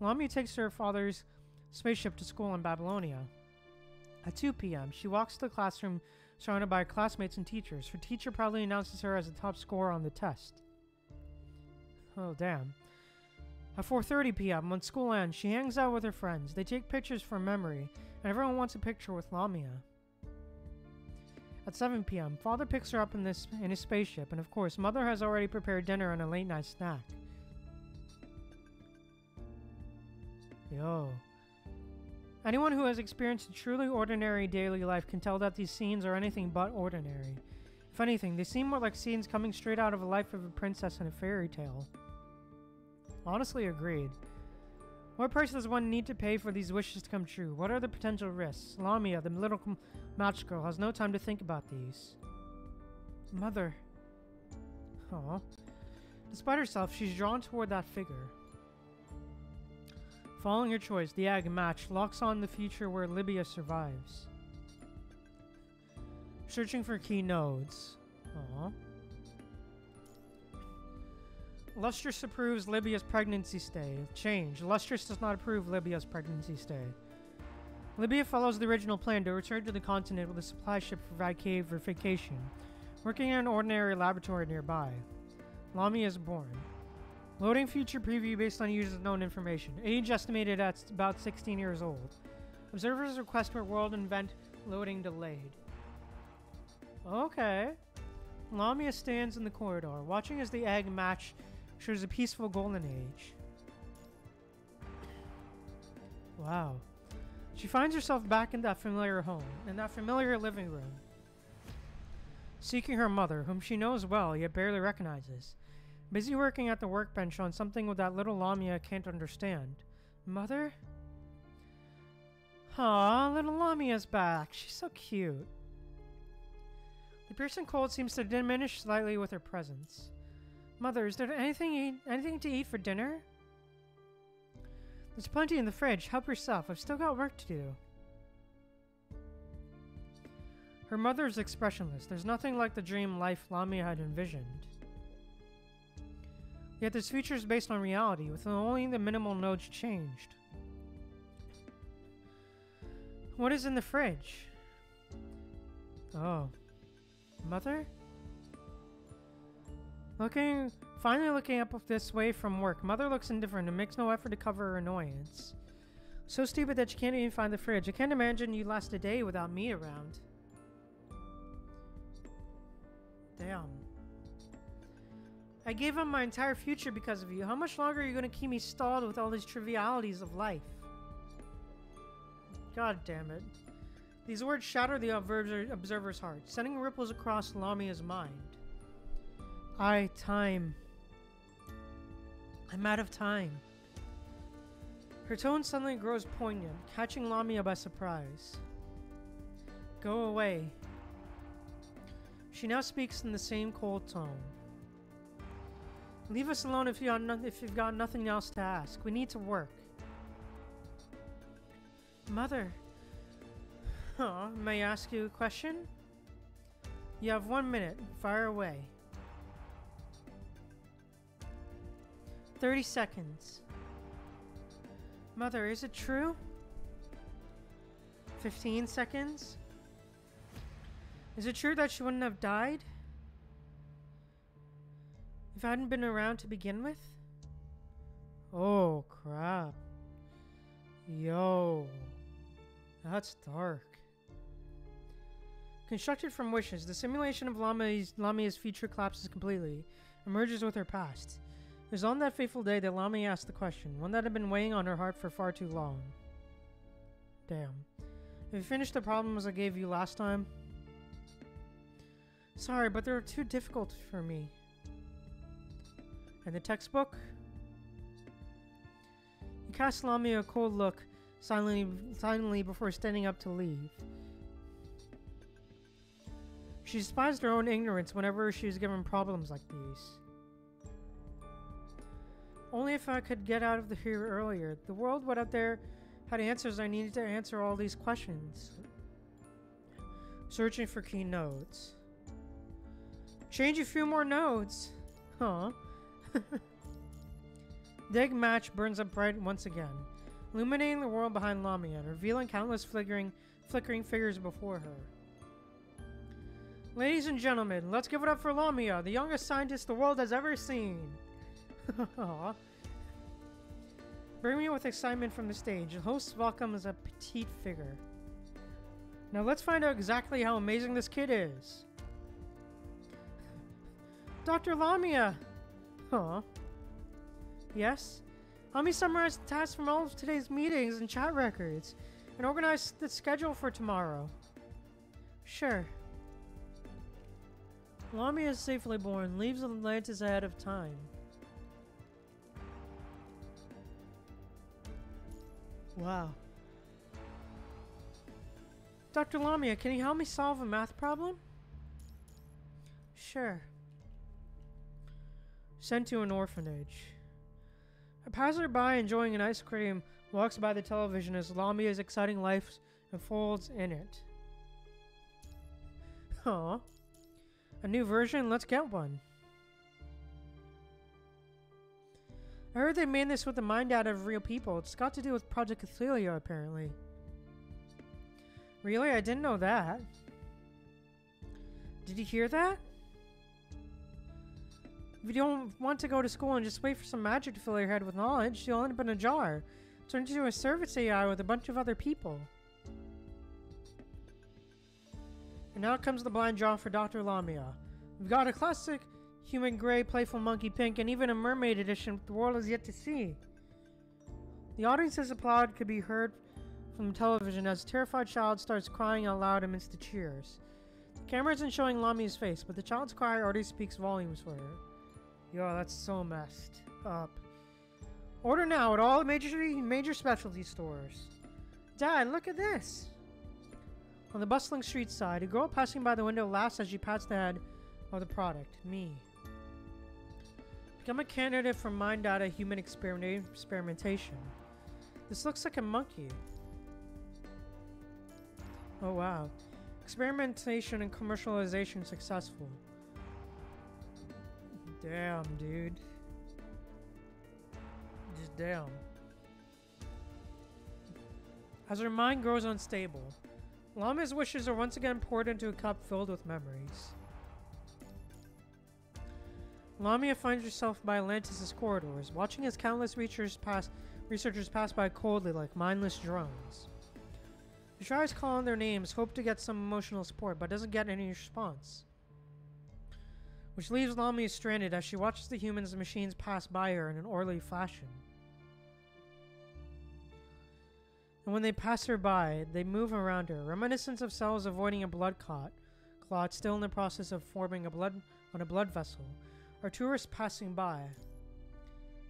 Lamia takes her father's spaceship to school in Babylonia. At 2 p.m., she walks to the classroom surrounded by her classmates and teachers. Her teacher proudly announces her as the top scorer on the test. Oh, damn. At 4.30 p.m., when school ends, she hangs out with her friends. They take pictures for memory, and everyone wants a picture with Lamia. At 7 p.m., father picks her up in, this, in his spaceship, and of course, mother has already prepared dinner and a late night snack. Yo. Anyone who has experienced a truly ordinary daily life can tell that these scenes are anything but ordinary. If anything, they seem more like scenes coming straight out of a life of a princess in a fairy tale. Honestly agreed. What price does one need to pay for these wishes to come true? What are the potential risks? Lamia, the little match girl, has no time to think about these. Mother. Aw. Despite herself, she's drawn toward that figure. Following your choice, the egg match locks on the future where Libya survives. Searching for key nodes. Aww. Lustrous approves Libya's pregnancy stay. Change. Lustrous does not approve Libya's pregnancy stay. Libya follows the original plan to return to the continent with a supply ship for vacation, working in an ordinary laboratory nearby. Lamia is born. Loading future preview based on users' known information. Age estimated at about 16 years old. Observers request for world event loading delayed. Okay. Lamia stands in the corridor, watching as the egg match shows a peaceful golden age. Wow. She finds herself back in that familiar home, in that familiar living room. Seeking her mother, whom she knows well yet barely recognizes. Busy working at the workbench on something with that little Lamia can't understand. Mother? Aw, little Lamia's back. She's so cute. The piercing cold seems to diminish slightly with her presence. Mother, is there anything eat, anything to eat for dinner? There's plenty in the fridge. Help yourself. I've still got work to do. Her mother is expressionless. There's nothing like the dream life Lamia had envisioned. Yet this future is based on reality, with only the minimal nodes changed. What is in the fridge? Oh. Mother? Looking, finally looking up this way from work, Mother looks indifferent and makes no effort to cover her annoyance. So stupid that you can't even find the fridge. I can't imagine you'd last a day without me around. Damn. I gave up my entire future because of you. How much longer are you going to keep me stalled with all these trivialities of life? God damn it. These words shatter the observer's heart, sending ripples across Lamia's mind. I, time. I'm out of time. Her tone suddenly grows poignant, catching Lamia by surprise. Go away. She now speaks in the same cold tone. Leave us alone if, you no if you've got nothing else to ask. We need to work. Mother, Huh, may I ask you a question? You have one minute. Fire away. 30 seconds. Mother, is it true? 15 seconds. Is it true that she wouldn't have died? If I hadn't been around to begin with? Oh, crap. Yo. That's dark. Constructed from wishes, the simulation of Lamia's, Lamia's future collapses completely, emerges with her past. It was on that fateful day that Lamia asked the question, one that had been weighing on her heart for far too long. Damn. Have you finished the problems I gave you last time? Sorry, but they're too difficult for me. And the textbook? He cast Lamia a cold look, silently, silently before standing up to leave. She despised her own ignorance whenever she was given problems like these. Only if I could get out of the here earlier. The world out there had answers I needed to answer all these questions. Searching for key nodes. Change a few more nodes. Huh. Dig match burns up bright once again, illuminating the world behind Lamia and revealing countless flickering, flickering figures before her. Ladies and gentlemen, let's give it up for Lamia, the youngest scientist the world has ever seen. Bring me with excitement from the stage. The host welcomes a petite figure. Now let's find out exactly how amazing this kid is. Dr. Lamia! Yes? Let me summarize the tasks from all of today's meetings and chat records, and organize the schedule for tomorrow. Sure. Lamia is safely born, leaves Atlantis ahead of time. Wow. Dr. Lamia, can you help me solve a math problem? Sure. Sent to an orphanage. A passerby enjoying an ice cream walks by the television as Lamia's exciting life unfolds in it. Huh. A new version? Let's get one. I heard they made this with the mind out of real people. It's got to do with Project Athelia, apparently. Really? I didn't know that. Did you hear that? If you don't want to go to school and just wait for some magic to fill your head with knowledge, you'll end up in a jar. Turned into a service AI with a bunch of other people. And now comes the blind jaw for Dr. Lamia. We've got a classic human gray, playful monkey pink, and even a mermaid edition the world has yet to see. The audience's applaud could be heard from television as a terrified child starts crying out loud amidst the cheers. The camera isn't showing Lamia's face, but the child's cry already speaks volumes for her. Yo, that's so messed up. Order now at all major major specialty stores. Dad, look at this! On the bustling street side, a girl passing by the window laughs as she pats the head of the product, me. Become a candidate for mind data human experiment experimentation. This looks like a monkey. Oh wow. Experimentation and commercialization successful. Damn, dude. Just damn. As her mind grows unstable, Lamia's wishes are once again poured into a cup filled with memories. Lamia finds herself by Atlantis' corridors, watching as countless researchers pass, researchers pass by coldly like mindless drones. She tries calling their names, hope to get some emotional support, but doesn't get any response. Which leaves Lamia stranded as she watches the humans and machines pass by her in an orderly fashion. And when they pass her by, they move around her, reminiscent of cells avoiding a blood clot, clot still in the process of forming a blood on a blood vessel, or tourists passing by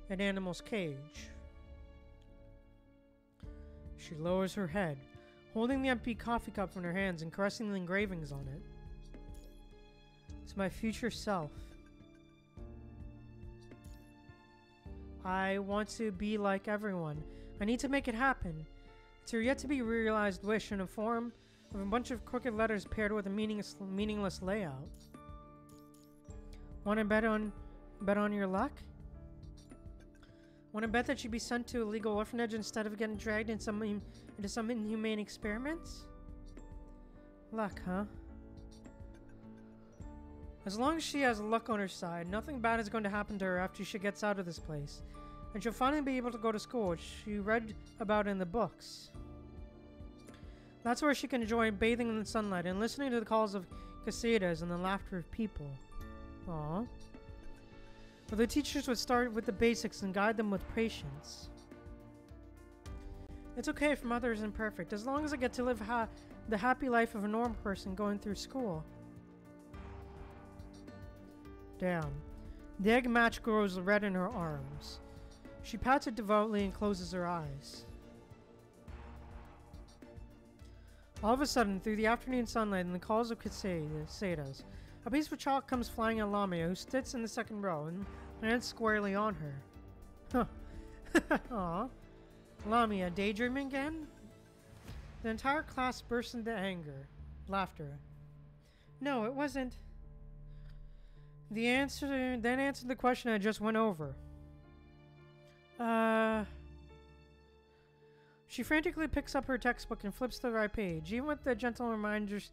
an animal's cage. She lowers her head, holding the empty coffee cup in her hands and caressing the engravings on it. It's my future self. I want to be like everyone. I need to make it happen. It's her yet to be realized wish in a form of a bunch of crooked letters paired with a meaningless, meaningless layout. Want to bet on, bet on your luck? Want to bet that you'd be sent to a legal orphanage instead of getting dragged in some, into some inhumane experiments? Luck, huh? As long as she has luck on her side, nothing bad is going to happen to her after she gets out of this place. And she'll finally be able to go to school, which she read about in the books. That's where she can enjoy bathing in the sunlight and listening to the calls of cicada and the laughter of people. Aww. But the teachers would start with the basics and guide them with patience. It's okay if mother isn't perfect, as long as I get to live ha- the happy life of a normal person going through school. Damn. The egg match grows red in her arms. She pats it devoutly and closes her eyes. All of a sudden, through the afternoon sunlight and the calls of cicadas, a piece of chalk comes flying at Lamia, who sits in the second row and lands squarely on her. Huh. Aw. Lamia, daydreaming again? The entire class burst into anger. Laughter. No, it wasn't. The answer then answered the question I just went over. Uh. She frantically picks up her textbook and flips to the right page, even with the gentle reminders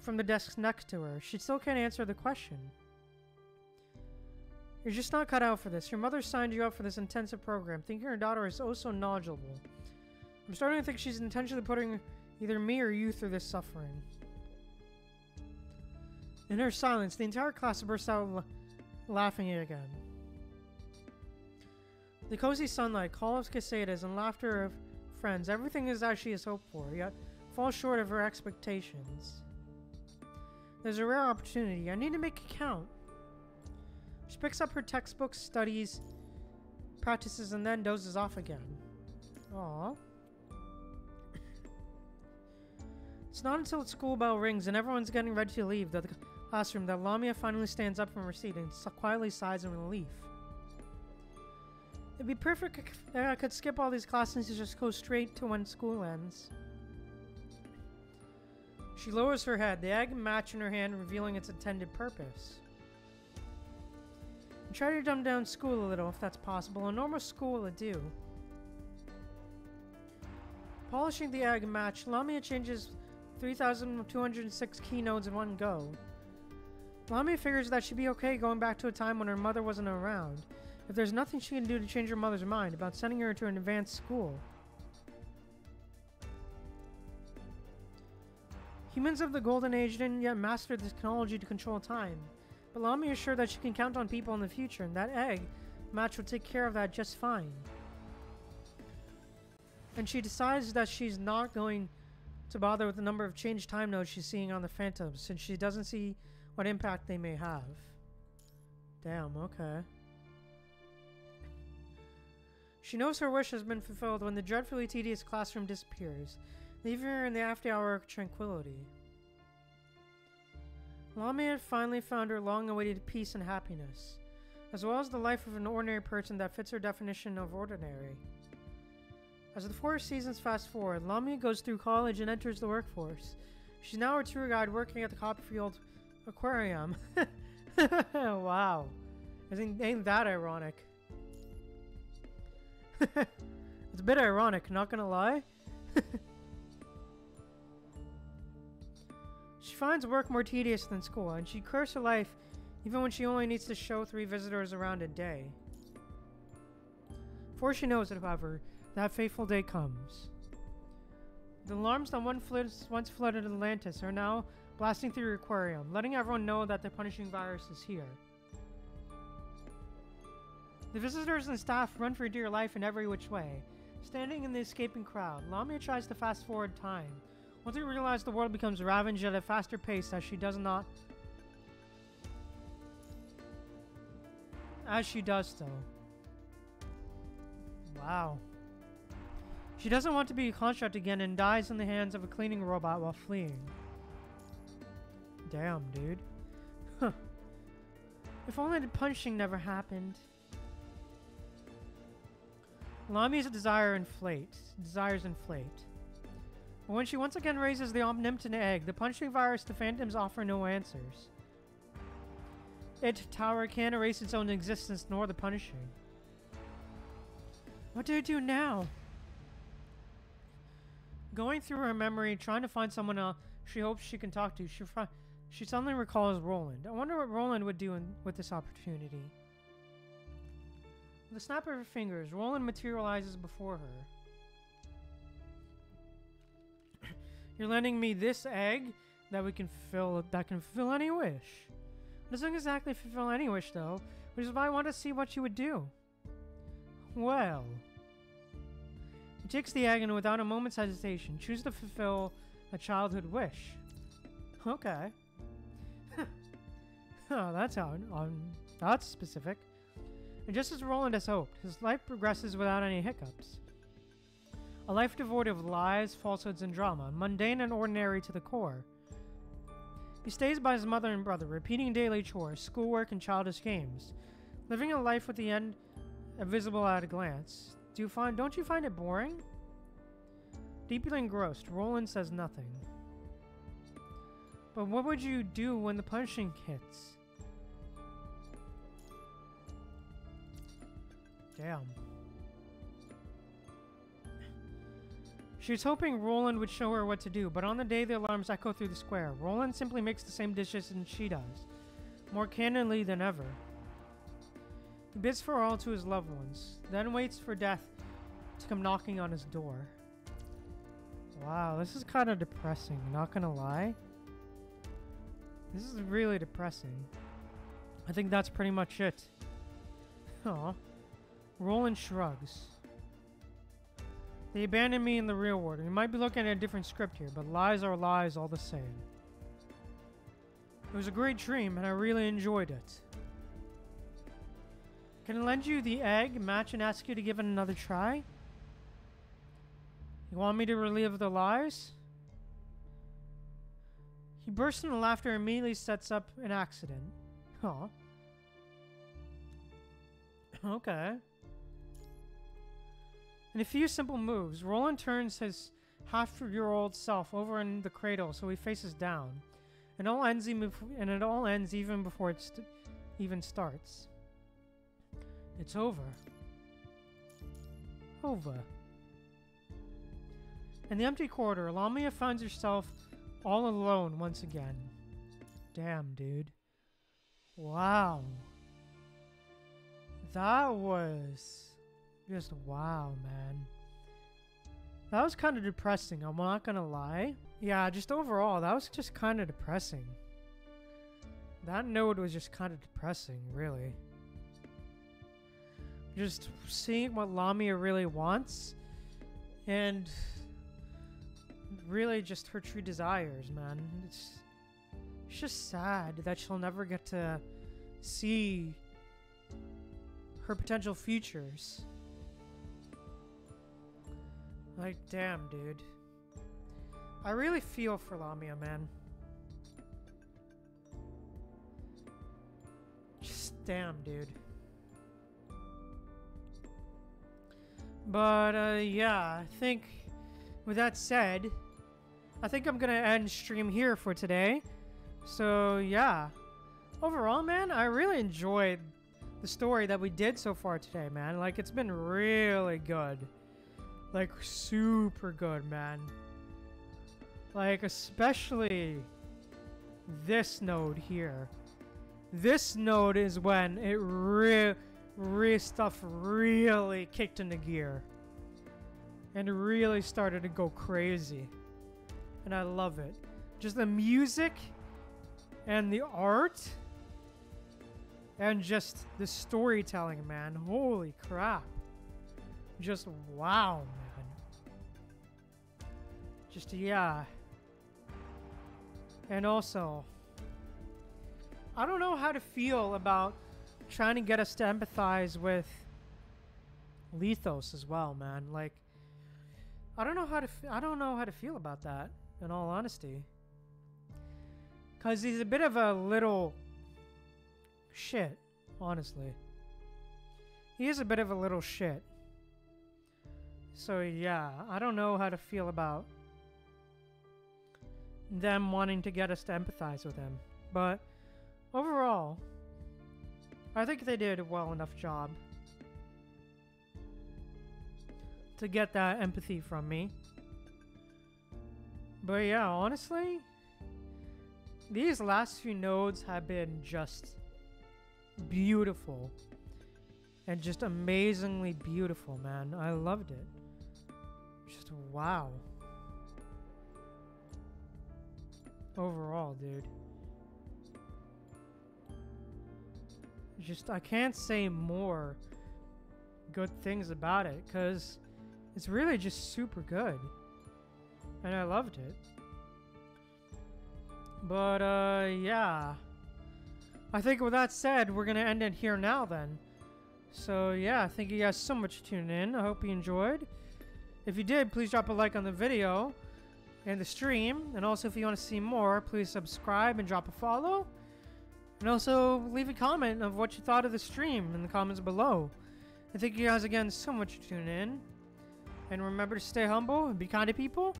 from the desk next to her. She still can't answer the question. You're just not cut out for this. Your mother signed you up for this intensive program, thinking her daughter is oh so knowledgeable. I'm starting to think she's intentionally putting either me or you through this suffering. In her silence, the entire class burst out la- laughing again. The cozy sunlight, call of cicadas, and laughter of friends, everything is as she has hoped for, yet falls short of her expectations. There's a rare opportunity. I need to make it count. She picks up her textbooks, studies, practices, and then dozes off again. Aww. It's not until the school bell rings and everyone's getting ready to leave that the classroom that Lamia finally stands up from her seat and quietly sighs in relief. It'd be perfect if I uh, could skip all these classes and just go straight to when school ends. She lowers her head, the egg match in her hand revealing its intended purpose. And try to dumb down school a little if that's possible. A normal school would do. Polishing the egg match, Lamia changes 3,206 keynotes in one go. Lamia figures that she'd be okay going back to a time when her mother wasn't around, if there's nothing she can do to change her mother's mind about sending her to an advanced school. Humans of the Golden Age didn't yet master this technology to control time, but Lamia is sure that she can count on people in the future, and that egg match will take care of that just fine. And she decides that she's not going to bother with the number of changed time nodes she's seeing on the Phantoms, since she doesn't see what impact they may have. Damn, okay. She knows her wish has been fulfilled when the dreadfully tedious classroom disappears, leaving her in the after hour tranquility. Lamia had finally found her long awaited peace and happiness, as well as the life of an ordinary person that fits her definition of ordinary. As the four seasons fast forward, Lamia goes through college and enters the workforce. She's now a tour guide working at the Copperfield Aquarium. wow. Isn't, ain't that ironic? it's a bit ironic, not gonna lie. she finds work more tedious than school, and she curses her life even when she only needs to show three visitors around a day. Before she knows it, however, that fateful day comes. The alarms that once flooded Atlantis are now blasting through the aquarium, letting everyone know that the punishing virus is here. The visitors and staff run for dear life in every which way. Standing in the escaping crowd, Lamia tries to fast forward time. Once we realize the world becomes ravaged at a faster pace as she does not as she does so. Wow. She doesn't want to be a construct again and dies in the hands of a cleaning robot while fleeing. Damn, dude. Huh. If only the punishing never happened. Lamia's desire inflate. Desires inflate. When she once again raises the omnipotent egg, the punishing virus, the phantoms offer no answers. It, Tower, can't erase its own existence nor the punishing. What do I do now? Going through her memory, trying to find someone else she hopes she can talk to, she, she suddenly recalls Roland. I wonder what Roland would do in, with this opportunity. With a snap of her fingers, Roland materializes before her. You're lending me this egg that we can fill that can fulfill any wish. It doesn't exactly fulfill any wish though, which is why I want to see what you would do. Well. He takes the egg and without a moment's hesitation chooses to fulfill a childhood wish. Okay. Oh, that's how um, that's specific. And just as Roland has hoped, his life progresses without any hiccups. A life devoid of lies, falsehoods, and drama, mundane and ordinary to the core. He stays by his mother and brother, repeating daily chores, schoolwork, and childish games, living a life with the end visible at a glance. Do you find? Don't you find it boring? Deeply engrossed, Roland says nothing. But what would you do when the punishing hits? Damn. She was hoping Roland would show her what to do, but on the day the alarms echo through the square, Roland simply makes the same dishes as she does, more candidly than ever. He bids farewell to his loved ones, then waits for death to come knocking on his door. Wow, this is kind of depressing, not gonna lie. This is really depressing. I think that's pretty much it. Aw. Roland shrugs. They abandoned me in the real world. You might be looking at a different script here, but lies are lies all the same. It was a great dream, and I really enjoyed it. Can I lend you the egg, match, and ask you to give it another try? You want me to relive the lies? He bursts into laughter and immediately sets up an accident. Huh. okay. In a few simple moves, Roland turns his half-year-old self over in the cradle so he faces down. And all ends even and it all ends even before it st even starts. It's over. Over. In the empty corridor, Lamia finds herself all alone once again. Damn, dude. Wow. That was just wow, man. That was kind of depressing, I'm not gonna lie. Yeah, just overall, that was just kind of depressing. That node was just kind of depressing, really. Just seeing what Lamia really wants and really just her true desires, man. It's, it's just sad that she'll never get to see her potential futures. Like, damn, dude. I really feel for Lamia, man. Just damn, dude. But, uh, yeah, I think with that said, I think I'm gonna end stream here for today. So, yeah. Overall, man, I really enjoyed the story that we did so far today, man. Like, it's been really good. Like, super good, man. Like, especially this node here. This node is when it real, real stuff really kicked into gear. And really started to go crazy. And I love it. Just the music and the art and just the storytelling, man. Holy crap. Just wow, man. Just, yeah. And also, I don't know how to feel about trying to get us to empathize with Lethos as well, man. Like, I don't know how to. I don't know how to feel about that. In all honesty, because he's a bit of a little shit. Honestly, he is a bit of a little shit. So yeah, I don't know how to feel about them wanting to get us to empathize with him. But overall, I think they did a well enough job to get that empathy from me. But yeah, honestly, these last few nodes have been just beautiful and just amazingly beautiful, man. I loved it. Just wow. Overall, dude. Just, I can't say more good things about it because it's really just super good. And I loved it. But, uh, yeah. I think with that said, we're going to end it here now then. So, yeah, thank you guys so much for tuning in. I hope you enjoyed. If you did, please drop a like on the video and the stream. And also, if you want to see more, please subscribe and drop a follow. And also, leave a comment of what you thought of the stream in the comments below. And thank you guys again so much for tuning in. And remember to stay humble and be kind to people.